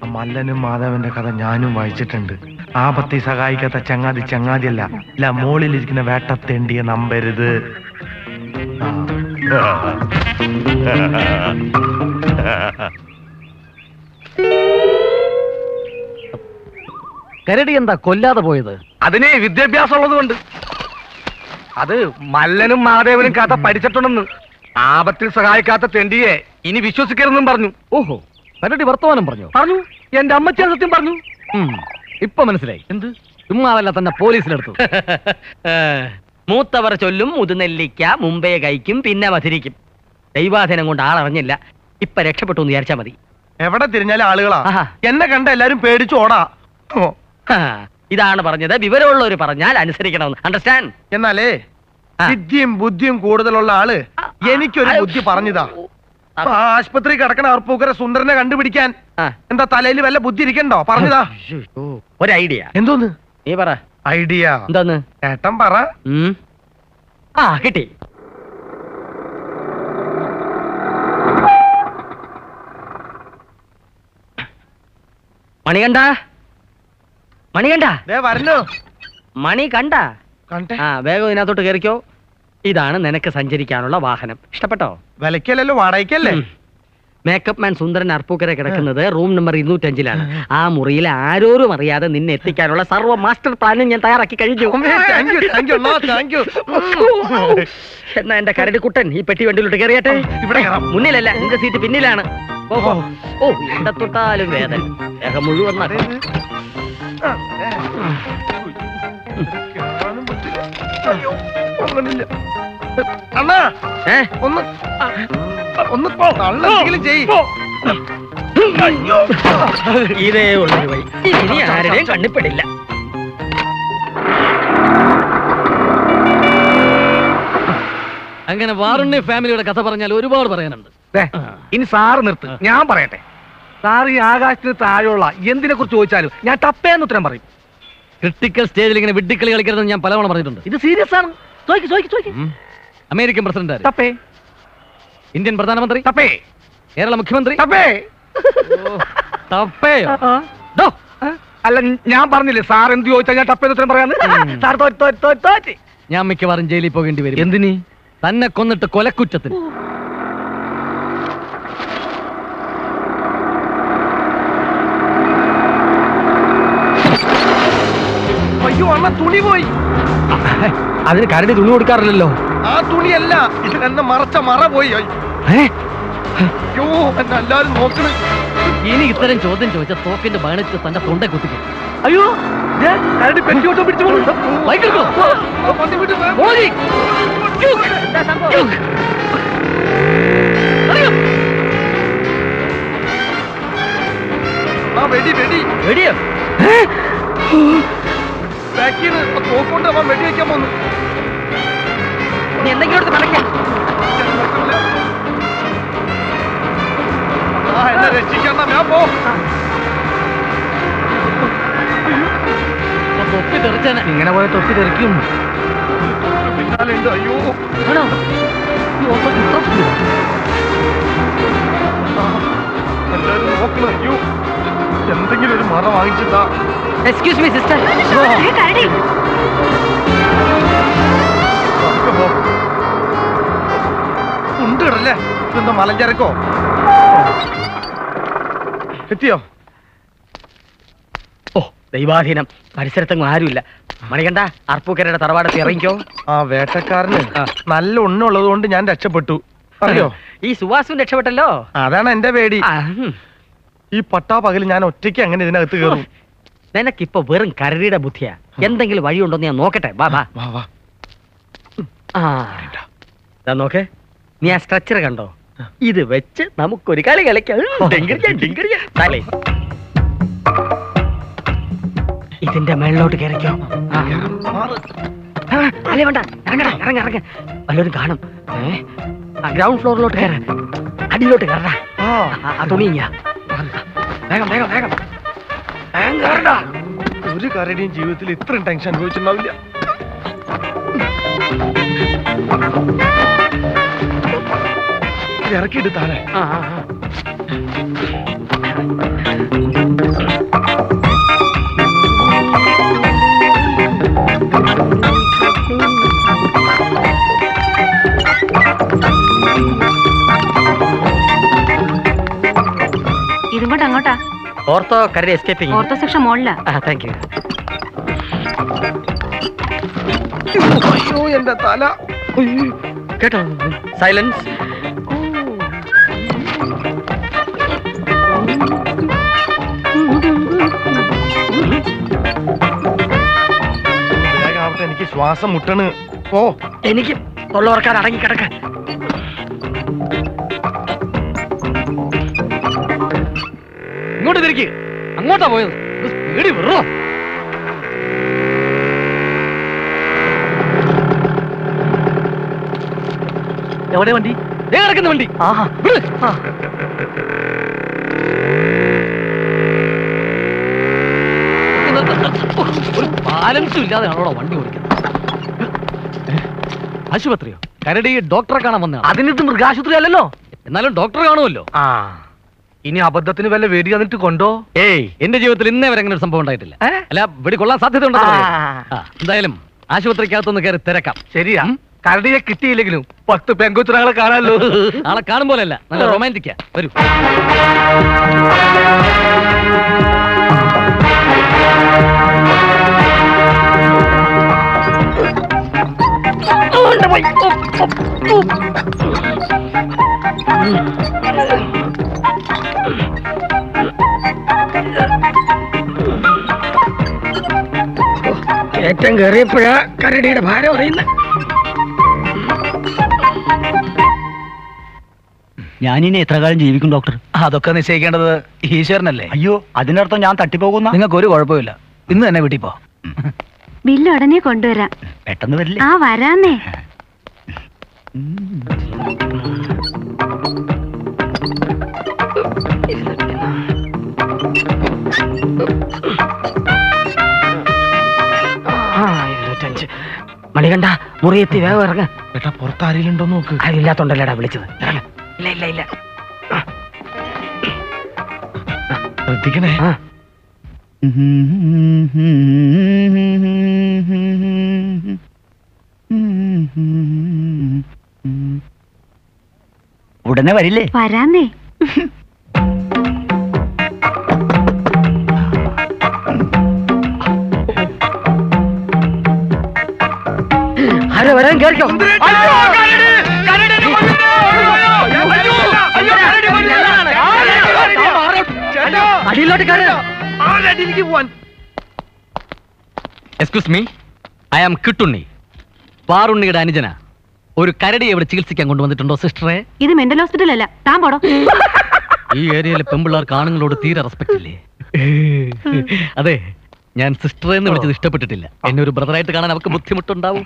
[SPEAKER 8] മല്ലനും മാധവന്റെ കഥ ഞാനും വായിച്ചിട്ടുണ്ട്. ആപത്തി സഹായിക്കാത്ത ചങ്ങാതി ചങ്ങാതിയല്ല. ഇല്ല മോളിലിരിക്കുന്ന വേട്ടത്തേണ്ടിയെ നമ്പരുത്.
[SPEAKER 21] കരടി എന്താ കൊല്ലാതെ പോയത്?
[SPEAKER 8] അതിനെ വിദ്യാഭ്യാസം ഉള്ളതുകൊണ്ട് അത് മല്ലനും മഹാദേവനും കഥ പഠിച്ചിട്ടുണ്ടെന്ന്. ആപത്തിൽ സഹായിക്കാത്ത തെണ്ടിയെ ഇനി വിശ്വസിക്കരുതെന്നും പറഞ്ഞു.
[SPEAKER 21] ഓഹോ കരടി വർത്തമാനം പറഞ്ഞു?
[SPEAKER 8] പറഞ്ഞു. എന്റെ അമ്മച്ചി സത്യം പറഞ്ഞു.
[SPEAKER 21] ഇപ്പൊ മനസ്സിലായി. എന്ത്? ചുമ്മാതല്ല തന്നെ പോലീസിലെടുത്തു.
[SPEAKER 17] മൂത്തവർ ചൊല്ലും മുതുനെല്ലിക്ക മുമ്പേ കഴിക്കും പിന്നെ മധുരിക്കും. ദൈവാധീനം കൊണ്ട് ആളറിഞ്ഞില്ല. ഇപ്പൊ രക്ഷപ്പെട്ടു എന്ന് വിചാരിച്ചാ മതി.
[SPEAKER 8] എവിടെ തിരിഞ്ഞാലും ആളുകളാ. എന്നെ കണ്ട എല്ലാരും പേടിച്ചു ഓടാ.
[SPEAKER 17] ഇതാണ് പറഞ്ഞത്. വിവരമുള്ളവർ പറഞ്ഞാൽ അനുസരിക്കണമെന്ന്. അണ്ടർസ്റ്റാൻഡ്
[SPEAKER 8] എന്നാലേ സിദ്ധിയും ബുദ്ധിയും കൂടുതലുള്ള ആൾ എനിക്കൊരു ബുദ്ധി പറഞ്ഞതാ. ആശുപത്രി കിടക്കണ അർപ്പൂക്കര സുന്ദരനെ കണ്ടുപിടിക്കാൻ എന്താ തലയിൽ വല്ല ബുദ്ധി ഇരിക്കണ്ടോ? പറഞ്ഞതാ.
[SPEAKER 17] ഒരു ഐഡിയ.
[SPEAKER 8] എന്തോന്ന്?
[SPEAKER 17] നീ പറ.
[SPEAKER 8] ഐഡിയ.
[SPEAKER 17] എന്താന്ന്?
[SPEAKER 8] ഏട്ടൻ പറ.
[SPEAKER 17] ആ കിട്ടി. മണികണ്ട മണികണ്ട
[SPEAKER 8] വരണു
[SPEAKER 17] മണി കണ്ട?
[SPEAKER 8] കണ്ടേ.
[SPEAKER 17] ആ വേഗം ഇതിനകത്തോട്ട് കയറിക്കോ ഇതാണ് നിനക്ക് സഞ്ചരിക്കാനുള്ള വാഹനം. ഇഷ്ടപ്പെട്ടോ?
[SPEAKER 8] വിലക്കല്ലല്ലോ വാടകയ്ക്കല്ലേ?
[SPEAKER 17] മേക്കപ്പ് മാൻ സുന്ദരൻ അർപ്പൂക്കര കിടക്കുന്നത് റൂം നമ്പർ ഇരുന്നൂറ്റഞ്ചിലാണ്. ആ. മുറിയിൽ ആരോരും അറിയാതെ നിന്നെ എത്തിക്കാനുള്ള സർവ മാസ്റ്റർ പ്ലാനും ഞാൻ തയ്യാറാക്കി കഴിഞ്ഞു. എന്നാ എന്റെ കരടിക്കുട്ടൻ ഈ പെട്ടി വണ്ടിയിലോട്ട് കയറിയട്ടെ?
[SPEAKER 8] ഇവിടെ
[SPEAKER 17] മുന്നിലല്ല നിന്റെ സീറ്റ് പിന്നിലാണ്. ഓഹോ ഓ എന്റെ തൊട്ടാലും വേദന. ദേഹം മുഴുവൻ നഖം.
[SPEAKER 8] അണ്ണാ ഒന്ന് ഒന്ന് തള്ളെങ്കിലും ചെയ്
[SPEAKER 17] ഇതേ ഉള്ളൊരു വഴി. ഇനി ആരുടെയും കണ്ണിപ്പെടില്ല
[SPEAKER 21] അങ്ങനെ വാറുണ്ണി ഫാമിലിയുടെ കഥ പറഞ്ഞാൽ ഒരുപാട് പറയാനുണ്ട്.
[SPEAKER 8] ദേ, ഇനി സാറ് നിർത്ത്. ഞാൻ പറയട്ടെ. സാർ ഈ ആകാശത്തിന് താഴെയുള്ള എന്തിനെ കുറിച്ച് ചോദിച്ചാലും ഞാൻ തപ്പേന്ന് ഉത്തരം പറയും.
[SPEAKER 21] ക്രിട്ടിക്കൽ സ്റ്റേജിൽ ഇങ്ങനെ വിഡ്ഢിക്കളി കളിക്കരുതെന്ന് ഞാൻ പലവണ പറഞ്ഞിട്ടുണ്ട്.
[SPEAKER 8] ഇത് സീരിയസ് ആണ്.
[SPEAKER 21] American president
[SPEAKER 8] തപ്പേ.
[SPEAKER 21] ഇന്ത്യൻ പ്രധാനമന്ത്രി.
[SPEAKER 8] തപ്പേ.
[SPEAKER 21] കേരള മുഖ്യമന്ത്രി. തപ്പേ.
[SPEAKER 8] തപ്പേ അല്ല ഞാൻ പറഞ്ഞില്ലേ സാർ എന്ത് ചോദിച്ചാൽ ഞാൻ ടപ്പേന്ന് ഉത്തരം പറയാന്ന്? സാർ തോറ്റ് തോറ്റ് തോറ്റ് തോറ്റ്.
[SPEAKER 21] ഞാൻ മിക്കവാറും ജയിലിൽ പോകേണ്ടി വരും. എന്തിന്? തന്നെ കൊന്നിട്ട് കൊലക്കുറ്റത്തിന്.
[SPEAKER 8] അണ്ണ തുണി പോയി
[SPEAKER 21] അതിന് കരടി തുണി കൊടുക്കാറില്ലല്ലോ.
[SPEAKER 8] ആ തുണിയല്ല ഇതിനെന്നെ മറച്ച മറ പോയി. അയ്യോ. എന്നെ എല്ലാരും നോക്കണ്.
[SPEAKER 21] ഇനി ഇത്തരം ചോദ്യം ചോദിച്ച തോക്കിന്റെ ബാണിച്ച് തന്റെ തൊണ്ട കുത്തിക്കും.
[SPEAKER 8] അയ്യോ ഞാൻ കരടി പെട്ടിയോട്ടം പിടിച്ചു. ആ വെടി വെടി.
[SPEAKER 21] വെടിയോ?
[SPEAKER 8] ബാക്കിൽ തോക്കൊണ്ട് അവൻ വെടി വെക്കാൻ പോന്നു.
[SPEAKER 17] എന്തെങ്കിലും എടുത്ത് മടക്കാം
[SPEAKER 8] ആ എന്നെ രക്ഷിക്കണ്ട ഞാൻ പോ.
[SPEAKER 21] തൊപ്പി തെറിച്ചേനെ
[SPEAKER 8] ഇങ്ങനെ പോയ തൊപ്പി തെറിക്കും. പിന്നാലെ ഉണ്ട് അയ്യോ.
[SPEAKER 21] ആണോ?
[SPEAKER 8] എല്ലാരും നോക്കണം അയ്യോ എന്തെങ്കിലും ഒരു മറ വാങ്ങിച്ചിട്ടാ
[SPEAKER 17] എക്സ്ക്യൂസ് മീ സിസ്റ്റർ
[SPEAKER 8] ഉണ്ട് ഇടല്ലേ ഇതെന്താ മലഞ്ചരക്കോ? എത്തിയോ?
[SPEAKER 17] ഓ ദൈവാധീനം. പരിസരത്തെങ്ങും ആരുമില്ല. മണികണ്ട അർപ്പൂക്കരയുടെ തറവാടത്ത് ഇറങ്ങിക്കോ.
[SPEAKER 8] ആ വേട്ടക്കാരന് നല്ല ഉണ്ണുള്ളത് കൊണ്ട് ഞാൻ രക്ഷപ്പെട്ടു. അറിയോ
[SPEAKER 17] ഈ സുവാസും രക്ഷപ്പെട്ടല്ലോ?
[SPEAKER 8] അതാണ് എന്റെ പേടി. ഈ പട്ടാ പകൽ ഞാൻ ഒറ്റയ്ക്ക് അങ്ങനെ ഇതിനകത്ത് കയറും.
[SPEAKER 17] നിനക്കിപ്പോ വെറും കരടിയുടെ ബുദ്ധിയാ. എന്തെങ്കിലും വഴിയുണ്ടോ ഞാൻ നോക്കട്ടെ. വാ വാ. ആ. നോക്ക്. നീ ആ സ്ട്രക്ചർ കണ്ടോ? ഇത് വെച്ച് നമുക്കൊരു കളി കളിക്കാം. ഇതിന്റെ മേളിലോട്ട് കയറിക്കോ. അല്ലേ വേണ്ട. ഇറങ്ങടാ ഇറങ്ങ ഇറങ്ങ. വല്ലവരും കാണും. ഏ? ഗ്രൗണ്ട് ഫ്ലോറിലോട്ട് കയറാൻ. അടിയിലോട്ട് കയറടാ ആ, ആ തുണി ഇങ്ങാ. വേഗം വേഗം വേഗം.
[SPEAKER 8] ഒരു കരടിയും ജീവിതത്തിൽ ഇത്രയും ടെൻഷൻ അനുഭവിച്ചിട്ടുണ്ടാവില്ല. ഇറക്കിയിട്ട് താഴെ.
[SPEAKER 17] ആ ആ.
[SPEAKER 10] കൊണ്ട് അങ്ങോട്ടാ.
[SPEAKER 17] ഓർത്തോ കരടി എസ്കേപ്പിംഗ്
[SPEAKER 10] ഓർത്തോ സെക്ഷൻ മോളിലാ.
[SPEAKER 17] ആ താങ്ക് യു
[SPEAKER 8] അയ്യോ എന്റെ തല.
[SPEAKER 17] കേട്ടോ? സൈലൻസ്
[SPEAKER 8] എനിക്ക് ശ്വാസം മുട്ടണ്. ഓ
[SPEAKER 17] എനിക്ക് തൊള്ളോർക്കാൻ അടങ്ങി കിടക്ക
[SPEAKER 21] ഇങ്ങോട്ട് തിരിക്ക്. അങ്ങോട്ടാ പോയത്. പേടി വെറോ എവിടെ വണ്ടി? ദേ കിടക്കുന്ന വണ്ടി. ആഹാ. ഒരു ബാലൻസും ഇല്ലാതെ ആണോടാ വണ്ടി ഓടിക്കുന്നത്. ആശുപത്രിയോ? കരടി ഡോക്ടറെ കാണാൻ വന്ന
[SPEAKER 17] അതിനിത് മൃഗാശുപത്രി അല്ലല്ലോ.
[SPEAKER 21] എന്നാലും ഡോക്ടറെ കാണുമല്ലോ.
[SPEAKER 17] ആ. ഇനി അബദ്ധത്തിന് വല്ല വെടി തന്നിട്ട് കൊണ്ടോ?
[SPEAKER 21] ഏയ് എന്റെ ജീവിതത്തിൽ ഇന്നേ വരെ അങ്ങനെ ഒരു സംഭവം ഉണ്ടായിട്ടില്ല. അല്ല വെടി കൊള്ളാൻ സാധ്യത ഉണ്ടെന്ന്
[SPEAKER 17] ആ.
[SPEAKER 21] പറയാം. ആ, എന്തായാലും ആശുപത്രിക്കകത്തൊന്ന് കയറി തിരക്കാം.
[SPEAKER 17] ശരിയാ. കരടിയെ കിട്ടിയില്ലെങ്കിലും പത്ത് പെങ്കൊച്ചുകളെ കാണാമല്ലോ
[SPEAKER 21] ആളെ കാണുമ്പോലല്ല നല്ല റൊമാന്റിക്കാ. വരൂ.
[SPEAKER 17] ഏറ്റവും കയറിയപ്പോഴാ കരടിയുടെ ഭാരം അറിയുന്ന.
[SPEAKER 19] ഞാനിനി എത്ര കാലം ജീവിക്കും ഡോക്ടർ?
[SPEAKER 4] അതൊക്കെ നിശ്ചയിക്കേണ്ടത് ഈശ്വരനല്ലേ?
[SPEAKER 19] അയ്യോ അതിനർത്ഥം ഞാൻ തട്ടിപ്പോകുന്ന
[SPEAKER 4] നിങ്ങൾക്ക് ഒരു കുഴപ്പമില്ല ഇന്ന് തന്നെ വീട്ടിൽ പോ.
[SPEAKER 10] ബില്ല് ഉടനെ കൊണ്ടുവരാം.
[SPEAKER 19] പെട്ടെന്ന് വരില്ലേ?
[SPEAKER 10] ആ വരാന്നേ.
[SPEAKER 17] മണികണ്ഠ മുറിയെത്തി വേഗം ഇറങ്ങ.
[SPEAKER 8] ഏട്ടാ പുറത്താരെങ്കിലും ഉണ്ടോ നോക്ക്.
[SPEAKER 17] അതില്ലാത്തോണ്ടല്ലേടാ വിളിച്ചത്. ഇല്ല ഇല്ല ഇല്ല.
[SPEAKER 8] ശ്രദ്ധിക്കണേ.
[SPEAKER 19] ഉടനെ വരില്ലേ?
[SPEAKER 10] വരാന്നേ.
[SPEAKER 17] ആരാ വരാൻ കേൾക്കോ അടിയിലോട്ട്
[SPEAKER 21] excuse me I am Kittunni പാറുണ്ണിയുടെ അനുജന. ഒരു കരടി ഇവിടെ ചികിത്സിക്കാൻ കൊണ്ടുവന്നിട്ടുണ്ടോ സിസ്റ്ററെ
[SPEAKER 10] ഇത് മെന്റൽ ഹോസ്പിറ്റൽ അല്ല. താൻ പോടോ.
[SPEAKER 21] ഈ ഏരിയയിലെ പെമ്പിള്ളാർക്ക് ആണുങ്ങളോട് തീരെ റെസ്പെക്ട് ഇല്ലേ? അതെ ഞാൻ സിസ്റ്റർ എന്ന് വിളിച്ചത് ഇഷ്ടപ്പെട്ടിട്ടില്ല. എന്നെ ഒരു ബ്രദറായിട്ട് കാണാൻ അവർക്ക് ബുദ്ധിമുട്ടുണ്ടാവും.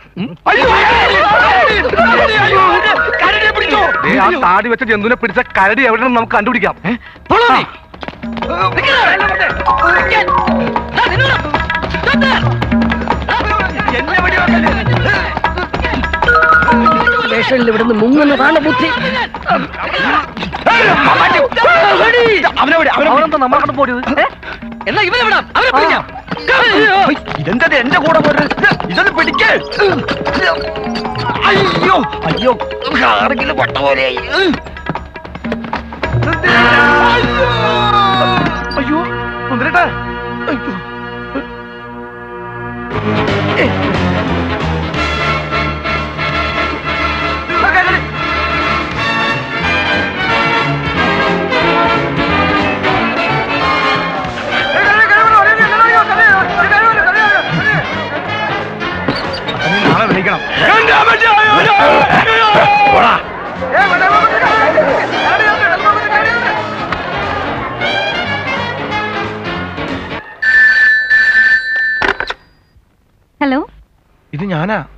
[SPEAKER 9] താടി വെച്ച ജന്തുവിനെ പിടിച്ച കരടി എവിടെ നമുക്ക് കണ്ടുപിടിക്കാം.
[SPEAKER 17] സ്റ്റേഷനിൽ ഇവിടുന്ന് മുങ്ങുന്നതാണ് ബുദ്ധി അവനെന്താ നമ്മളെ
[SPEAKER 21] എന്നാ ഇവനെ വിടാം അവനെ പിടിക്കാം.
[SPEAKER 3] ഇതെന്താ എന്റെ കൂടെ പോരുന്നത് ഇതൊന്ന് പിടിക്കേ. അയ്യോ. അയ്യോ. ആരെങ്കിലും പൊട്ട പോലെ
[SPEAKER 9] അയ്യോ. സുന്ദരേട്ടാ
[SPEAKER 8] നാളെ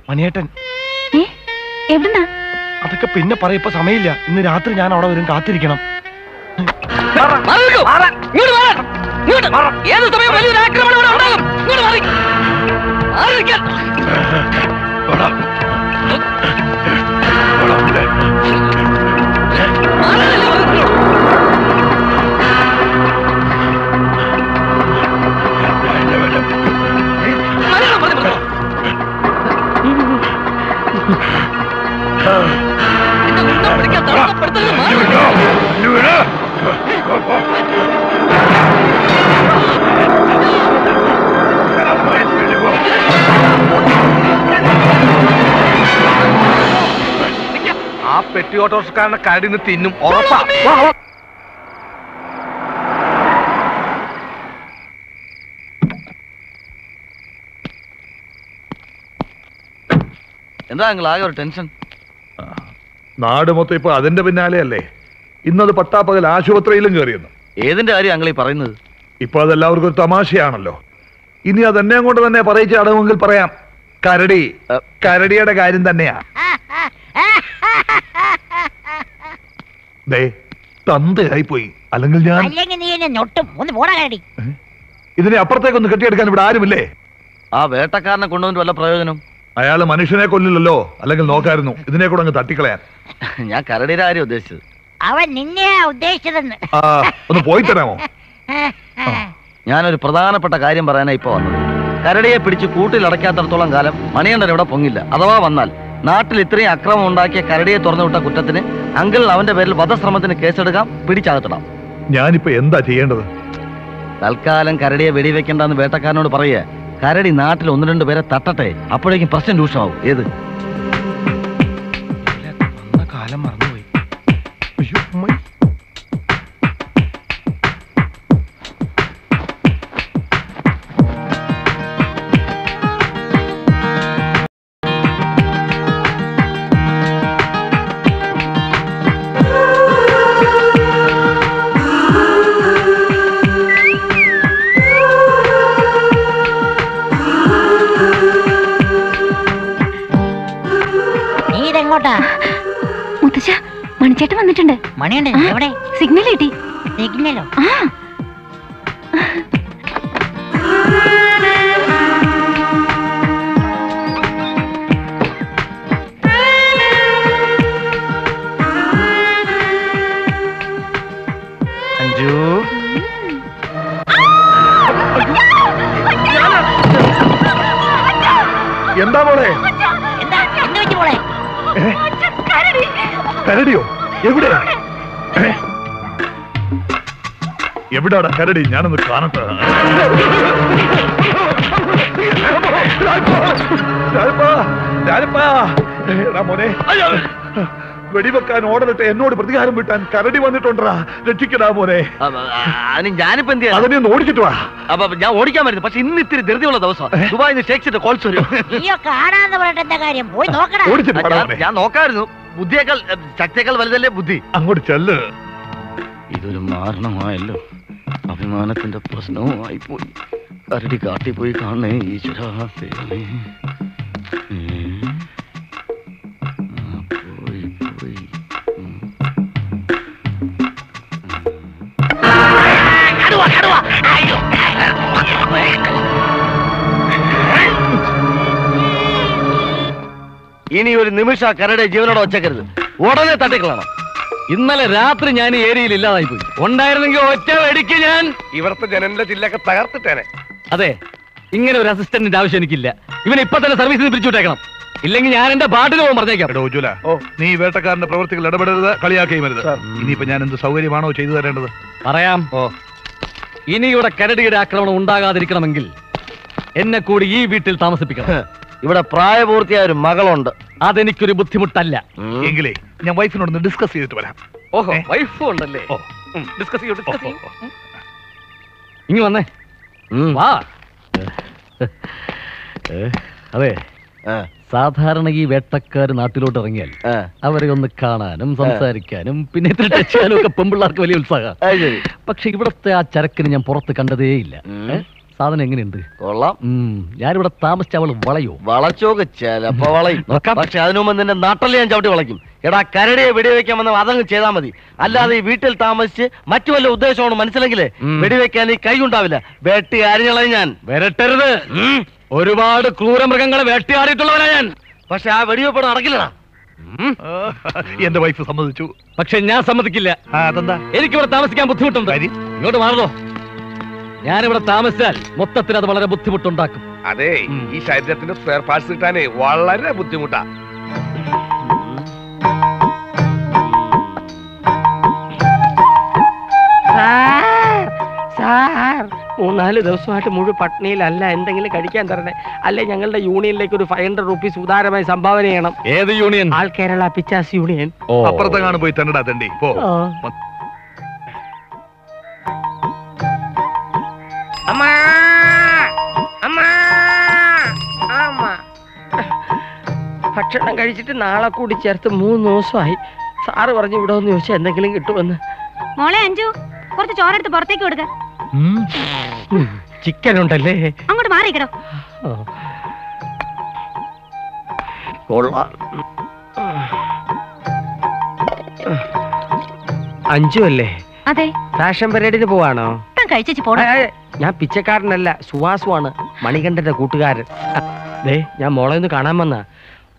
[SPEAKER 8] മണിയേട്ടൻ
[SPEAKER 1] എവിടുന്നാ
[SPEAKER 8] അതൊക്കെ പിന്നെ പറയപ്പോ സമയമില്ല ഇന്ന് രാത്രി ഞാൻ അവിടെ വരും കാത്തിരിക്കണം
[SPEAKER 21] ഏത് സമയം വലിയൊരു ആക്രമണം ഇവിടെ ഉണ്ടാകും ഇങ്ങോട്ട് മാറി മാറിയിരിക്കാൻ.
[SPEAKER 8] ആ പെട്ടി ഓട്ടോറിക്ഷക്കാരന്റെ കരടിന്ന് തിന്നും. ഉറപ്പാ.
[SPEAKER 3] എന്താ നിങ്ങൾ ആകെ ഒരു ടെൻഷൻ?
[SPEAKER 6] നാട് മൊത്തം ഇപ്പൊ അതിന്റെ പിന്നാലെ അല്ലേ ഇന്നത് പട്ടാപ്പകൽ ആശുപത്രിയിലും കയറിയെന്നു
[SPEAKER 3] ഏതിന്റെ കാര്യം അങ്ങൾ ഈ പറയുന്നത്?
[SPEAKER 6] ഇപ്പൊ അതെല്ലാവർക്കും ഒരു തമാശയാണല്ലോ. ഇനി അതെന്നെ കൊണ്ട് തന്നെ പറയിച്ച അടവെങ്കിൽ പറയാം. കരടി കരടിയുടെ കാര്യം തന്നെയാ. ദേ തന്തയായി പോയി അല്ലെങ്കിൽ ഞാൻ
[SPEAKER 7] അല്ലെങ്കിൽ നീ എന്നെ ഞൊട്ടും. ഒന്ന് പോടാ കരടി.
[SPEAKER 6] ഇതിനെ അപ്പുറത്തേക്കൊന്ന് കെട്ടിയെടുക്കാൻ ഇവിടെ ആരുമില്ലേ?
[SPEAKER 3] ആ വേട്ടക്കാരനെ കൊണ്ടുവന്നിട്ട് വല്ല പ്രയോജനം?
[SPEAKER 6] അയാൾ മനുഷ്യനെ കൊല്ലില്ലല്ലോ. അല്ലെങ്കിൽ നോക്കായിരുന്നു. ഇതിനെ കൂടെ അങ്ങ് തട്ടിക്കളയാൻ.
[SPEAKER 3] ഞാൻ കരടിയുടെ കാര്യം ഉദ്ദേശിച്ചത്.
[SPEAKER 7] അവൻ നിന്നെയാ ഉദ്ദേശിച്ചതെന്ന്.
[SPEAKER 6] ആ ഒന്ന് പോയി തരാമോ?
[SPEAKER 3] ഞാനൊരു പ്രധാനപ്പെട്ട കാര്യം പറയാനാ ഇപ്പൊ വന്നത്. കരടിയെ പിടിച്ച് കൂട്ടിലടക്കാത്തടത്തോളം കാലം മണികണ്ഠൻ ഇവിടെ പൊങ്ങില്ല. അഥവാ വന്നാൽ നാട്ടിൽ ഇത്രയും അക്രമം ഉണ്ടാക്കിയ കരടിയെ തുറന്നുവിട്ട കുറ്റത്തിന് അങ്കിൾ അവന്റെ പേരിൽ വധശ്രമത്തിന് കേസെടുക്കാം പിടിച്ചകത്തിടാം.
[SPEAKER 6] ഞാനിപ്പോ എന്താ ചെയ്യേണ്ടത്?
[SPEAKER 3] തൽക്കാലം കരടിയെ വെടിവെക്കണ്ടെന്ന് വേട്ടക്കാരനോട് പറയുക കരടി നാട്ടിൽ ഒന്ന് രണ്ട് പേരെ തട്ടട്ടെ. അപ്പോഴേക്കും പ്രശ്നം രൂക്ഷമാവും. ഏത്?
[SPEAKER 8] കാലം മറന്നുപോയി
[SPEAKER 7] മണിയുണ്ട്. എവിടെ?
[SPEAKER 1] സിഗ്നൽ കിട്ടി.
[SPEAKER 7] സിഗ്നലോ?
[SPEAKER 6] എന്താ മോളെ?
[SPEAKER 7] എന്താ? എന്ത് വെച്ച് പോളെ
[SPEAKER 6] കരടിയോ? എവിടെ ഏ? എവിടാടാ കരടി ഞാനൊന്ന് കാണട്ടെ. മോനെ വെടിവെക്കാൻ ഓടലിട്ട് എന്നോട് പ്രതികാരം വിട്ടാൻ കരടി വന്നിട്ടുണ്ടാ രക്ഷിക്കടാ മോനെ.
[SPEAKER 3] അതിന് ഞാനിപ്പോ എന്ത്?
[SPEAKER 6] അതിനെ ഒന്ന് ഓടിച്ചിട്ട് വാ.
[SPEAKER 3] അപ്പൊ ഞാൻ ഓടിക്കാൻ വരുന്നു. പക്ഷെ ഇന്ന് ഇത്തിരി ധൃതിയുള്ള ദിവസം ദുബായിൽ നിന്ന് ഷേക്സിന്റെ കോൾസ് വരും. ഞാൻ നോക്കായിരുന്നു. ബുദ്ധിയേക്കാൾ ശക്തിയേക്കാൾ വലുതല്ലേ ബുദ്ധി?
[SPEAKER 6] അങ്ങോട്ട് ചെല്ല്.
[SPEAKER 3] ഇതൊരു മാരണമായല്ലോ. അഭിമാനത്തിന്റെ പ്രശ്നവുമായി പോയി. കരടി കാട്ടി പോയി കാണേ ഈശ്വരാ ദൈവമേ. ഇനി ഒരു നിമിഷ കരടെ ജീവനോടെ ഒച്ചക്കരുത്. ഉടനെ തട്ടിക്കളണം.
[SPEAKER 21] ഇന്നലെ രാത്രി ഞാൻ ഈ ഏരിയയിൽ ഇല്ലാതായി പോയി ഉണ്ടായിരുന്നെങ്കിൽ ഒറ്റ വെടിക്ക് ഞാൻ.
[SPEAKER 8] ഇവിടുത്തെ ജനന്റെ ചില്ലൊക്കെ തകർത്തിട്ടേനെ.
[SPEAKER 21] അതെ ഇങ്ങനെ ഒരു അസിസ്റ്റന്റിന്റെ ആവശ്യം എനിക്കില്ല. ഇവൻ ഇപ്പൊ തന്നെ സർവീസിൽ പിരിച്ചുവിട്ടേക്കണം. ഇല്ലെങ്കിൽ ഞാൻ എന്റെ പാട്ടിന് പോകും പറഞ്ഞേക്കാം.
[SPEAKER 6] എടോ ഉജ്വല നീ വേട്ടക്കാരന്റെ പ്രവർത്തികൾ ഇടപെടരുത് കളിയാക്കുകയും വരുത് ഇനിയിപ്പോ ഞാൻ എന്ത് സൗകര്യമാണോ ചെയ്തു തരേണ്ടത്?
[SPEAKER 21] പറയാം.
[SPEAKER 6] ഓ.
[SPEAKER 21] ഇനിയുടെ കരടിയുടെ ആക്രമണം ഉണ്ടാകാതിരിക്കണമെങ്കിൽ എന്നെ കൂടി ഈ വീട്ടിൽ താമസിപ്പിക്കണം.
[SPEAKER 3] ഇവിടെ പ്രായപൂർത്തിയായ ഒരു മകളുണ്ട്.
[SPEAKER 21] അതെനിക്കൊരു ബുദ്ധിമുട്ടല്ല.
[SPEAKER 6] എങ്കിലേ ഞാൻ വൈഫിനോട് ഡിസ്കസ് ചെയ്തിട്ട് വരാം.
[SPEAKER 21] ഓഹോ വൈഫ് ഉണ്ടല്ലേ ഡിസ്കസ് ചെയ്യൂ ഡിസ്കസ് ചെയ്യൂ. ഇങ്ങ് വന്നേ. വാ. അതെ. സാധാരണ ഈ വേട്ടക്കാർ നാട്ടിലോട്ട് ഇറങ്ങിയാൽ അവരെ ഒന്ന് കാണാനും സംസാരിക്കാനും പിന്നെ ഇത്തിരി ടച്ച് ചെയ്യാനും ഒക്കെ പെമ്പിള്ളാർക്ക് വലിയ ഉത്സാഹം പക്ഷെ ഇവിടത്തെ ആ ചരക്കിന് ഞാൻ പുറത്ത് കണ്ടതേയില്ല. സാധനം എങ്ങനെയുണ്ട്?
[SPEAKER 3] കൊള്ളാം.
[SPEAKER 21] ഞാനിവിടെ താമസിച്ച അവൾ വളയോ?
[SPEAKER 3] വളച്ചോക്കെ ചിലപ്പോ വളയും. പക്ഷെ അതിനു മുമ്പ് നിന്റെ നാട്ടിൽ ഞാൻ ചവിട്ടി വളയ്ക്കും. എടാ കരടിയെ വെടിവെക്കാൻ വന്ന അതങ്ങ് ചെയ്താൽ മതി. അല്ലാതെ ഈ വീട്ടിൽ താമസിച്ച് മറ്റു വല്ല ഉദ്ദേശമാണ് മനസ്സിലെങ്കിലേ വെടിവെക്കാൻ ഈ കൈ ഉണ്ടാവില്ല. വെട്ടി അരിഞ്ഞളയും ഞാൻ.
[SPEAKER 21] വരട്ടരുത്. ഒരുപാട് ക്രൂരമൃഗങ്ങളെ വേട്ടയാടിയിട്ടുള്ളവനാ ഞാൻ.
[SPEAKER 3] പക്ഷെ ആ വെടിവെപ്പ് നടക്കില്ലടാ.
[SPEAKER 6] എന്റെ വൈഫ് സമ്മതിച്ചു.
[SPEAKER 21] പക്ഷെ ഞാൻ സമ്മതിക്കില്ല.
[SPEAKER 6] അതെന്താ?
[SPEAKER 21] എനിക്കിവിടെ താമസിക്കാൻ ബുദ്ധിമുട്ടുണ്ട്. ഇങ്ങോട്ട് മാറുന്നോ ഞാനിവിടെ താമസിച്ചാൽ മൊത്തത്തിൽ അത് വളരെ ബുദ്ധിമുട്ടുണ്ടാക്കും.
[SPEAKER 9] അതെ ഈ ശരീരത്തിന്റെ സ്പെയർ പാർട്സ് കിട്ടാനേ വളരെ ബുദ്ധിമുട്ടാ.
[SPEAKER 17] മൂന്നാൽ ദിവസമായിട്ട് മുഴുവൻ പട്ടിണിയിലല്ല എന്തെങ്കിലും കഴിക്കാൻ തരണേ. അല്ലെ ഞങ്ങളുടെ യൂണിയനിലേക്ക് ഒരു ഫൈവ് ഹൺഡ്രഡ് റുപ്പീസ് ഉദാരമായി സംഭാവന ചെയ്യണം.
[SPEAKER 21] ഏത് യൂണിയൻ?
[SPEAKER 17] ആൾ കേരള പിച്ചാസ് യൂണിയൻ.
[SPEAKER 6] അപ്പുറത്തെ അപ്പുറത്തെങ്ങാണ് പോയി തണ്ടടാ തണ്ടി പോ.
[SPEAKER 17] അമ്മാ! അമ്മാ! അമ്മ ഭക്ഷണം കഴിച്ചിട്ട് നാളെ കൂടി ചേർത്ത് മൂന്ന് ദിവസമായി. സാറ് പറഞ്ഞു ഇവിടെ ഒന്ന് ചോദിച്ചാൽ എന്തെങ്കിലും കിട്ടുമെന്ന്.
[SPEAKER 1] മോളെ അഞ്ചു കുറച്ച് ചോറെടുത്ത് പുറത്തേക്ക് കൊടുക്ക.
[SPEAKER 17] ചിക്കൻ ഉണ്ടല്ലേ
[SPEAKER 1] അങ്ങോട്ട് മാറിക്കടോ
[SPEAKER 17] കൊള്ളാം. അഞ്ചു അല്ലേ?
[SPEAKER 1] അതെ.
[SPEAKER 17] ഫാഷൻ പരേഡിന് പോവാണോ?
[SPEAKER 1] താൻ കഴിച്ചു
[SPEAKER 17] ഞാൻ പിച്ചക്കാരനല്ല സുവാസുവാണ് മണികണ്ഠന്റെ കൂട്ടുകാരൻ. ദേ ഞാൻ മോളെ ഒന്ന് കാണാൻ വന്ന.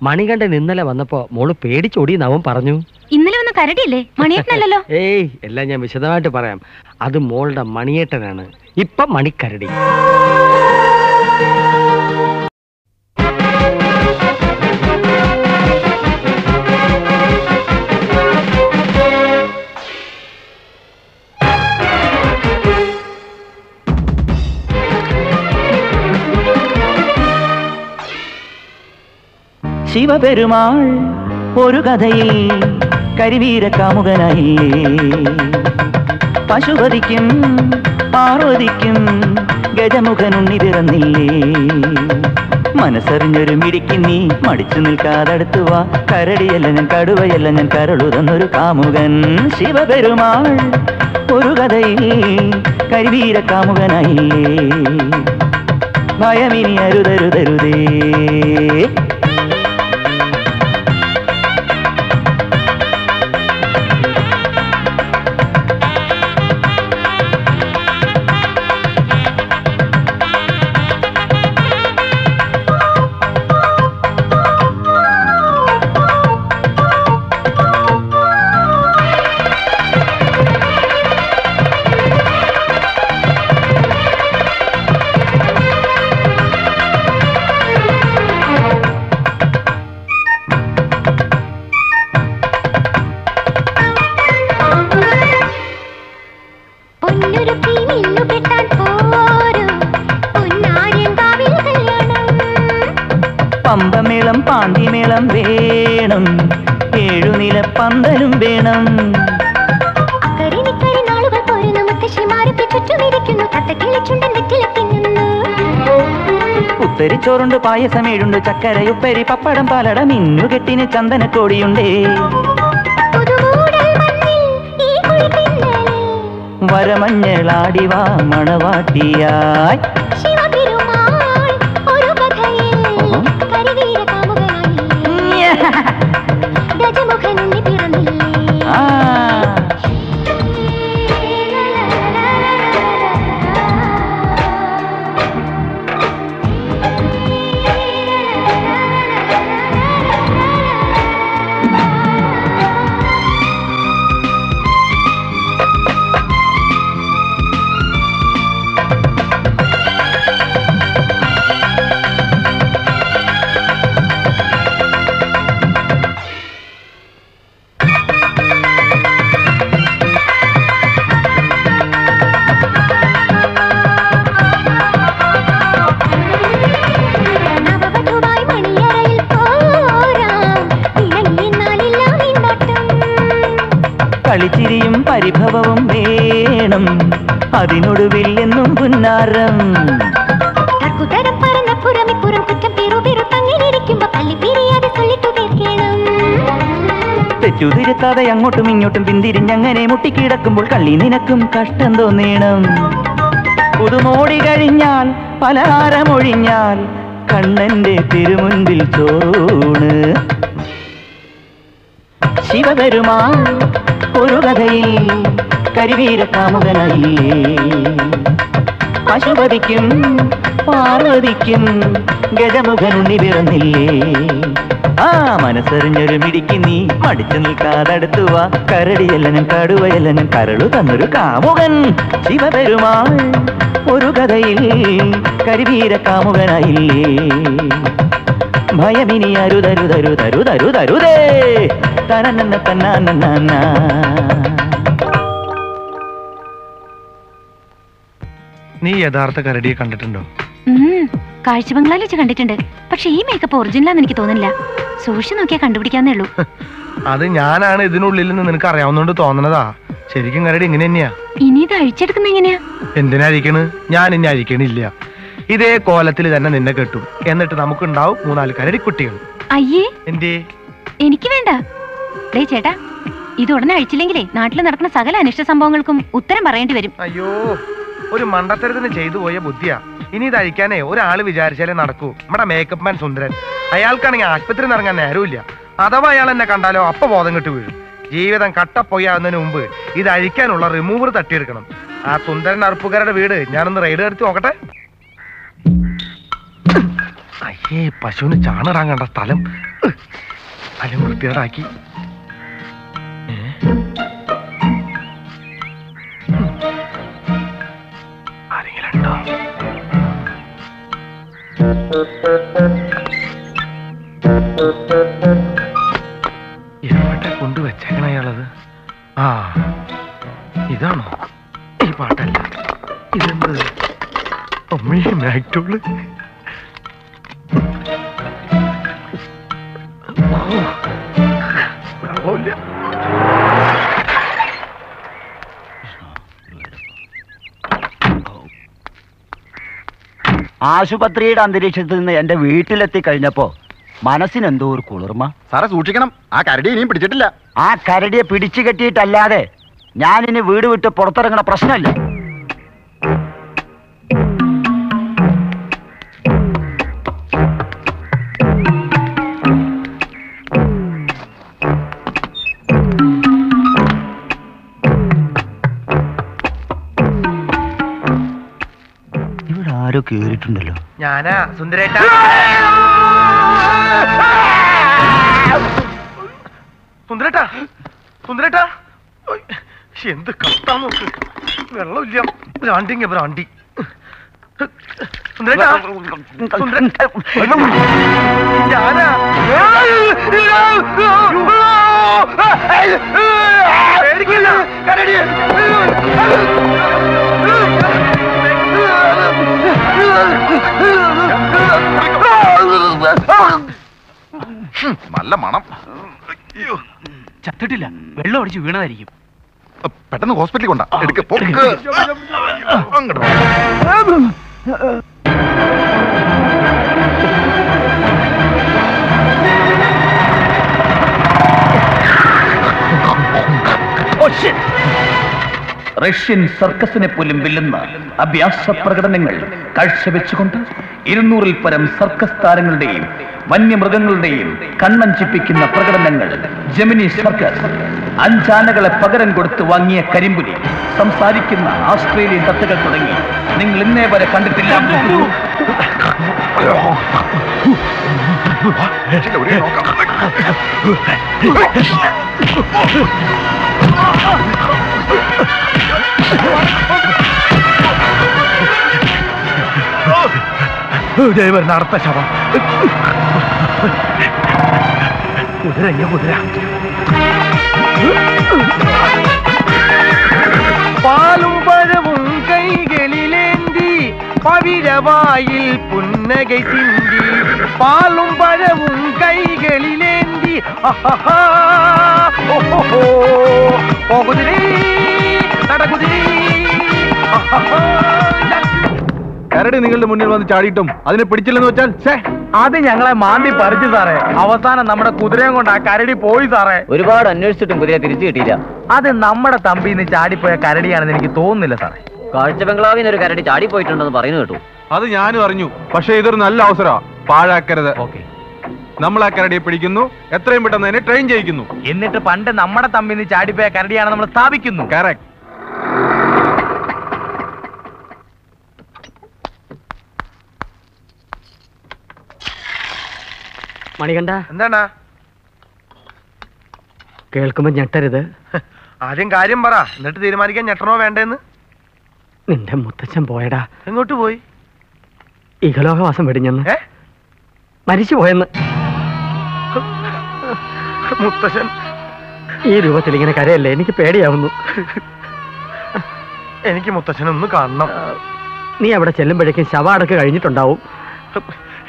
[SPEAKER 17] മണികണ്ഠൻ ഇന്നലെ വന്നപ്പോ മോൾ പേടിച്ചോടി നവൻ പറഞ്ഞു.
[SPEAKER 1] ഇന്നലെ വന്ന കരടിയല്ലേ? മണിയേട്ടനല്ലോ
[SPEAKER 17] ഏയ് എല്ലാം ഞാൻ വിശദമായിട്ട് പറയാം. അത് മോളുടെ മണിയേട്ടനാണ്. ഇപ്പൊ മണിക്കരടി.
[SPEAKER 13] ശിവപെരുമാൾ ഒരു കഥയിൽ കരിവീര പശുപതിക്കും പാർവതിക്കും ഗജമുഖനുണ്ണി പിറന്നില്ലേ മനസ്സറിഞ്ഞൊരു മിടിക്ക് നീ മടിച്ചു നിൽക്കാതടുത്തു കരടിയല്ല ഞാൻ കടുവയല്ല ഞാൻ കരളുതന്നൊരു കാമുകൻ. ശിവപെരുമാൾ ഒരു കഥയിൽ കരിവീര കാമുകനായില്ലേ ഭയമിനി അരുതരുതരുതേ. പാണ്ടിമേളം വേണം. ഏഴുനില പന്തലും വേണം.
[SPEAKER 1] ഉത്തരി ചോറുണ്ട് പായസം
[SPEAKER 13] ഏഴുണ്ട് ചക്കര ഉപ്പരി പപ്പടം പാലട മിന്നുകെട്ടിന് ചന്ദനക്കോടിയുണ്ടേ. വരമഞ്ഞളാടിവാ മണവാട്ടിയായി. മുട്ടിക്കിടക്കുമ്പോൾ കള്ളി നിനക്കും കഷ്ടം തോന്നീണം. പുതുമോടി കഴിഞ്ഞാൽ പലഹാരമൊഴിഞ്ഞാൽ കണ്ണന്റെ തിരുമുൻപിൽ തോണ്. ശിവപെരുമാൻ ഒരു കഥയിൽ കരിവീര കാമുകനായി പശുപതിക്കും പാർവതിക്കും ഗജമുഖനുണ്ണി പിറന്നില്ലേ? ആ മനസ്സറിഞ്ഞൊരു മിടിക്ക് നീ. മടിച്ചു നിൽക്കാതടുത്തു വാ. കരടിയല്ല ഞാൻ കടുവയല്ല ഞാൻ കരളു തന്നൊരു കാമുകൻ ശിവപെരുമാൾ. ഒരു കഥയിൽ കരിവീര കാമുകനായില്ലേ. ഭയമിനി അരുതരുതരുതരുതരുതരുതേ തനന്ന തന്നാന്ന
[SPEAKER 8] നീ യഥാർത്ഥ കരടിയെ കണ്ടിട്ടുണ്ടോ?
[SPEAKER 1] ഉം, കാഴ്ച ബംഗ്ലാവിൽ വെച്ച് കണ്ടിട്ടുണ്ട്. പക്ഷെ ഈ മേക്കപ്പ് ഒറിജിനലാന്ന് എനിക്ക് തോന്നുന്നില്ല. സൂക്ഷിച്ചു നോക്കിയാൽ കണ്ടുപിടിക്കാന്നേ ഉള്ളൂ.
[SPEAKER 8] അത് ഞാനാണ് ഇതിനുള്ളിൽ നിന്ന് നിനക്ക് അറിയാവുന്നോണ്ട് തോന്നണതാ. ശരിക്കും കരടി ഇങ്ങനെ തന്നെയാ.
[SPEAKER 1] ഇനി ഇത് അഴിച്ചെടുക്കുന്ന എങ്ങനെയാ?
[SPEAKER 8] എന്തിനായിരിക്കണ് ഞാൻ ഇനി അഴിക്കണില്ല. ഇതേ കോലത്തിൽ തന്നെ നിന്നെ കെട്ടും. എന്നിട്ട് നമുക്കുണ്ടാവും മൂന്നാൽ കരടി കുട്ടികൾ.
[SPEAKER 1] അയ്യേ.
[SPEAKER 8] എന്തേ
[SPEAKER 1] എനിക്ക് വേണ്ട. ഡേ ചേട്ടാ ഇത് ഉടനെ അഴിച്ചില്ലെങ്കിലേ നാട്ടിൽ നടക്കുന്ന സകല അനിഷ്ട സംഭവങ്ങൾക്കും ഉത്തരം പറയേണ്ടി വരും.
[SPEAKER 8] അയ്യോ ഒരു മണ്ടത്തരത്തിന് ചെയ്തു പോയ ബുദ്ധിയാ. ഇനി ഇത് അഴിക്കാനേ ഒരാൾ വിചാരിച്ചാലേ നടക്കൂ. നമ്മുടെ മേക്കപ്പ് മാൻ സുന്ദരൻ. അയാൾക്കാണെങ്കിൽ ആശുപത്രിയിൽ നിന്ന് ഇറങ്ങാൻ നേരമില്ല അഥവാ അയാൾ എന്നെ കണ്ടാലോ അപ്പൊ ബോധം കെട്ട് വീഴും. ജീവിതം കട്ടപ്പൊയ്യാവുന്നതിന് മുമ്പ് ഇത് അഴിക്കാനുള്ള റിമൂവർ തട്ടിയെടുക്കണം. ആ സുന്ദരൻ അറുപ്പുകാരുടെ വീട്. ഞാനൊന്ന് റൈഡ് നടത്തി നോക്കട്ടെ. അയ്യേ പശുവിന് ചാണിടാൻ കണ്ട സ്ഥലം. സ്ഥലം വൃത്തികേടാക്കി. ആരെങ്കിലും ഉണ്ടോ? എവിടെ കൊണ്ടുവച്ചേക്കണ അയാളത്? ആ ഇതാണോ? ഈ പാട്ടല്ല. ഇതെന്ത്? അമ്മേ മാക്ടോൾ
[SPEAKER 19] ആശുപത്രിയുടെ അന്തരീക്ഷത്തിൽ നിന്ന് എന്റെ വീട്ടിലെത്തി കഴിഞ്ഞപ്പോ മനസ്സിന് എന്തോ ഒരു കുളിർമ.
[SPEAKER 2] സാറെ സൂക്ഷിക്കണം. ആ കരടി ഇനിയും പിടിച്ചിട്ടില്ല.
[SPEAKER 19] ആ കരടിയെ പിടിച്ചു കെട്ടിയിട്ടല്ലാതെ ഞാനിനി വീട് വിട്ട് പുറത്തിറങ്ങണ പ്രശ്നമില്ല. ആരോ കേറിയിട്ടുണ്ടല്ലോ.
[SPEAKER 8] ഞാനാ സുന്ദരേട്ട. സുന്ദരേട്ട സുന്ദരേട്ട. എന്ത് കത്താ നോക്ക്. വെള്ളമില്ല. ബ്രാണ്ടിങ് ബ്രാണ്ടി സുന്ദരേട്ടാ ഞാനാ. പേടിക്കില്ല
[SPEAKER 2] നല്ല മണം.
[SPEAKER 5] ചത്തിട്ടില്ല. വെള്ളം അടിച്ച് വീണതായിരിക്കും.
[SPEAKER 2] പെട്ടെന്ന് ഹോസ്പിറ്റലിൽ കൊണ്ടാ. എടുക്ക പൊക്ക് അങ്ങോട്ട്
[SPEAKER 5] റഷ്യൻ സർക്കസിനെ പോലും വെല്ലുന്ന അഭ്യാസ പ്രകടനങ്ങൾ കാഴ്ചവെച്ചുകൊണ്ട് ഇരുന്നൂറിൽ പരം സർക്കസ് താരങ്ങളുടെയും വന്യമൃഗങ്ങളുടെയും കണ്ണഞ്ചിപ്പിക്കുന്ന പ്രകടനങ്ങൾ ജമിനി സർക്കസ് അഞ്ചാനകളെ പകരം കൊടുത്ത് വാങ്ങിയ കരിമ്പുലി സംസാരിക്കുന്ന ആസ്ട്രേലിയൻ തത്തുകൾ തുടങ്ങി നിങ്ങൾ ഇന്നേ വരെ കണ്ടിട്ടില്ല
[SPEAKER 8] വരുന്ന അടുത്ത ശവം കുതിരഞ്ഞ കുതിര പാലും പഴവും കൈകളിലേന്തി പവിഴവായിൽ പുന്നകை ചിന്തി പാലും പഴവും കൈകളിലേന്തി അഹഹാ, ഓഹോഹോ. ഓ കുതിരേ നടകുതിരേ
[SPEAKER 22] കരടി നിങ്ങളുടെ മുന്നിൽ വന്ന് ചാടിയിട്ടും അതിനെ പിടിച്ചില്ലെന്ന് വെച്ചാൽ ഛേ,
[SPEAKER 8] അത് ഞങ്ങളെ മാന്തി പറിച്ചു സാറേ. അവസാനം നമ്മുടെ കുതിരയും കൊണ്ട് ആ കരടി പോയി സാറേ.
[SPEAKER 24] ഒരുപാട് അന്വേഷിച്ചിട്ടും കുതിരയെ തിരിച്ചു കിട്ടിയില്ല.
[SPEAKER 8] അത് നമ്മുടെ തമ്പിന്ന് ചാടിപ്പോയ കരടിയാണെന്ന് എനിക്ക് തോന്നുന്നില്ല സാറേ.
[SPEAKER 24] കാഴ്ച ബംഗ്ലാവിന് ഒരു കരടി ചാടിപ്പോയിട്ടുണ്ടെന്ന് പറയുന്നു കേട്ടു.
[SPEAKER 22] അത് ഞാനും അറിഞ്ഞു. പക്ഷേ ഇതൊരു നല്ല അവസരമാണ് പാഴാക്കരുത്. ഓക്കെ. നമ്മൾ ആ കരടിയെ പിടിക്കുന്നു. എത്രയും പെട്ടെന്ന് തന്നെ ട്രെയിൻ ചെയ്യിക്കുന്നു.
[SPEAKER 8] എന്നിട്ട് പണ്ട് നമ്മുടെ തമ്മിന്ന് ചാടിപ്പോയ കരടിയാണ് നമ്മൾ സ്ഥാപിക്കുന്നു.
[SPEAKER 22] കറക്റ്റ്
[SPEAKER 17] മണികണ്ഠ
[SPEAKER 8] എന്താണ്?
[SPEAKER 17] കേൾക്കുമ്പോ ഞെട്ടരുത്.
[SPEAKER 8] ആദ്യം കാര്യം പറ എന്നിട്ട് തീരുമാനിക്കാൻ ഞെട്ടണോ വേണ്ടെന്ന്?
[SPEAKER 17] നിന്റെ മുത്തച്ഛൻ പോയടാ.
[SPEAKER 8] എങ്ങോട്ട് പോയി?
[SPEAKER 17] ഇഹലോകവാസം വെടിഞ്ഞെന്ന്. മരിച്ചു പോയെന്ന്.
[SPEAKER 8] മുത്തച്ഛൻ.
[SPEAKER 17] ഈ രൂപത്തിൽ ഇങ്ങനെ കരയല്ലേ? എനിക്ക് പേടിയാവുന്നു.
[SPEAKER 8] എനിക്ക് മുത്തശ്ശനൊന്ന് കാണണം.
[SPEAKER 17] നീ അവിടെ ചെല്ലുമ്പോഴേക്കും ശവാടക്ക് കഴിഞ്ഞിട്ടുണ്ടാവും.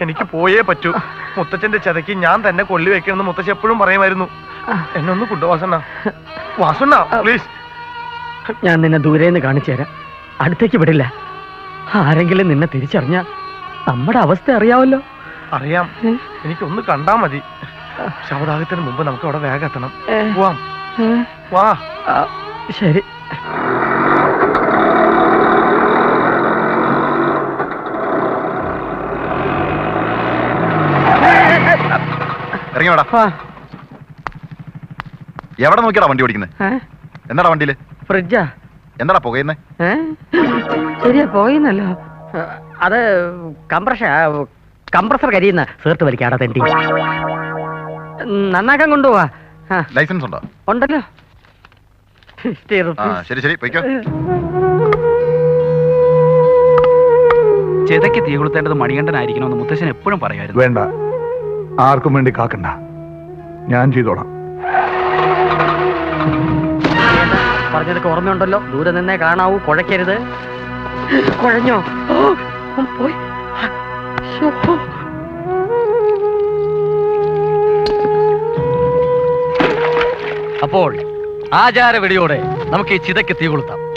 [SPEAKER 8] എനിക്ക് പോയേ പറ്റൂ. മുത്തച്ഛന്റെ ചതയ്ക്ക് ഞാൻ തന്നെ കൊള്ളി വെക്കണമെന്ന് മുത്തച്ഛൻ എപ്പോഴും പറയുമായിരുന്നു. എന്നെ ഒന്ന് കൊണ്ടുവാസണ്ണ വാസണ്ണ. പ്ലീസ്
[SPEAKER 17] ഞാൻ നിന്നെ ദൂരെ നിന്ന് കാണിച്ചു തരാം. അടുത്തേക്ക് വിടില്ല. ആരെങ്കിലും നിന്നെ തിരിച്ചറിഞ്ഞ നമ്മുടെ അവസ്ഥ അറിയാവല്ലോ
[SPEAKER 8] അറിയാം. എനിക്കൊന്ന് കണ്ടാ മതി. ശവദാഹത്തിന് മുമ്പ് നമുക്ക് അവിടെ വേഗം എത്തണം. പോവാം. വാ.
[SPEAKER 17] ശരി.
[SPEAKER 2] ഇറങ്ങി വേടാ എവിടെ നോക്കിയടാ വണ്ടി ഓടിക്കുന്നത്? എന്താടാ വണ്ടിയിൽ?
[SPEAKER 17] ഫ്രിഡ്ജാ?
[SPEAKER 2] എന്താടാ പുകയുന്നേ?
[SPEAKER 17] ശരിയാ പോയിന്നല്ലോ അത് കംപ്രഷ കംപ്രസർ കരിയുന്ന സേർട്ട് വലിക്കാടാ തെണ്ടി. നന്നാക്കാൻ കൊണ്ടുപോവാ.
[SPEAKER 2] ലൈസൻസ് ഉണ്ടോ?
[SPEAKER 17] ഉണ്ടല്ലോ.
[SPEAKER 2] ശരി ശരി പോയിക്കോ.
[SPEAKER 5] ചെതയ്ക്ക് തീ കൊളുത്തേണ്ടത് മണികണ്ഠനായിരിക്കണമെന്ന് മുത്തശ്ശൻ എപ്പോഴും പറയുമായിരുന്നു
[SPEAKER 6] വേണ്ട. ആർക്കും വേണ്ടി കാക്കണ്ട. ഞാൻ ചെയ്തോളാം.
[SPEAKER 17] പറഞ്ഞതൊക്കെ ഓർമ്മയുണ്ടല്ലോ. ദൂരെ നിന്നേ കാണാവൂ കുഴക്കരുത് കുഴഞ്ഞോ? പോയി.
[SPEAKER 21] അപ്പോൾ ആചാര വെടിയോടെ നമുക്ക് ഈ ചിതയ്ക്ക് തീ കൊളുത്താം.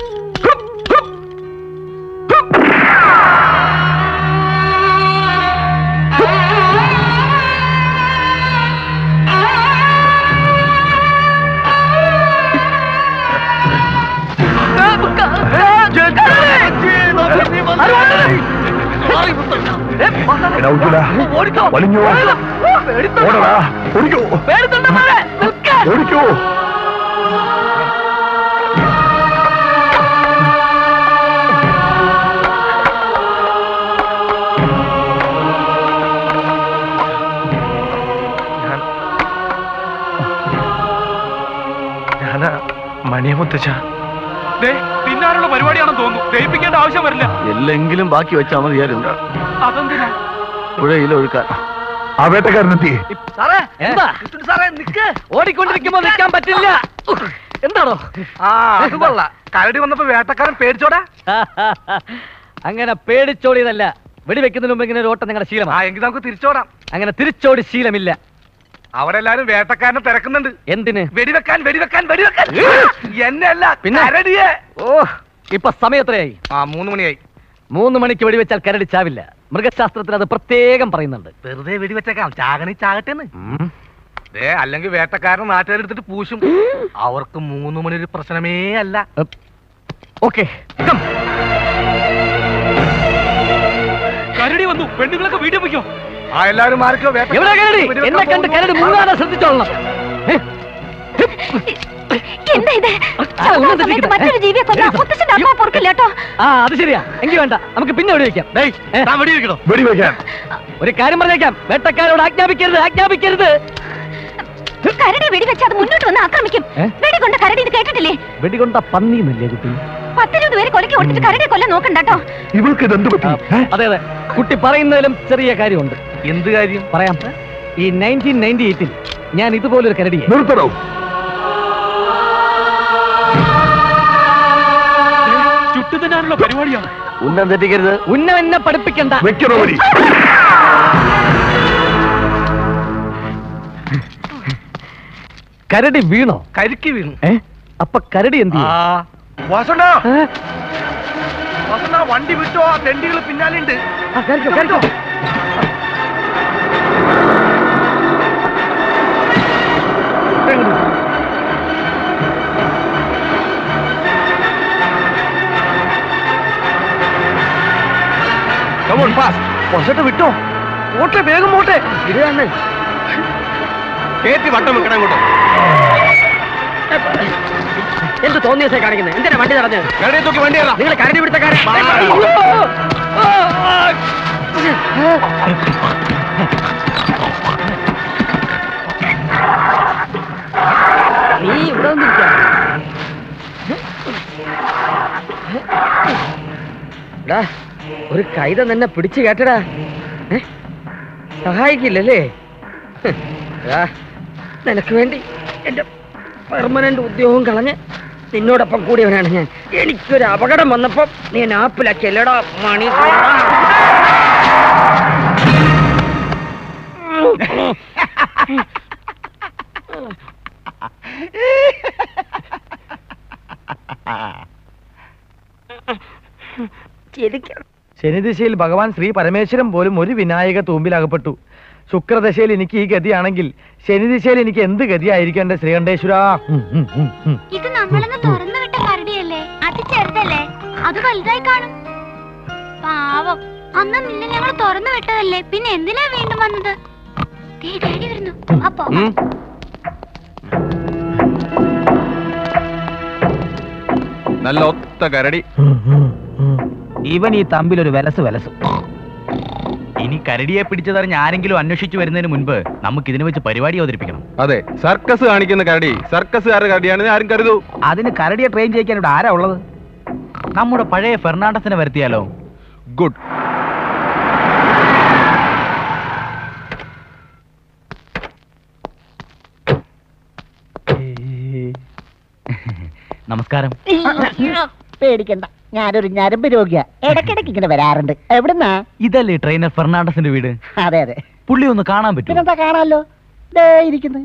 [SPEAKER 6] വലിഞ്ഞോ. ഓടടാ. ഓടിക്കോ. ഓടിക്കോ.
[SPEAKER 8] ഞാനാ മണിയ മുത്തച്ഛ
[SPEAKER 5] പിന്നാലുള്ള പരിപാടിയാണെന്ന് തോന്നുന്നു. ദയിപ്പിക്കേണ്ട ആവശ്യം വരില്ല.
[SPEAKER 3] എല്ലെങ്കിലും ബാക്കി വെച്ചാൽ മതിയായിരുന്നു
[SPEAKER 5] അതെന്തിനാ?
[SPEAKER 3] പുഴയിൽ ഒഴുക്കാൻ
[SPEAKER 6] ആ വേട്ടക്കാരനെത്തി
[SPEAKER 21] സാറേ എന്താ?
[SPEAKER 8] സാറേ നിക്ക്.
[SPEAKER 21] ഓടിക്കൊണ്ടിരിക്കുമ്പോ നിൽക്കാൻ പറ്റില്ല. എന്താണോ?
[SPEAKER 8] ആ അത് കൊള്ളാം. കരടി വന്നപ്പോ വേട്ടക്കാരൻ പേടിച്ചോടാ?
[SPEAKER 21] അങ്ങനെ പേടിച്ചോടിയതല്ല. വെടിവെക്കുന്നതിന് മുമ്പ് ഇങ്ങനെ ഒരു ഓട്ടം നിങ്ങളുടെ
[SPEAKER 8] ആ
[SPEAKER 21] ശീലമാണ്
[SPEAKER 8] എങ്കിൽ നമുക്ക് തിരിച്ചോടാം.
[SPEAKER 21] അങ്ങനെ തിരിച്ചോടി ശീലമില്ല.
[SPEAKER 8] അവരെല്ലാരും വേട്ടക്കാരനെ തിരക്കുന്നുണ്ട്.
[SPEAKER 21] എന്തിന്?
[SPEAKER 8] വെടിവെക്കാൻ വെടിവെക്കാൻ വെടിവെക്കാൻ. എന്നെ അല്ല
[SPEAKER 21] പിന്നെ?
[SPEAKER 8] കരടിയെ.
[SPEAKER 21] ഓ ഇപ്പൊ സമയം എത്രയായി?
[SPEAKER 8] ആ മൂന്ന് മണിയായി.
[SPEAKER 21] മൂന്ന് മണിക്ക് വെടിവെച്ചാൽ കരടി ചാവില്ല. മൃഗശാസ്ത്രത്തിൽ അത് പ്രത്യേകം പറയുന്നുണ്ട്.
[SPEAKER 8] വെറുതെ വെടിവെച്ചേക്കാം. ചാകണി ചാകട്ടെന്ന്. ഏ അല്ലെങ്കിൽ വേട്ടക്കാരൻ നാട്ടുകാരെടുത്തിട്ട് പൂശും. അവർക്ക് മൂന്ന് മണി ഒരു പ്രശ്നമേ അല്ല.
[SPEAKER 21] ഓക്കെ.
[SPEAKER 5] കരടി വന്നു. പെണ്ണുങ്ങളൊക്കെ വീട്ടിൽ പോയിക്കോ.
[SPEAKER 8] ആ എല്ലാവരും മാറിക്കോ. വേട്ട
[SPEAKER 21] എവിടെ കരടി? എന്നെ കണ്ട് കരടി മുങ്ങാതെ ശ്രദ്ധിച്ചോളണം.
[SPEAKER 1] എന്താ ഇത്. മറ്റൊരു ജീവിയെ കൊല്ലാ മുത്തശ്ശന്റെ അമ്മ പൊറുക്കില്ല കേട്ടോ.
[SPEAKER 21] ആ അത് ശരിയാ. എങ്കിൽ വേണ്ട. നമുക്ക് പിന്നെ വെടിവെക്കാം വെടി
[SPEAKER 6] വെക്കാം.
[SPEAKER 21] ഒരു കാര്യം പറഞ്ഞേക്കാം. വേട്ടക്കാരോട് ആജ്ഞാപിക്കരുത് ആജ്ഞാപിക്കരുത്.
[SPEAKER 1] കരടി വെടിവെച്ച് അത് മുന്നോട്ട് വന്ന് ആക്രമിക്കും? വെടികൊണ്ട കരടി ഇത് കേട്ടിട്ടില്ലേ?
[SPEAKER 21] വെടികൊണ്ട പന്നിന്നല്ലേ കുട്ടി?
[SPEAKER 1] പത്തിരുപത് പേര് കൊലക്ക് കൊടുത്തിട്ട് കരടിയെ കൊല്ല നോക്കണ്ട
[SPEAKER 6] ഇവൾക്ക് ഇതെന്ത് പറ്റി?
[SPEAKER 21] അതെ അതെ. കുട്ടി പറയുന്നതിലും ചെറിയ കാര്യമുണ്ട്.
[SPEAKER 8] എന്ത് കാര്യം?
[SPEAKER 21] പറയാം. ഈ നയന്റീൻ നയന്റി എയ്റ്റിൽ ഞാൻ ഇതുപോലൊരു കരടിയെ
[SPEAKER 6] നിർത്തണോ
[SPEAKER 5] ചുട്ടുതിനാനുള്ള പരിപാടിയാണ്.
[SPEAKER 3] ഉന്നം തെറ്റിക്കരുത്.
[SPEAKER 21] ഉന്നം എന്നെ പഠിപ്പിക്കണ്ട.
[SPEAKER 6] വെക്കണോ
[SPEAKER 21] കരടി വീണോ?
[SPEAKER 8] കരിക്ക് വീണു.
[SPEAKER 21] ഏ? അപ്പൊ കരടി എന്ത്?
[SPEAKER 8] വാസുണ്ടോ
[SPEAKER 22] വണ്ടി വിട്ടോ? ആ തെണ്ടികൾ പിന്നാലെ
[SPEAKER 17] കുറച്ചിട്ട് വിട്ടോ. പോട്ടെ വേഗം പോട്ടെ. ഇതാണ്
[SPEAKER 22] കേറ്റി വട്ടം വെക്കണം അങ്ങോട്ട്.
[SPEAKER 17] എന്ത് തോന്നിയസേ കാണിക്കുന്നത് എന്തിനാ വണ്ടി നടന്നത്
[SPEAKER 22] കരടി തൂക്കി വണ്ടി
[SPEAKER 17] നിങ്ങൾ കരടി പിടുത്തക്കാരെ. നീ ഇവിടെ വന്നിരിക്കാം. എടാ ഒരു കൈത തന്നെ പിടിച്ചു കേട്ടടാ? സഹായിക്കില്ലല്ലേ? നിനക്ക് വേണ്ടി എന്റെ പെർമനന്റ് ഉദ്യോഗം കളഞ്ഞ് നിന്നോടൊപ്പം കൂടിയവനാണ് ഞാൻ. എനിക്കൊരു അപകടം വന്നപ്പോ നീ എന്നെ ആപ്പിലാക്കിയല്ലടാ മണി.
[SPEAKER 22] ശനിദിശയിൽ ഭഗവാൻ ശ്രീ പരമേശ്വരൻ പോലും ഒരു വിനായക തൂമ്പിൽ അകപ്പെട്ടു ശുക്രദശയിൽ എനിക്ക് ഈ ഗതിയാണെങ്കിൽ ശനിദിശയിൽ എനിക്ക് എന്ത് ഗതിയായിരിക്കും എന്റെ ശ്രീകണ്ഠേശ്വര?
[SPEAKER 14] ഇത് നമ്മളെന്ന് തുറന്നു വിട്ട കരടിയല്ലേ? അത് ചെറുതല്ലേ? അത് വലുതായി കാണും. പാവം. അന്ന് നിന്നെ ഞങ്ങൾ തുറന്നു വിട്ടതല്ലേ? പിന്നെ എന്തിനാ വീണ്ടും വന്നത്? വരുന്നു. അപ്പൊ
[SPEAKER 25] നല്ല ഒത്ത കരടി.
[SPEAKER 26] ഇവൻ ഈ തമ്പിൽ ഒരു വിലസ് വിലസും.
[SPEAKER 27] ഇനി കരടിയെ പിടിച്ചതറിഞ്ഞ് ആരെങ്കിലും അന്വേഷിച്ചു വരുന്നതിന് മുൻപ് നമുക്ക് ഇതിനെ വെച്ച് പരിപാടി അവതരിപ്പിക്കണം.
[SPEAKER 25] അതെ സർക്കസ് കാണിക്കുന്ന കരടി സർക്കസുകാരുടെ കരടിയാണെന്ന് ആരും കരുതൂ.
[SPEAKER 26] അതിന് കരടിയെ ട്രെയിൻ ചെയ്യിക്കാൻ ഇവിടെ ആരാ ഉള്ളത്?
[SPEAKER 27] നമ്മുടെ പഴയ ഫെർണാണ്ടസിനെ വരുത്തിയാലോ?
[SPEAKER 25] ഗുഡ്
[SPEAKER 27] നമസ്കാരം.
[SPEAKER 7] പേടിക്കണ്ട. ഞാനൊരു ഞരമ്പ് രോഗിയാ. ഇടക്കിടക്ക് ഇങ്ങനെ വരാറുണ്ട്. എവിടുന്നാ?
[SPEAKER 27] ഇതല്ലേ ട്രെയിനർ ഫെർണാണ്ടസിന്റെ വീട്?
[SPEAKER 7] അതെ അതെ.
[SPEAKER 27] പുള്ളി ഒന്ന് കാണാൻ പറ്റും
[SPEAKER 7] പിന്നെന്താ കാണാലോ? ദേ ഇരിക്കുന്നു.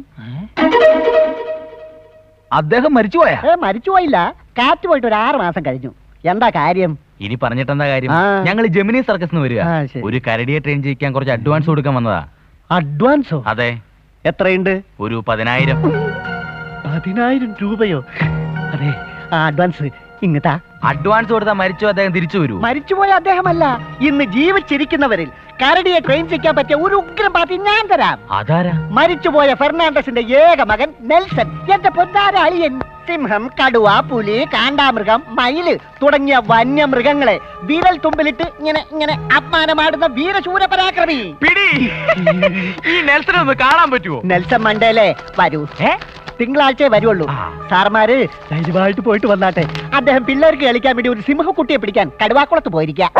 [SPEAKER 26] അദ്ദേഹം മരിച്ചുപോയാ
[SPEAKER 7] ഏ മരിച്ചുപോയില്ല കാറ്റ് പോയിട്ട് ഒരു ആറ് മാസം കഴിഞ്ഞു. എന്താ കാര്യം?
[SPEAKER 27] ഇനി പറഞ്ഞിട്ടെന്താ കാര്യം?
[SPEAKER 7] ആ.
[SPEAKER 27] ഞങ്ങൾ ജെമിനി സർക്കസിന് വരിക.
[SPEAKER 7] ആ, ശരി.
[SPEAKER 27] ഒരു കരടിയെ ട്രെയിൻ ചെയ്യിക്കാൻ കുറച്ച് അഡ്വാൻസ് കൊടുക്കാൻ വന്നതാ.
[SPEAKER 7] അഡ്വാൻസോ
[SPEAKER 27] അതെ.
[SPEAKER 7] എത്രയുണ്ട്?
[SPEAKER 27] ഒരു പതിനായിരം.
[SPEAKER 7] പതിനായിരം രൂപയോ? അതെ ആ അഡ്വാൻസ് ഇങ്ങത്താ
[SPEAKER 27] അഡ്വാൻസ് കൊടുത്താൽ മരിച്ചു അദ്ദേഹം തിരിച്ചു വരൂ.
[SPEAKER 7] മരിച്ചുപോയ അദ്ദേഹമല്ല ഇന്ന് ജീവിച്ചിരിക്കുന്നവരിൽ കരടിയെ ട്രെയിൻ ചെയ്യാൻ പറ്റിയ ഒരു ഉഗ്രം പാർട്ടി ഞാൻ തരാം.
[SPEAKER 27] അതാരാ?
[SPEAKER 7] മരിച്ചുപോയ ഫെർണാണ്ടസിന്റെ ഏക മകൻ നെൽസൺ എന്റെ പൊന്നാര അളിയൻ. സിംഹം കടുവ പുലി കാണ്ടാമൃഗം മയിൽ തുടങ്ങിയ വന്യമൃഗങ്ങളെ വിരൽ തുമ്പിലിട്ട് ഇങ്ങനെ ഇങ്ങനെ അപമാനമാടുന്ന വീരശൂര പരാക്രമി.
[SPEAKER 27] പിടി. ഈ നെൽസനെ ഒന്ന് കാണാൻ പറ്റുമോ
[SPEAKER 7] നെൽസൺ മണ്ടേലെ വരൂ. ഏ? തിങ്കളാഴ്ച വരുള്ളൂ. സാർമാര് ധൈര്യമായിട്ട് പോയിട്ട് വന്നാട്ടെ. അദ്ദേഹം പിള്ളേർക്ക് കളിക്കാൻ വേണ്ടി ഒരു സിംഹക്കുട്ടിയെ പിടിക്കാൻ കടുവാക്കുളത്ത് പോയിരിക്കാം.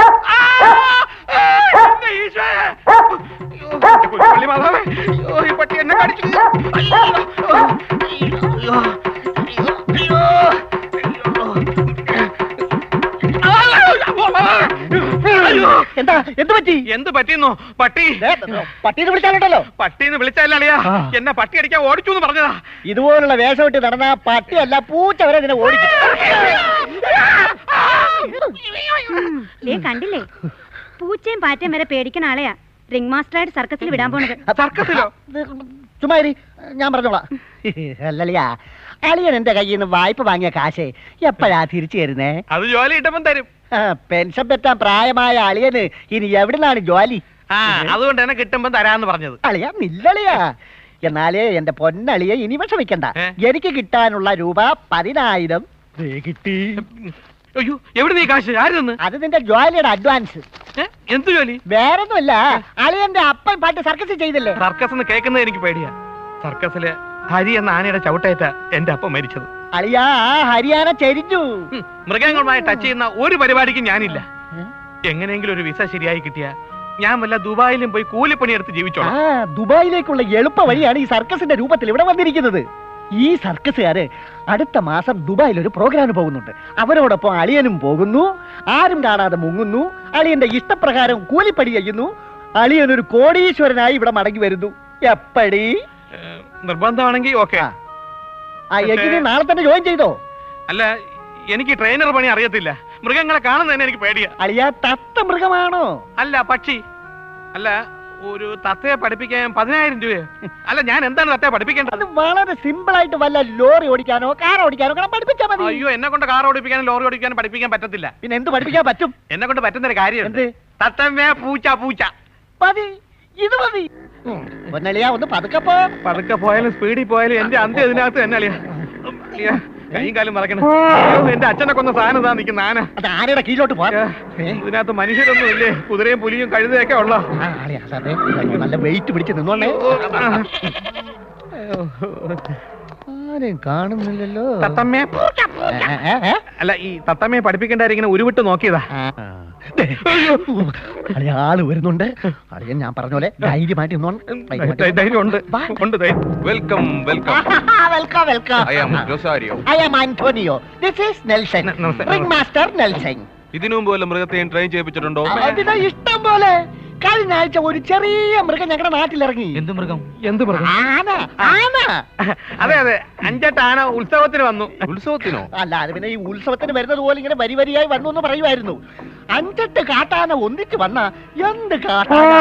[SPEAKER 7] എന്താ എന്ത് പറ്റി?
[SPEAKER 22] എന്ത് പറ്റിയെന്നോ? പട്ടി.
[SPEAKER 7] പട്ടീനെ വിളിച്ചാലുണ്ടല്ലോ.
[SPEAKER 22] പട്ടീന്ന് എന്നെ പട്ടി അടിക്കാൻ ഓടിച്ചു എന്ന് പറഞ്ഞതാ.
[SPEAKER 7] ഇതുപോലുള്ള വേഷമിട്ട് നടന്ന പട്ടിയല്ല പൂച്ച വരെ ഇതിനെ ഓടിക്കും.
[SPEAKER 28] ദേ കണ്ടില്ലേ? പൂച്ചയും പാറ്റയും വരെ പേടിക്കുന്ന ആളെയാ. റിംഗ് മാസ്റ്ററായിട്ട് സർക്കസിൽ വിടാൻ പോണത്.
[SPEAKER 22] സർക്കസിലോ?
[SPEAKER 7] ചുമ്മാരി ഞാൻ പറഞ്ഞോളാം. അല്ലല്ലയാ അളിയൻ എന്റെ കയ്യിൽ നിന്ന് വായ്പ വാങ്ങിയ കാശേ എപ്പോഴാ തിരിച്ചു തരുന്നേ?
[SPEAKER 22] അത് ജോലി ഇട്ടപ്പം തരും.
[SPEAKER 7] പെൻഷൻ പെറ്റാൻ പ്രായമായ അളിയന് ഇനി എവിടുന്നാണ് ജോലി?
[SPEAKER 22] ആ അതുകൊണ്ട് തന്നെ കിട്ടുമ്പം തരാന്ന് പറഞ്ഞത്.
[SPEAKER 7] അളിയാ നില്ലളിയാ എന്നാലേ എന്റെ പൊന്നളിയെ ഇനി വിഷമിക്കണ്ട. എനിക്ക് കിട്ടാനുള്ള രൂപ പതിനായിരം കിട്ടി.
[SPEAKER 22] അയ്യോ എവിടെ നീ കാശ്?
[SPEAKER 7] അത് നിന്റെ ജോലിയുടെ അഡ്വാൻസ്.
[SPEAKER 22] എന്ത് ജോലി?
[SPEAKER 7] വേറൊന്നുമല്ല അളിയന്റെ അപ്പൻ പാട്ട് സർക്കസ് ചെയ്തില്ലേ?
[SPEAKER 22] സർക്കസ് എന്ന് കേൾക്കുന്നത് എനിക്ക് പേടിയാ. സർക്കസിൽ ഹരി എന്ന ആനയുടെ ചവിട്ടേറ്റ എന്റെ അപ്പം മരിച്ചത്.
[SPEAKER 7] അളിയാ ഹരിയാന ചരിച്ചു.
[SPEAKER 22] മൃഗങ്ങളുമായി ടച്ച് ചെയ്യുന്ന ഒരു പരിപാടിക്കും ഞാനില്ല. എങ്ങനെയെങ്കിലും ഒരു വിസ ശരിയായി കിട്ടിയ ഞാൻ വല്ല ദുബായിലും പോയി കൂലിപ്പണിയെടുത്ത് ജീവിച്ചോളാം.
[SPEAKER 7] ദുബായിലേക്കുള്ള എളുപ്പ വഴിയാണ് ഈ സർക്കസിന്റെ രൂപത്തിൽ ഇവിടെ വന്നിരിക്കുന്നത്. ഈ സർക്കസുകാര് അടുത്ത മാസം ദുബായിൽ ഒരു പ്രോഗ്രാം പോകുന്നുണ്ട്. അവരോടൊപ്പം അളിയനും പോകുന്നു ആരും കാണാതെ മുങ്ങുന്നു അളിയന്റെ ഇഷ്ടപ്രകാരം കൂലിപ്പടി ചെയ്യുന്നു അളിയൻ ഒരു കോടീശ്വരനായി ഇവിടെ മടങ്ങി വരുന്നു. എപ്പടി?
[SPEAKER 22] നിർബന്ധമാണെങ്കിൽ ഓക്കെ.
[SPEAKER 7] നാളെ തന്നെ ജോയിൻ ചെയ്തോ?
[SPEAKER 22] അല്ല എനിക്ക് ട്രെയിനർ പണി അറിയത്തില്ല. മൃഗങ്ങളെ കാണുന്നതന്നെ എനിക്ക് പേടിയാ.
[SPEAKER 7] അളിയാ തത്ത മൃഗമാണോ?
[SPEAKER 22] അല്ല പക്ഷി. അല്ല ഒരു തത്തയെ പഠിപ്പിക്കാൻ പതിനായിരം രൂപ അല്ല ഞാൻ എന്താണ് തത്തയെ പഠിപ്പിക്കേണ്ടത്?
[SPEAKER 7] വളരെ സിമ്പിൾ ആയിട്ട് വല്ല ലോറി ഓടിക്കാനോ കാർ ഓടിക്കാനോ പഠിപ്പിച്ചാൽ പഠിപ്പിച്ചാ മതി.
[SPEAKER 22] അയ്യോ എന്നെ കൊണ്ട് കാർ ഓടിപ്പിക്കാനും ലോറി ഓടിക്കാനോ പഠിപ്പിക്കാൻ പറ്റത്തില്ല.
[SPEAKER 7] പിന്നെ എന്ത് പഠിപ്പിക്കാൻ പറ്റും?
[SPEAKER 22] എന്നെ കൊണ്ട് പറ്റുന്ന ഒരു കാര്യം തത്തമ്മേ പൂച്ച പൂച്ച.
[SPEAKER 7] മതി. ഇത് മതി. പൊന്നളിയാ ഒന്ന് പതുക്കെ പോ.
[SPEAKER 22] പതുക്കെ പോയാലും സ്പീഡിൽ പോയാലും എന്റെ അന്ത്യം ഇതിനകത്ത് തന്നെ അളിയാ. അളിയാ, കൈയും കാലും മറക്കണം. അയ്യോ, എന്റെ അച്ഛനെ കൊന്ന സാധനം താ നിൽക്കുന്ന ആന.
[SPEAKER 7] അത് ആനയുടെ കീഴിലോട്ട് പോവാ
[SPEAKER 22] ഇതിനകത്ത് മനുഷ്യരൊന്നും ഇല്ലേ? കുതിരയും പുലിയും കഴുതയൊക്കെ ഉള്ള?
[SPEAKER 7] നല്ല വെയിറ്റ് പിടിച്ച് നിന്നോണ്ടേ ആരെയും കാണുന്നില്ലല്ലോ.
[SPEAKER 22] തത്തമ്മയെ അല്ല ഈ തത്തമ്മയെ പഠിപ്പിക്കേണ്ട ഇങ്ങനെ ഉരുവിട്ട് നോക്കിയതാ.
[SPEAKER 7] അളിയ ആൾ വരുന്നുണ്ട്. അറിയാൻ ഞാൻ പറഞ്ഞ പോലെ ധൈര്യമായിട്ട്
[SPEAKER 25] welcome welcome.
[SPEAKER 7] Welcome welcome.
[SPEAKER 25] I am Rosario
[SPEAKER 7] I am Antonio this is Nelson ring master Nelson
[SPEAKER 25] ഇതിനു മുമ്പ് മൃഗത്തെയും ട്രെയിൻ ചെയ്യിപ്പിച്ചിട്ടുണ്ടോ?
[SPEAKER 7] ഇഷ്ടം പോലെ. കഴിഞ്ഞ ആഴ്ച ഒരു ചെറിയ മൃഗം ഞങ്ങളുടെ നാട്ടിലിറങ്ങി.
[SPEAKER 25] എന്ത് മൃഗം?
[SPEAKER 22] എന്ത് മൃഗം?
[SPEAKER 7] ആന. ആന.
[SPEAKER 22] അതെ അതെ. അഞ്ചെട്ട് ആന ഉത്സവത്തിന് വന്നു.
[SPEAKER 25] ഉത്സവത്തിനോ?
[SPEAKER 7] അല്ല അത് പിന്നെ ഈ ഉത്സവത്തിന് വരുന്നത് പോലെ ഇങ്ങനെ വരി വരിയായി വന്നു എന്ന് പറയുമായിരുന്നു. അഞ്ചെട്ട് കാട്ടാന ഒന്നിച്ച് വന്ന എന്ത് കാട്ടാന?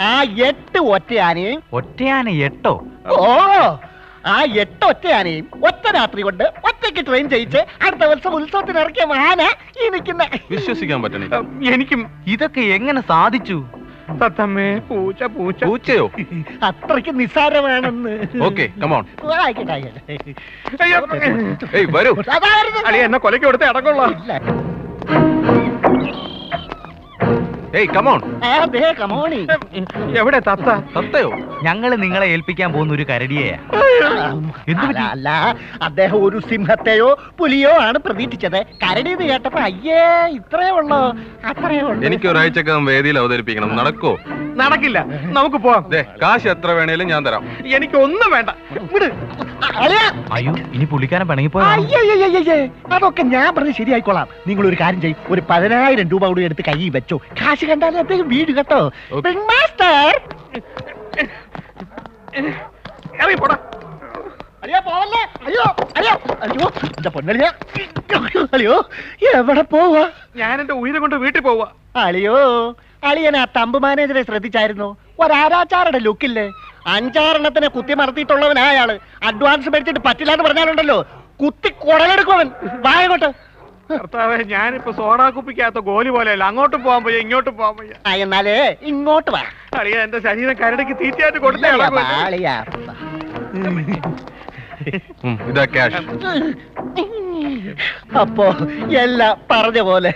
[SPEAKER 7] ആ എട്ട് ഒറ്റയാനയും
[SPEAKER 27] ഒറ്റയാന എട്ടോ?
[SPEAKER 7] ഓ ആ എട്ട് ഒറ്റയാനയും ഒറ്റ രാത്രി കൊണ്ട് ഒറ്റയ്ക്ക് ട്രെയിൻ ചെയ്യിച്ച് അടുത്ത വർഷം ഉത്സവത്തിന് ഇറക്കിയ ആന ഈ നിൽക്കുന്ന
[SPEAKER 25] വിശ്വസിക്കാൻ പറ്റണില്ല.
[SPEAKER 22] എനിക്കും
[SPEAKER 27] ഇതൊക്കെ എങ്ങനെ സാധിച്ചു?
[SPEAKER 22] തത്തമ്മേ പൂച്ച പൂച്ച.
[SPEAKER 25] പൂച്ചയോ?
[SPEAKER 7] അത്രയ്ക്ക് നിസ്സാരമാണെന്ന്
[SPEAKER 25] ഓക്കെ കമോൺ
[SPEAKER 7] ഓ, ആയിക്കോട്ടെ, ആയിക്കോട്ടെ.
[SPEAKER 25] ഏയ് വരൂ.
[SPEAKER 7] അതായിരുന്നു
[SPEAKER 22] എന്നെ കൊലയ്ക്ക് കൊടുത്തേ അടക്കമുള്ള
[SPEAKER 25] ഏയ് കമോൺ
[SPEAKER 7] കമോണി.
[SPEAKER 22] എവിടെ തത്ത?
[SPEAKER 25] തത്തയോ?
[SPEAKER 27] ഞങ്ങൾ നിങ്ങളെ ഏൽപ്പിക്കാൻ പോകുന്ന ഒരു കരടിയെയാ.
[SPEAKER 7] അല്ല, അദ്ദേഹം ഒരു സിംഹത്തെയോ പുലിയോ ആണ് പ്രതീക്ഷിച്ചത്. കരടി എന്ന് കേട്ടപ്പോ അയ്യേ ഇത്രയേ ഉള്ളോ? അത്രയേ ഉള്ളൂ.
[SPEAKER 25] എനിക്ക് ഒരാഴ്ചക്കകം വേദിയിൽ അവതരിപ്പിക്കണം. നടക്കോ?
[SPEAKER 22] നടക്കില്ല. നമുക്ക് പോവാം.
[SPEAKER 25] ദേ കാശ് എത്ര വേണേലും ഞാൻ തരാം.
[SPEAKER 22] എനിക്ക് ഒന്നും വേണ്ട.
[SPEAKER 27] അയ്യോ ഇനി പുള്ളിക്കാരൻ പണങ്ങി
[SPEAKER 7] അയ്യയ്യയ്യയ്യേ. അതൊക്കെ ഞാൻ പറഞ്ഞ് ശരിയായിക്കോളാം. നിങ്ങൾ ഒരു കാര്യം ചെയ്യും. ഒരു പതിനായിരം രൂപ കൂടി എടുത്ത് കൈ വെച്ചോ. കാശ് കണ്ടാലേ അദ്ദേഹം വീട് കേട്ടോ? മാസ്റ്റർ.
[SPEAKER 22] ഇറങ്ങി പോടാ.
[SPEAKER 7] പോവല്ലേ? അയ്യോ അയ്യോ അയ്യോ എന്റെ പൊന്നളിയാ. അളിയോ എവിടെ പോവാ?
[SPEAKER 22] ഞാൻ എന്റെ ഉയരം കൊണ്ട് വീട്ടിൽ പോവാ.
[SPEAKER 7] അളിയോ അളിയൻ ആ തമ്പ് മാനേജറെ ശ്രദ്ധിച്ചായിരുന്നു. ഒരാരാചാരുടെ ലുക്കില്ലേ അഞ്ചാറെണ്ണത്തിനെ കുത്തി മറത്തിയിട്ടുള്ളവനാ അയാൾ അഡ്വാൻസ് മേടിച്ചിട്ട് പറ്റില്ല എന്ന് പറഞ്ഞാലുണ്ടല്ലോ. കുത്തി കുടലെടുക്കുവൻ വായങ്ങോട്ട്
[SPEAKER 22] കർത്താവേ ഞാനിപ്പോ സോഡാ കുപ്പിക്കകത്ത് ഗോലി പോലെയല്ല. അല്ല പോകാൻ പോയ ഇങ്ങോട്ട് പോകാൻ പോയ
[SPEAKER 7] ആ, എന്നാലേ ഇങ്ങോട്ട് വാ.
[SPEAKER 22] അറിയാ എന്റെ ശരീരം കരടിക്ക് തീറ്റയായിട്ട് കൊടുത്തേ.
[SPEAKER 25] ഉം, ഇതാ ക്യാഷ്
[SPEAKER 7] അപ്പോ എല്ലാം പറഞ്ഞ പോലെ.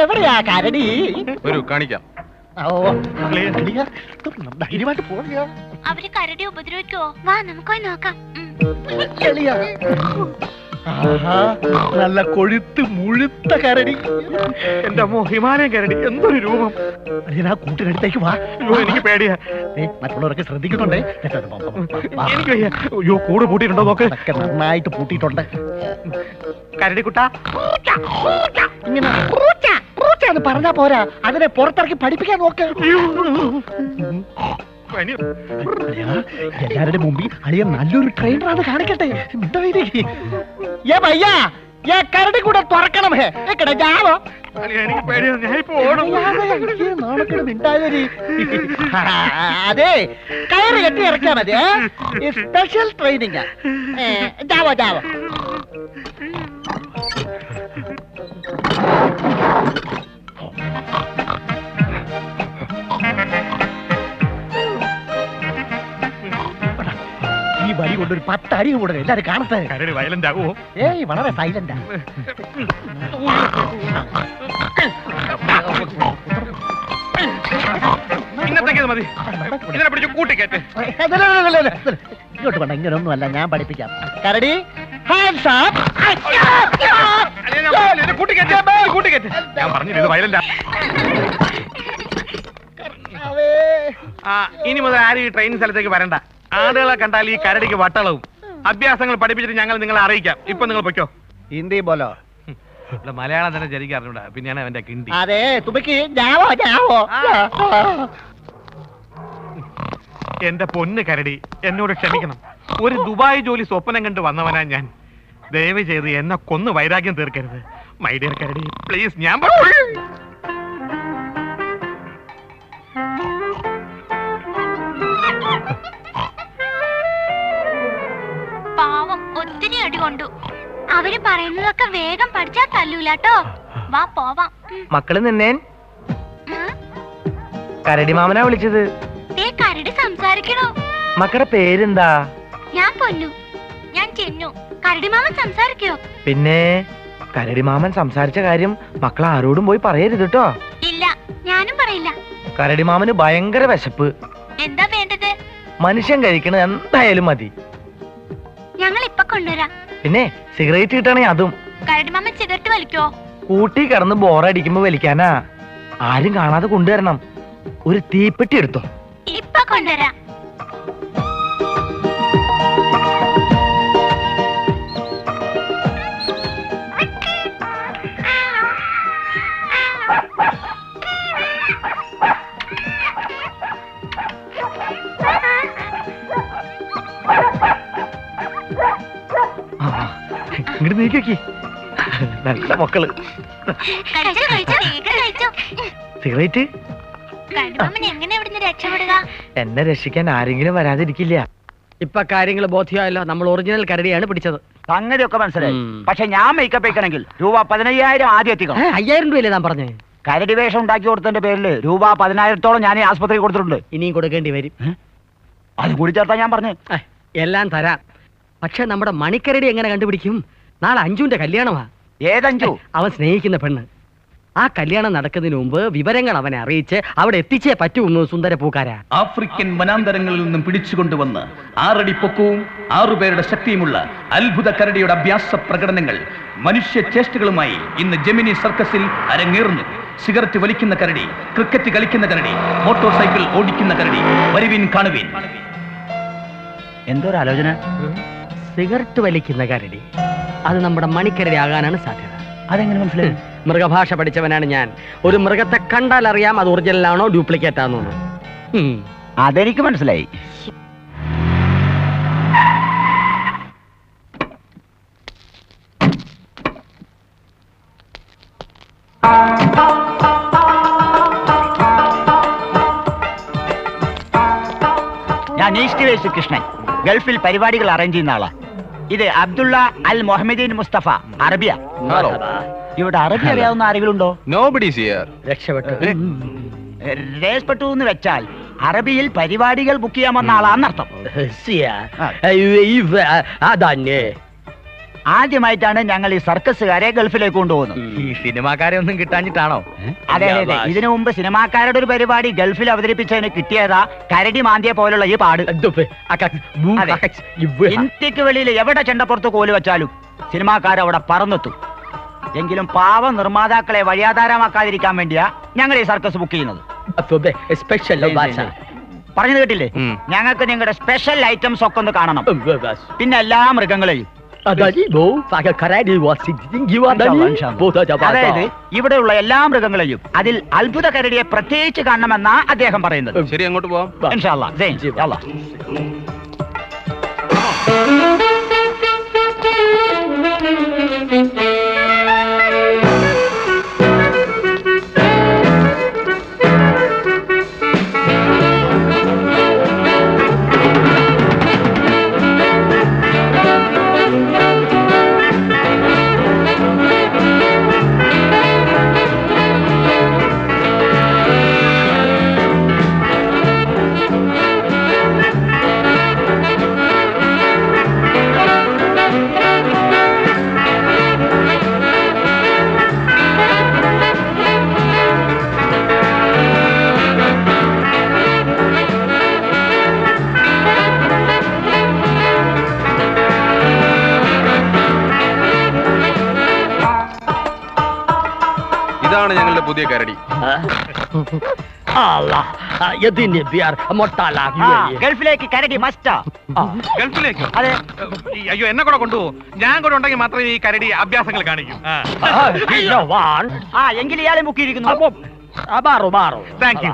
[SPEAKER 7] എവിടെയാ കരടി?
[SPEAKER 25] ഒരു കാണിക്കാം.
[SPEAKER 7] ഓ അളിയാ, ധൈര്യമായിട്ട് പോവുക
[SPEAKER 14] അവർ കരടി ഉപദ്രവിക്കോ വാ നമുക്ക് പോയി നോക്കാം
[SPEAKER 7] എളിയാ. നല്ല കൊഴുത്ത് മുഴുത്ത കരടി.
[SPEAKER 22] എന്റെ അമ്മോ ഹിമാലയം കരടി എന്തൊരു രൂപം.
[SPEAKER 7] അളിയനാ കൂട്ടിനടുത്തേക്ക് വാ.
[SPEAKER 22] അയ്യോ എനിക്ക് പേടിയാ.
[SPEAKER 7] നീ മറ്റുള്ളവരൊക്കെ ശ്രദ്ധിക്കുന്നുണ്ടേ.
[SPEAKER 22] എനിക്ക് വയ്യ. അയ്യോ കൂട് പൂട്ടിയിട്ടുണ്ടോ നോക്ക്.
[SPEAKER 7] അതൊക്കെ നന്നായിട്ട് പൂട്ടിയിട്ടുണ്ട്.
[SPEAKER 22] കരടിക്കുട്ട
[SPEAKER 7] ഇങ്ങനെ പൂച്ച, പൂച്ച എന്ന് പറഞ്ഞാ പോരാ. അതിനെ പുറത്തിറക്കി പഠിപ്പിക്കാൻ നോക്ക്. എല്ലാവരുടെ മുമ്പിൽ അളിയ നല്ലൊരു ട്രെയിനറാണ് കാണിക്കട്ടെ. ഏ ഭയ്യാ ഏ കരടി കൂടെ തുറക്കണം. ഹേ ഏക്കടെ ജാവോ അതെ കയറ് കെട്ടി ഇറക്കിയാ മതി ഏ? സ്പെഷ്യൽ ട്രെയിനിങ് ജാവോ ജാവോ ഈ വഴി കൊണ്ടൊരു അരി കൂടെ എല്ലാരും കാണട്ടെ.
[SPEAKER 22] കരടി വയലന്റ് ആകുമോ
[SPEAKER 7] ഏയ് വളരെ സൈലന്റാ
[SPEAKER 22] ഇന്നത്തേക്ക് മതി. ഇതിനെ പിടിച്ച് കൂട്ടിക്കേറ്റ്.
[SPEAKER 7] ഇങ്ങോട്ട് വേണ്ട ഇങ്ങനൊന്നും അല്ല ഞാൻ പഠിപ്പിക്കാം. കരടി ഹാൻഡ്സ് അപ്പ്
[SPEAKER 22] കൂട്ടിക്കേറ്റ് കൂട്ടിക്കേറ്റ്. ഞാൻ വയലന്റ് ഇനി മുതൽ ആരും ഈ ട്രെയിൻ സ്ഥലത്തേക്ക് വരണ്ട. ആടുകളെ കണ്ടാൽ ഈ കരടിക്ക് വട്ടളവും. അഭ്യാസങ്ങൾ പഠിപ്പിച്ചിട്ട് ഞങ്ങൾ നിങ്ങളെ അറിയിക്കാം. ഇപ്പൊ നിങ്ങൾ പൊയ്ക്കോ.
[SPEAKER 7] ഹിന്ദി ബോലോ
[SPEAKER 22] ഇവിടെ മലയാളം തന്നെ ശരിക്കും അറിഞ്ഞൂടാ. പിന്നെയാണ് അവന്റെ കിണ്ടി.
[SPEAKER 7] അതെ തുമ്പക്ക് ഞാവോ ഞാവോ.
[SPEAKER 22] എന്റെ പൊന്ന് കരടി എന്നോട് ക്ഷമിക്കണം. ഒരു ദുബായ് ജോലി സ്വപ്നം കണ്ട് വന്നവനാ ഞാൻ. ദയവ് ചെയ്ത് എന്നെ കൊന്ന് വൈരാഗ്യം തീർക്കരുത്. മൈ ഡിയർ കരടി പ്ലീസ് ഞാൻ
[SPEAKER 14] പാവം ഒത്തിരി അടി കൊണ്ടു. അവർ പറയുന്നതൊക്കെ വേഗം പഠിച്ചാ തല്ലൂലാട്ടോ. വാ പോവാ.
[SPEAKER 8] മക്കൾ നിന്നേൻ. കരടി മാമനാ വിളിച്ചത്.
[SPEAKER 14] കരടി സംസാരിക്കണോ.
[SPEAKER 8] മക്കളുടെ പേരെന്താ?
[SPEAKER 14] ഞാൻ പൊന്നു. ഞാൻ ചെന്നു. കരടി മാമൻ സംസാരിക്കോ?
[SPEAKER 8] പിന്നെ കരടി മാമൻ സംസാരിച്ച കാര്യം മക്കൾ ആരോടും പോയി പറയരുത് കേട്ടോ
[SPEAKER 14] ഇല്ല ഞാനും പറയില്ല.
[SPEAKER 8] കരടി മാമന് ഭയങ്കര വിശപ്പ്.
[SPEAKER 14] എന്താ വേണ്ടത്?
[SPEAKER 8] മനുഷ്യൻ കഴിക്കണത് എന്തായാലും മതി.
[SPEAKER 14] ഞങ്ങൾ ഇപ്പൊ കൊണ്ടുവരാം.
[SPEAKER 8] പിന്നെ സിഗരറ്റ് കിട്ടണേ അതും.
[SPEAKER 14] കരടിമാമൻ സിഗരറ്റ് വലിക്കോ?
[SPEAKER 8] കൂട്ടി കിടന്ന് ബോറടിക്കുമ്പോ വലിക്കാനാ. ആരും കാണാതെ കൊണ്ടുവരണം. ഒരു തീപ്പെട്ടി എടുത്തോ.
[SPEAKER 14] ഇപ്പൊ കൊണ്ടുവരാം.
[SPEAKER 8] ഇങ്ങോട്ട് നീക്കി നല്ല മക്കൾ.
[SPEAKER 14] കഴിച്ചോ കഴിച്ചോ വേഗം കഴിച്ചോ.
[SPEAKER 8] സിഗരറ്റ്? എന്നെ രക്ഷിക്കാൻ ആരെങ്കിലും വരാതിരിക്കില്ല.
[SPEAKER 17] ഇപ്പൊ കാര്യങ്ങൾ ബോധ്യമായല്ലോ. നമ്മൾ ഒറിജിനൽ കരടിയാണ് പിടിച്ചത്.
[SPEAKER 19] സംഗതിയൊക്കെ മനസ്സിലായി. പക്ഷെ ഞാൻ മേക്കപ്പ് വെക്കണമെങ്കിൽ രൂപ പതിനയ്യായിരം ആദ്യം എത്തിക്കണം.
[SPEAKER 17] അയ്യായിരം രൂപയല്ലേ ഞാൻ പറഞ്ഞേ?
[SPEAKER 19] കരടി വേഷം ഉണ്ടാക്കി കൊടുത്തതിന്റെ പേരിൽ രൂപ പതിനായിരത്തോളം ഞാൻ ഈ ആസ്പത്രി കൊടുത്തിട്ടുണ്ട്.
[SPEAKER 17] ഇനിയും കൊടുക്കേണ്ടി വരും.
[SPEAKER 19] അത് കൂടി ചേർത്താ ഞാൻ പറഞ്ഞു.
[SPEAKER 17] എല്ലാം തരാം. പക്ഷെ നമ്മുടെ മണിക്കരടി എങ്ങനെ കണ്ടുപിടിക്കും? നാളെ അഞ്ജുവിന്റെ കല്യാണമാ.
[SPEAKER 19] ഏതഞ്ചു
[SPEAKER 17] അവൻ സ്നേഹിക്കുന്ന പെണ്ണ്. ആ കല്യാണം നടക്കുന്നതിന് മുമ്പ് വിവരങ്ങൾ അവനെ അറിയിച്ച് അവിടെ എത്തിച്ചേ പറ്റൂന്ന് സുന്ദര പൂക്കാര.
[SPEAKER 15] ആഫ്രിക്കൻ വനാന്തരങ്ങളിൽ നിന്നും പിടിച്ചുകൊണ്ടുവന്ന് ആറടി പൊക്കവും ആറുപേരുടെ ശക്തിയുമുള്ള അത്ഭുത കരടിയുടെ അഭ്യാസ പ്രകടനങ്ങൾ മനുഷ്യ ചേഷ്ടകളുമായി ഇന്ന് ജെമിനി സർക്കസിൽ അരങ്ങേറുന്നു. സിഗരറ്റ് വലിക്കുന്ന കരടി ക്രിക്കറ്റ് കളിക്കുന്ന കരടി മോട്ടോർ സൈക്കിൾ ഓടിക്കുന്ന കരടി വരുവിൻ കാണുവിൻ.
[SPEAKER 19] എന്തോ ആലോചന?
[SPEAKER 17] സിഗരറ്റ് വലിക്കുന്ന കരടി. അത് നമ്മുടെ മണിക്കരടി ആകാനാണ് സാധ്യത.
[SPEAKER 19] അതെങ്ങനെ മനസ്സിലായി?
[SPEAKER 17] മൃഗഭാഷ പഠിച്ചവനാണ് ഞാൻ. ഒരു മൃഗത്തെ കണ്ടാൽ അറിയാം അത് ഒറിജിനൽ ആണോ ഡ്യൂപ്ലിക്കേറ്റ് ആണോ
[SPEAKER 19] അതെനിക്ക് മനസ്സിലായി. ഞാൻ ഈസ്റ്റ് വേശു കൃഷ്ണൻ. ഗൾഫിൽ പരിപാടികൾ അറേഞ്ച് ചെയ്യുന്ന ആളാ. ഇത് അബ്ദുള്ള അൽ മൊഹമ്മദീൻ മുസ്തഫ അറബിയ. ഇവിടെ അറബി അറിയാവുന്ന ആരെങ്കിലും ഉണ്ടോ
[SPEAKER 25] നോബഡീസ് ഹിയർ
[SPEAKER 17] രക്ഷപ്പെട്ടു.
[SPEAKER 19] രേസ്പെട്ടു എന്ന് വെച്ചാൽ അറബിയിൽ പരിപാടികൾ ബുക്ക് ചെയ്യാമെന്ന ആളാന്നർത്ഥം.
[SPEAKER 17] അതന്നെ
[SPEAKER 19] ആദ്യമായിട്ടാണ് ഞങ്ങൾ ഈ സർക്കസുകാരെ ഗൾഫിലേക്ക് കൊണ്ടുപോകുന്നത്.
[SPEAKER 27] ഈ സിനിമാക്കാരെ ഒന്നും കിട്ടാഞ്ഞിട്ടാണോ?
[SPEAKER 19] അതെ അതെ അതെ. ഇതിനു മുമ്പ് സിനിമാക്കാരുടെ ഒരു പരിപാടി ഗൾഫിൽ അവതരിപ്പിച്ചതിന് കിട്ടിയതാ കരടി മാന്തിയ പോലുള്ള ഈ പാട്. അതെ. ഇന്ത്യയ്ക്ക് വെളിയിൽ എവിടെ ചെണ്ടപ്പുറത്ത് കോൽ വെച്ചാലും സിനിമാക്കാരവിടെ പറന്നെത്തും. എങ്കിലും പാവ നിർമ്മാതാക്കളെ വഴിയാധാരമാക്കാതിരിക്കാൻ വേണ്ടിയാ ഞങ്ങൾ ഈ സർക്കസ് ബുക്ക് ചെയ്യുന്നത്. പറഞ്ഞു കേട്ടില്ലേ? ഞങ്ങൾക്ക് നിങ്ങളുടെ സ്പെഷ്യൽ ഐറ്റംസ് ഒക്കെ ഒന്ന് കാണണം. പിന്നെ എല്ലാ മൃഗങ്ങളെയും അതായത് ഇവിടെയുള്ള എല്ലാ മൃഗങ്ങളെയും അതിൽ അത്ഭുത കരടിയെ പ്രത്യേകിച്ച് കാണണമെന്നാ അദ്ദേഹം പറയുന്നത്
[SPEAKER 25] ശരി അങ്ങോട്ട് പോവാം
[SPEAKER 19] ഇൻഷാ അല്ലാ. ജയ്. അല്ലാ.
[SPEAKER 25] ഇതാണ് ഞങ്ങളുടെ പുതിയ കരടി
[SPEAKER 19] ഗൾഫിലേക്ക് കരടി മസ്റ്റാ.
[SPEAKER 22] ഗൾഫിലേക്ക്?
[SPEAKER 19] അതെ.
[SPEAKER 22] അയ്യോ എന്നെ കൂടെ കൊണ്ടുപോകും. ഞാൻ കൂടെ ഉണ്ടെങ്കിൽ മാത്രമേ ഈ കരടി അഭ്യാസങ്ങൾ കാണിക്കൂ.
[SPEAKER 19] ആ. എങ്കിൽ ഇയാളെ ബുക്ക് ചെയ്തിരിക്കുന്നു
[SPEAKER 22] thank you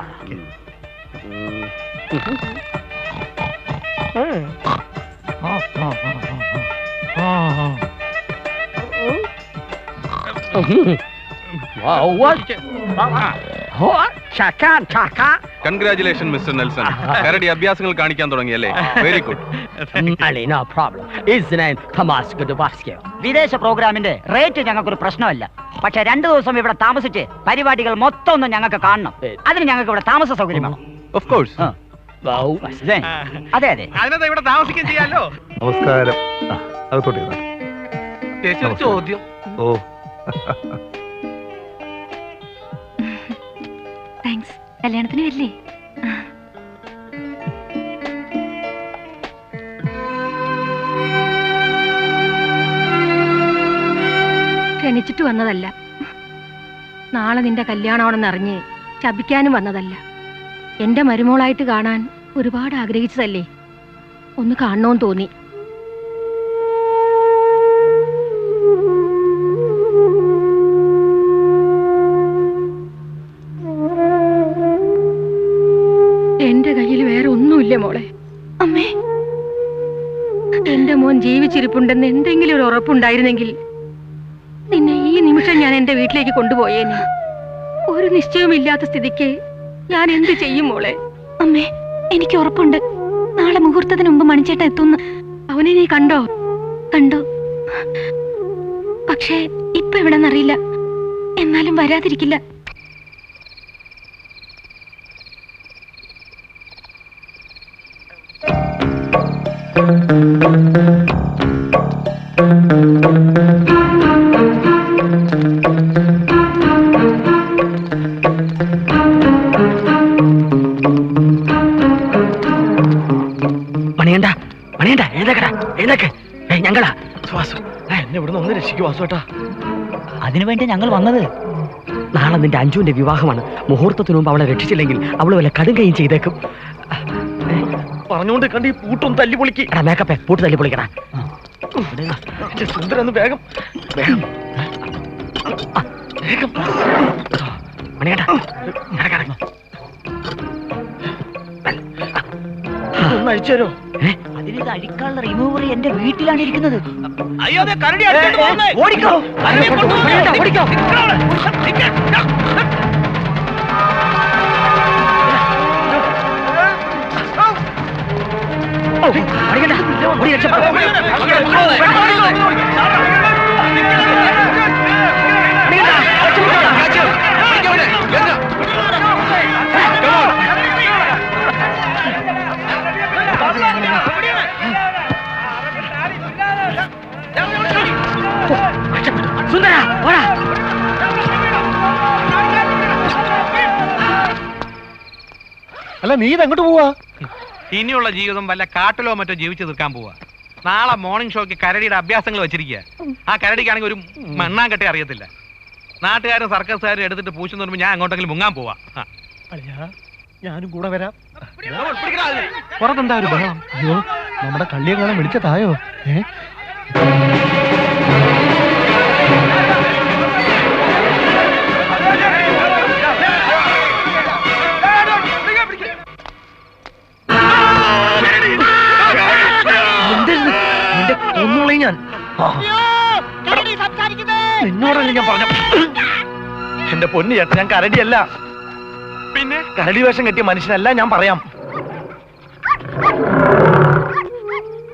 [SPEAKER 25] congratulation mister Nelson കരടി അഭ്യാസങ്ങൾ കാണിക്കാൻ തുടങ്ങിയല്ലേ വെരി ഗുഡ്
[SPEAKER 17] Tomas Godovarsky.
[SPEAKER 19] വിദേശ പ്രോഗ്രാമിന്റെ റേറ്റ് ഞങ്ങൾക്കൊരു പ്രശ്നമല്ല. പക്ഷെ രണ്ടു ദിവസം ഇവിടെ താമസിച്ച് പരിപാടികൾ മൊത്തം ഒന്നും ഞങ്ങൾക്ക് കാണണം. അതിന് ഞങ്ങൾക്ക് ഇവിടെ താമസ സൗകര്യം വേണം
[SPEAKER 25] ഓഫ് കോഴ്സ്
[SPEAKER 19] അതെ അതെ.
[SPEAKER 22] അതിനകത്ത് ഇവിടെ താമസിക്കുകയും ചെയ്യാലോ?
[SPEAKER 6] നമസ്കാരം.
[SPEAKER 22] ഒരു ചോദ്യം.
[SPEAKER 6] ഓ.
[SPEAKER 29] താങ്ക്സ് കല്യാണത്തിന് വരില്ലേ?
[SPEAKER 10] ക്ഷണിച്ചിട്ട് വന്നതല്ല. നാളെ നിന്റെ കല്യാണമാണെന്ന് അറിഞ്ഞ് ശപിക്കാനും വന്നതല്ല. എന്റെ മരുമോളായിട്ട് കാണാൻ ഒരുപാട് ആഗ്രഹിച്ചതല്ലേ? ഒന്ന് കാണണമെന്ന് തോന്നി. ഒന്നുമില്ല മോളെ.
[SPEAKER 29] അമ്മേ
[SPEAKER 10] എന്റെ മോൻ ജീവിച്ചിരിപ്പുണ്ടെന്ന് എന്തെങ്കിലും ഒരു ഉറപ്പുണ്ടായിരുന്നെങ്കിൽ നിന്നെ ഈ നിമിഷം ഞാൻ എന്റെ വീട്ടിലേക്ക് കൊണ്ടുപോയേനെ. ഒരു നിശ്ചയമില്ലാത്ത സ്ഥിതിക്ക് ഞാൻ എന്ത് ചെയ്യും മോളെ?
[SPEAKER 29] അമ്മേ എനിക്ക് ഉറപ്പുണ്ട്. നാളെ മുഹൂർത്തത്തിന് മുമ്പ് മണിച്ചേട്ട എത്തുന്നു.
[SPEAKER 10] അവനെ നീ കണ്ടോ?
[SPEAKER 29] കണ്ടോ. പക്ഷേ ഇപ്പൊ എവിടെന്നറിയില്ല. എന്നാലും വരാതിരിക്കില്ല.
[SPEAKER 17] മണിയണ്ട മണിയണ്ട എഴുന്നേക്കടാ എഴുന്നേക്ക്. ഞങ്ങളാ.
[SPEAKER 8] വാസു എന്നെ ഇവിടുന്ന് ഒന്ന് രക്ഷിക്കു അതിനു
[SPEAKER 17] വേണ്ടി ഞങ്ങൾ വന്നത്. നാളെ നിന്റെ അഞ്ജുവിന്റെ വിവാഹമാണ്. മുഹൂർത്തത്തിന് മുമ്പ് അവളെ രക്ഷിച്ചില്ലെങ്കിൽ അവൾ വല്ല കടുങ്കയും ചെയ്തേക്കും.
[SPEAKER 8] പറഞ്ഞുകൊണ്ട് കണ്ട് ഈ പൂട്ടും തല്ലി പൊളിക്ക്
[SPEAKER 17] മേക്കപ്പേ പൂട്ട് തല്ലി പൊളിക്കടാ
[SPEAKER 8] സുന്ദരൻ ഒന്ന് വേഗം. വേഗം. വേഗം.
[SPEAKER 17] മണിയണ്ട
[SPEAKER 8] ഒന്ന് അഴിച്ചു തരോ
[SPEAKER 19] അതിനിത് അഴിക്കാനുള്ള റിമൂവർ എന്റെ വീട്ടിലാണ് ഇരിക്കുന്നത്.
[SPEAKER 22] അയ്യോ
[SPEAKER 19] ഓടിക്കോ.
[SPEAKER 17] ഓടിക്കോ. ഓടി സുന്ദര ഓടാ
[SPEAKER 22] അല്ല നീ ഇതെങ്ങോട്ട് പോവാ? ഇനിയുള്ള ജീവിതം വല്ല കാട്ടിലോ മറ്റോ ജീവിച്ചു തീർക്കാൻ പോവാ. നാളെ മോർണിംഗ് ഷോക്ക് കരടിയുടെ അഭ്യാസങ്ങൾ വെച്ചിരിക്കുക ആ കരടിക്കാണെങ്കിൽ ഒരു മണ്ണാങ്കട്ടെ അറിയത്തില്ല. നാട്ടുകാരും സർക്കസുകാരും എടുത്തിട്ട് പൂച്ചു നിർമ്മി ഞാൻ അങ്ങോട്ടെങ്കിലും മുങ്ങാൻ പോവാ. ആ.
[SPEAKER 8] ഞാനും കൂടെ വരാം.
[SPEAKER 22] പുറത്തെന്താ ഒരു ബഹളം?
[SPEAKER 8] അയ്യോ നമ്മുടെ കള്ളിയെങ്ങാനും വിളിച്ചതായോ? ഏ? കൊന്നുകളി ഞാൻ നിന്നോടല്ല ഞാൻ പറഞ്ഞ എന്റെ പൊന്നു ചേട്ടൻ ഞാൻ കരടിയല്ല.
[SPEAKER 22] പിന്നെ?
[SPEAKER 8] കരടി വേഷം കെട്ടിയ മനുഷ്യനല്ല ഞാൻ പറയാം.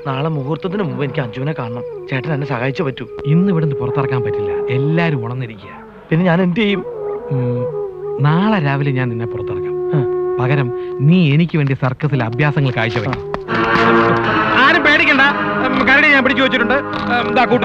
[SPEAKER 8] നാളെ മുഹൂർത്തത്തിന് മുമ്പ് എനിക്ക് അഞ്ജുവിനെ കാണണം. ചേട്ടൻ എന്നെ സഹായിച്ചു പറ്റൂ.
[SPEAKER 22] ഇന്ന് ഇവിടുന്ന് പുറത്തിറക്കാൻ പറ്റില്ല. എല്ലാരും ഉണർന്നിരിക്കുക.
[SPEAKER 8] പിന്നെ ഞാൻ എന്ത് ചെയ്യും?
[SPEAKER 22] നാളെ രാവിലെ ഞാൻ നിന്നെ പുറത്തിറക്കാം. പകരം നീ എനിക്ക് വേണ്ടി സർക്കസിൽ അഭ്യാസങ്ങൾ കാഴ്ചവെക്കും. ആരും പേടിക്കണ്ട. കരടി ഞാൻ പിടിച്ചു വെച്ചിട്ടുണ്ട്. ദാ കൂട്ട്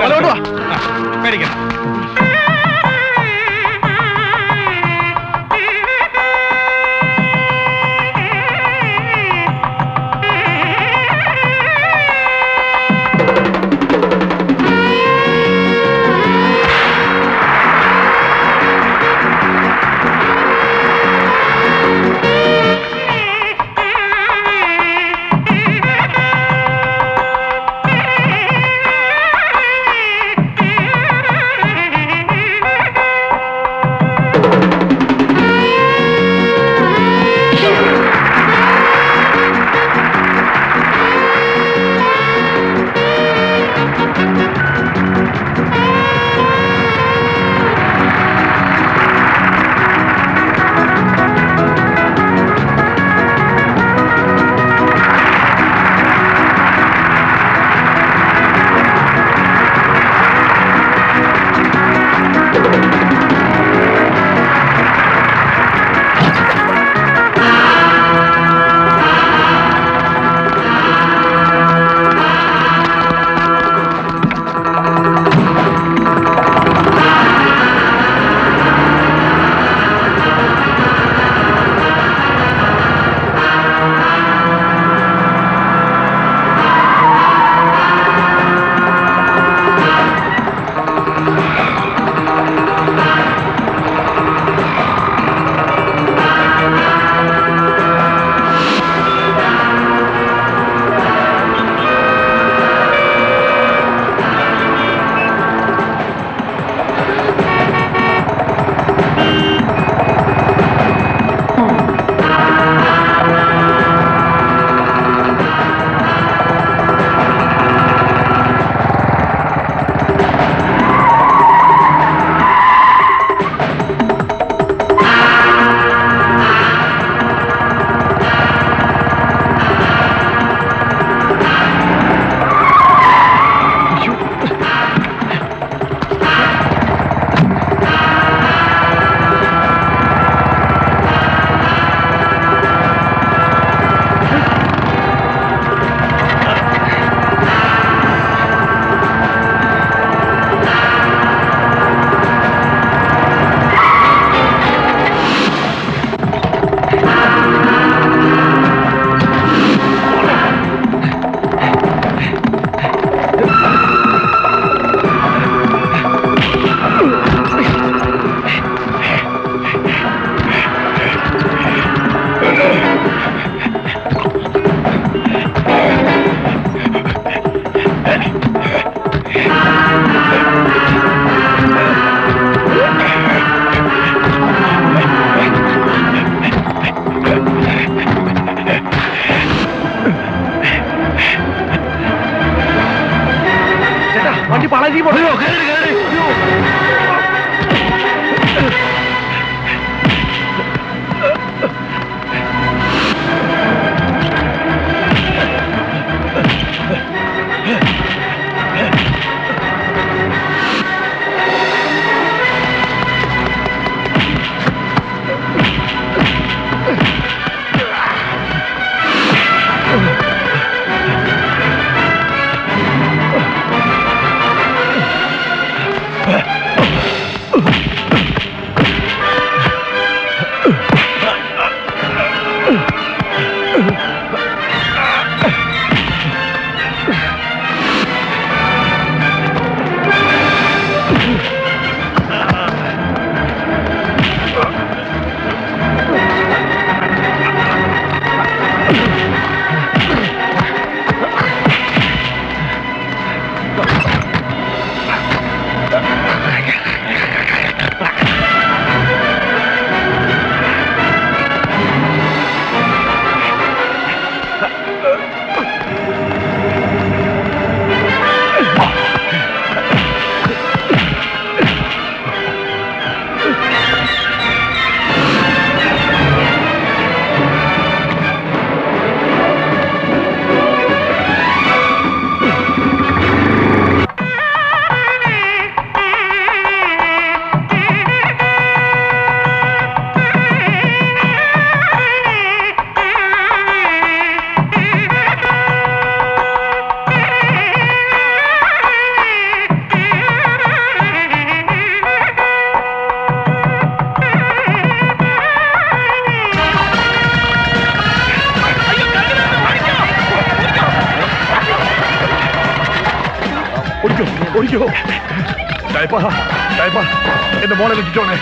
[SPEAKER 6] എന്റെ മോളെ വെച്ചിട്ടോണേ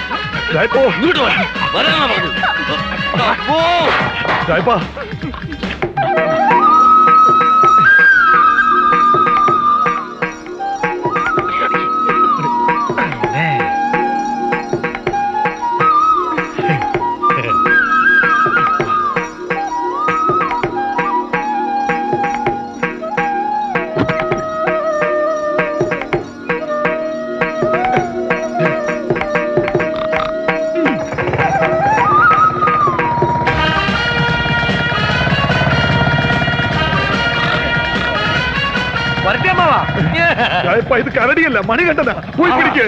[SPEAKER 6] ഇത് കരടിയല്ല മണി കണ്ടതാ പോയി പിടിക്ക്.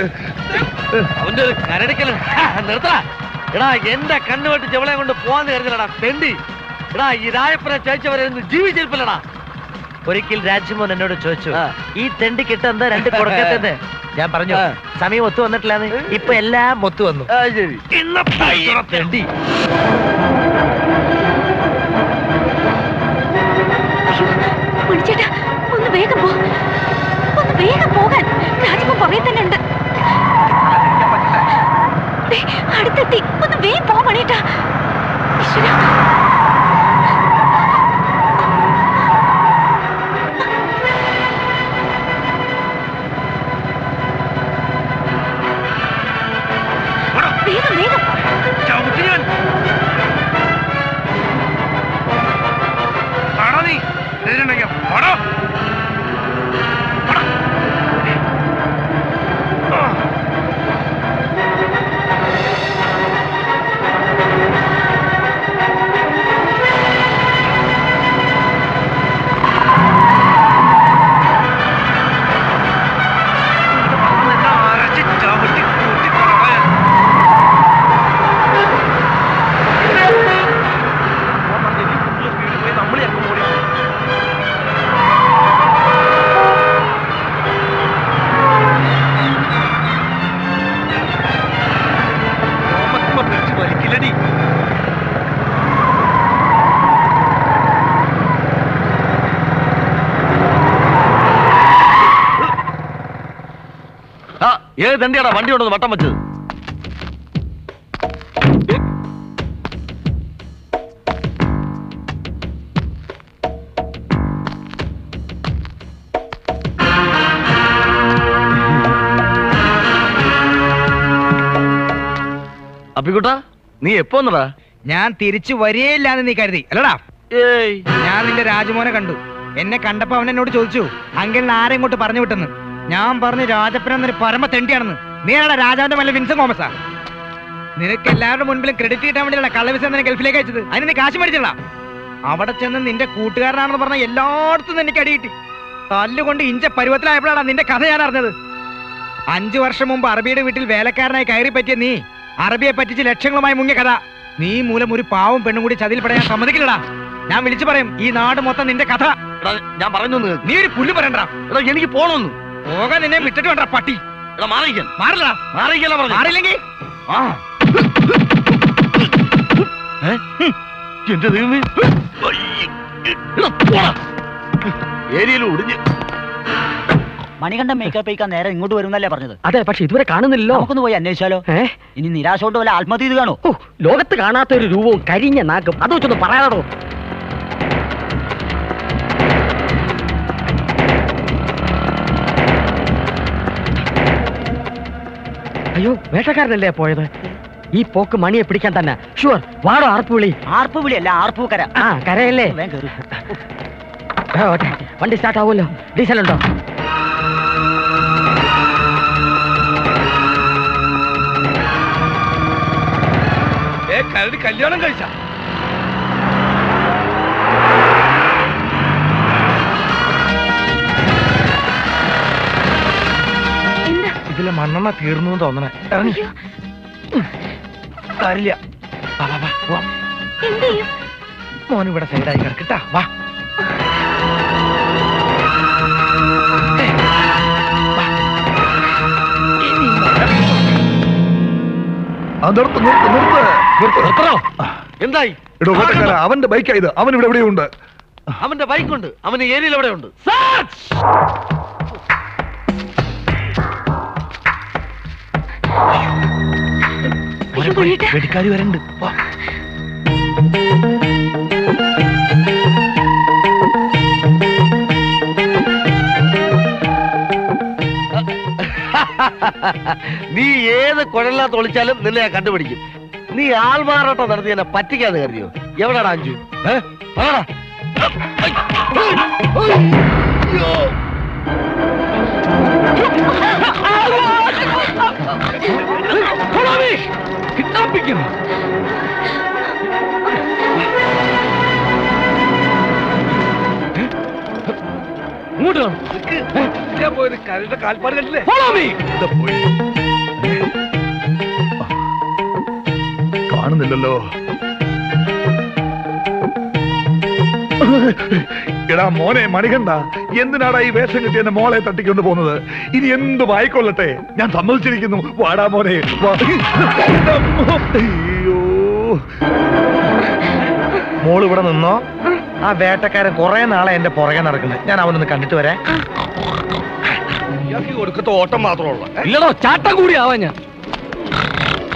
[SPEAKER 3] അവന്റെ ഒരു കരടിക്കലും. നിർത്തടാ. എടാ എന്റെ കണ്ണുവെട്ട് ചെവളെ കൊണ്ട് പോവാന്ന് കരുതലടാ. പെണ്ടി. എടാ ഈ രായപ്പനെ ചേച്ചവരെ ജീവിച്ചിരിപ്പില്ലടാ.
[SPEAKER 8] ഒരിക്കൽ രാജ്യമോൻ എന്നോട് ചോദിച്ചു ഈ തെണ്ടി കിട്ട എന്താ രണ്ട് കൊടുക്കത്തത് ഞാൻ പറഞ്ഞു സമയം ഒത്തു വന്നിട്ടില്ലാന്ന്. ഇപ്പൊ എല്ലാം ഒത്തു വന്നു. തെണ്ടി.
[SPEAKER 1] മണിച്ചേട്ടാ
[SPEAKER 3] చేతనుండ ഏത് തണ്ടിയാടാ വണ്ടി കൊണ്ടു വട്ടം വെച്ചത്? അപ്പിക്കുട്ട നീ എപ്പോ എന്നടാ
[SPEAKER 4] ഞാൻ തിരിച്ചു വരികയില്ലാന്ന് നീ കരുതി അല്ലടാ. ഞാൻ നിന്റെ രാജമോനെ കണ്ടു. എന്നെ കണ്ടപ്പോ അവൻ എന്നോട് ചോദിച്ചു അങ്കിളിന് ആരെ ഇങ്ങോട്ട് പറഞ്ഞു വിട്ടെന്ന്? ഞാൻ പറഞ്ഞു രാജപ്പൻ എന്നൊരു പരമ തെണ്ടിയാണെന്ന്. നീയാണ് രാജാവിന്റെ മല്ല വിൻസൻ തോമസാ. നിനക്ക് എല്ലാവരുടെ മുൻപിലും ക്രെഡിറ്റ് കിട്ടാൻ വേണ്ടിയുള്ള കള്ളവിസ നിന്നെ ഗൾഫിലേക്ക് അയച്ചത്. അതിന് നീ കാശ് മേടിച്ചില്ല അവിടെ ചെന്ന് നിന്റെ കൂട്ടുകാരനാണെന്ന് പറഞ്ഞ എല്ലായിടത്തും എനിക്ക് അടി കിട്ടി. തല്ലുകൊണ്ട് ഇഞ്ച പരുവത്തിലായപ്പോഴാണ് നിന്റെ കഥ ഞാൻ അറിഞ്ഞത്. അഞ്ചു വർഷം മുമ്പ് അറബിയുടെ വീട്ടിൽ വേലക്കാരനായി കയറി പറ്റിയ നീ അറബിയെ പറ്റിച്ച് ലക്ഷങ്ങളുമായി മുങ്ങിയ കഥ. നീ മൂലം ഒരു പാവം പെണ്ണും കൂടി ചതിയിൽപ്പെടാൻ സമ്മതിക്കില്ലടാ. ഞാൻ വിളിച്ചു പറയും ഈ നാട് മൊത്തം നിന്റെ കഥ.
[SPEAKER 3] ഞാൻ പറഞ്ഞു
[SPEAKER 4] നീ ഒരു പുല്ല് പറയണ്ട.
[SPEAKER 3] എനിക്ക് പോണോന്ന്.
[SPEAKER 4] പോകാൻ നിന്നെ വിട്ടിട്ട് വേണ്ട പട്ടി.
[SPEAKER 3] മാറിയിക്കാൻ
[SPEAKER 4] മാറില്ലടാ.
[SPEAKER 3] മാറിയിക്കല്ല പറഞ്ഞു?
[SPEAKER 4] മാറിയില്ലെങ്കിൽ?
[SPEAKER 3] എന്റെ ദൈവമേ. ഏരിയയിൽ ഒടിഞ്ഞ്.
[SPEAKER 19] മണികണ്ഠൻ മേക്കപ്പ് അയക്കാൻ നേരെ ഇങ്ങോട്ട് വരുന്നല്ലേ പറഞ്ഞത്?
[SPEAKER 17] അതെ പക്ഷെ ഇതുവരെ കാണുന്നില്ലല്ലോ.
[SPEAKER 19] നമുക്കൊന്ന് പോയി അന്വേഷിച്ചാലോ? ഇനി നിരാശ കൊണ്ട് വല്ല ആത്മഹത്യ ഇത് കാണോ
[SPEAKER 17] ഓ ലോകത്ത് കാണാത്ത ഒരു രൂപവും കരിഞ്ഞ നാക്കും. അത് വെച്ചൊന്ന് പറയാനോ അയ്യോ വേട്ടക്കാരനല്ലേ പോയത്? ഈ പോക്ക് മണിയെ പിടിക്കാൻ തന്നെ. ഷുവർ വാടോ ആർപ്പ് വിളി.
[SPEAKER 19] ആർപ്പ് വിളിയല്ല കര
[SPEAKER 17] ആ കരയല്ലേ. വണ്ടി സ്റ്റാർട്ട് ആവുമല്ലോ. ഡീസൽ ഉണ്ടോ?
[SPEAKER 8] കല്യാണം കഴിച്ച? ഇതിലെ മണ്ണെണ്ണ തീർന്നു എന്ന് തോന്നണേ. ഇറങ്ങി. മോൻ ഇവിടെ സൈഡായി കിടക്കട്ടാ വാ.
[SPEAKER 3] എന്തായി?
[SPEAKER 6] അവന്റെ ബൈക്കാ ഇത്. അവൻ ഇവിടെ എവിടെയുണ്ട്?
[SPEAKER 3] അവന്റെ ബൈക്കുണ്ട് അവന്റെ ഏരിയയിൽ എവിടെ
[SPEAKER 8] വെടിക്കാരി വരണ്ട്.
[SPEAKER 3] നീ ഏത് കുഴലിനകത്ത് ഒളിച്ചാലും നിന്നെ ഞാൻ കണ്ടുപിടിക്കും. നീ ആൾമാറാട്ടം നടത്തി എന്നെ പറ്റിക്കാന്ന് കരുതിയോ? എവിടാടാ അഞ്ചു? ഏഹ്. അയ്യോ.
[SPEAKER 8] ഇങ്ങോട്ട് ഞാൻ പോയത് കരയുടെ കാൽപ്പാട് കണ്ടില്ലേ.
[SPEAKER 6] കാണുന്നില്ലല്ലോ എടാ മോനെ മണികണ്ട എന്തിനാടാ ഈ വേഷം കിട്ടി എന്റെ മോളെ തട്ടിക്കൊണ്ട് പോകുന്നത്? ഇനി എന്ത് വായിക്കൊള്ളട്ടെ? ഞാൻ സമ്മതിച്ചിരിക്കുന്നു. വാടാ മോനെ. അയ്യോ.
[SPEAKER 8] മോൾ ഇവിടെ നിന്നോ? ആ വേട്ടക്കാരൻ കുറെ നാളെ എന്റെ പുറകെ നടക്കുന്നത് ഞാൻ അവനൊന്ന് കണ്ടിട്ട് വരാം. കൊടുക്കത്തെ ഓട്ടം മാത്രമുള്ള?
[SPEAKER 21] ഇല്ലടോ ചാട്ടം കൂടി ആവാ ഞാൻ.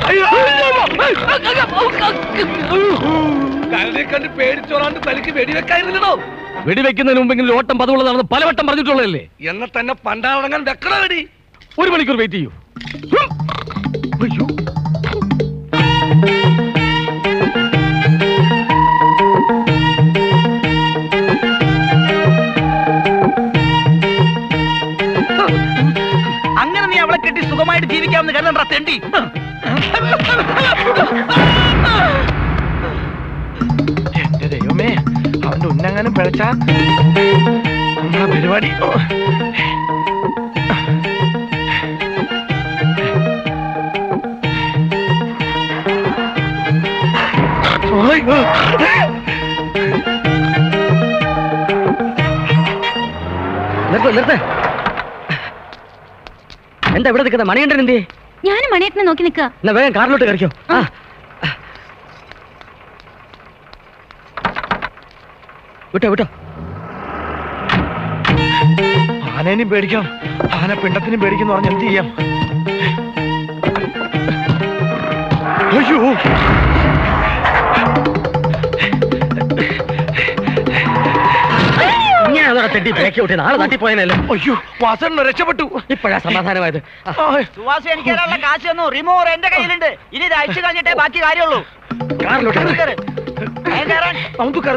[SPEAKER 8] അയ്യോ, അയ്യോ, കരടിയെ കണ്ട് പേടിച്ചോറാണ്ട് തലക്ക് വെടിവെക്കായിരുന്നല്ലോ
[SPEAKER 21] വെടിവെക്കുന്നതിന് മുമ്പെങ്കിലും ഓട്ടം പതിവുള്ളതാണെന്ന് പലവട്ടം പറഞ്ഞിട്ടുള്ളതല്ലേ?
[SPEAKER 8] എന്നെ തന്നെ പണ്ടാറടങ്ങാൻ വെക്കണ വെടി
[SPEAKER 21] ഒരു മണിക്കൂർ വെയിറ്റ് ചെയ്യൂ.
[SPEAKER 8] അയ്യോ.
[SPEAKER 15] അങ്ങനെ നീ അവളെ കെട്ടി സുഖമായിട്ട് ജീവിക്കാമെന്ന് കരുതണ്ട തെണ്ടി.
[SPEAKER 8] എന്റെ ദൈവമേ അവന്റെ ഉന്നങ്ങാനും പിഴച്ച നമ്മളെ പരിപാടി.
[SPEAKER 17] നിർത്ത് നിർത്ത്. എന്താ ഇവിടെ നിൽക്കുന്നത്? മണികണ്ഠൻ എന്തേ
[SPEAKER 1] ഞാനും മണിയേട്ടനെ നോക്കി നിൽക്കുക.
[SPEAKER 17] എന്നാ വേഗം കാറിലോട്ട് കറിക്കോ ആ. വിട്ടോ വിട്ടോ.
[SPEAKER 8] ആനേനും പേടിക്കാം. ആന പിണ്ടത്തിനും പേടിക്കുന്നു പറഞ്ഞ് എന്ത് ചെയ്യാം? അയ്യോ.
[SPEAKER 17] ബ്രേക്ക് ഔട്ട് നാളെ
[SPEAKER 8] അയ്യോ വാസണ്ണ രക്ഷപ്പെട്ടു.
[SPEAKER 17] ഇപ്പോഴാ സമാധാനമായത്?
[SPEAKER 19] സുവാസി എനിക്ക് തരാനുള്ള കാശ് തന്നു. റിമൂവർ എന്റെ കയ്യിലുണ്ട്. ഇനി ഇത് അയച്ചു കഴിഞ്ഞിട്ടേ ബാക്കി കാര്യമുള്ളൂ.
[SPEAKER 17] കാറിലോട്ട്
[SPEAKER 8] നൗന്തുക്കാർ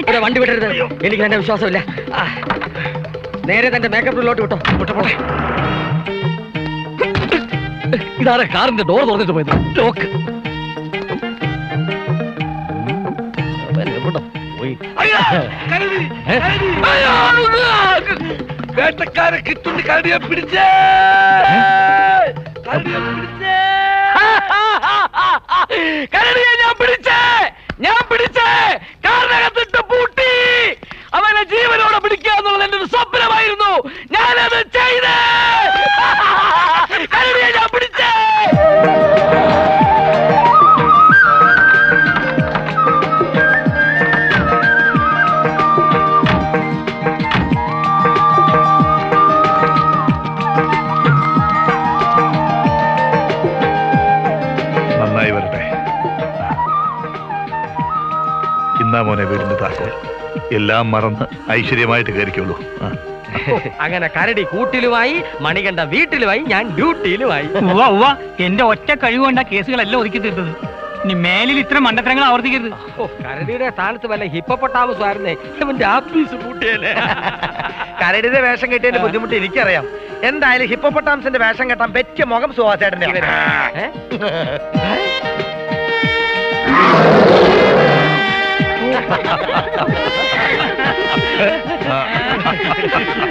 [SPEAKER 17] ഇവിടെ വണ്ടി വിടരുത്. എനിക്ക് എന്നെ വിശ്വാസമില്ല. നേരെ തന്റെ മേക്കപ്പ് റൂമിലോട്ട് വിട്ടോ വിട്ടോ. പോട്ടെ
[SPEAKER 21] ഇതാരെ കാറിന്റെ ഡോർ തുറന്നിട്ട് പോയത്? ലോക്ക്
[SPEAKER 9] വേട്ടക്കാരെ കിട്ടുണ്ട് കരടിയെ പിടിച്ചേ. കരടിയെ പിടിച്ചേ.
[SPEAKER 17] കരടിയെ ഞാൻ പിടിച്ചേ ഞാൻ പിടിച്ചേ. കാറിനകത്തിട്ട് പൂട്ടി. അവനെ ജീവനോടെ പിടിക്കുക എന്നുള്ളത് എന്റെ ഒരു സ്വപ്നമായിരുന്നു. ഞാനത് ചെയ്തേ.
[SPEAKER 9] എല്ലാം മറന്ന് ഐശ്വര്യമായിട്ട് കയറിക്കോളൂ.
[SPEAKER 17] അങ്ങനെ കരടി കൂട്ടിലുമായി മണികണ്ഠ വീട്ടിലുമായി ഞാൻ ഡ്യൂട്ടിയിലുമായി.
[SPEAKER 16] എന്റെ ഒറ്റ കഴിവുകൊണ്ട കേസുകളെല്ലാം ഒതുക്കി തീർത്തത്. ഇനി മേലിൽ ഇത്ര മണ്ടത്തരങ്ങൾ ആവർത്തിക്കരുത്.
[SPEAKER 17] കരടിയുടെ സ്ഥാനത്ത് വല്ല ഹിപ്പപ്പൊട്ടാമസ് ആയിരുന്നേ
[SPEAKER 8] കരടിയുടെ വേഷം കെട്ടിയതിന്റെ ബുദ്ധിമുട്ട് എനിക്കറിയാം. എന്തായാലും ഹിപ്പപ്പൊട്ടാമസിന്റെ വേഷം കെട്ടാൻ പറ്റിയ മുഖം സുഹാസേട്ടന്റെ
[SPEAKER 17] ഏ? ハハハハ!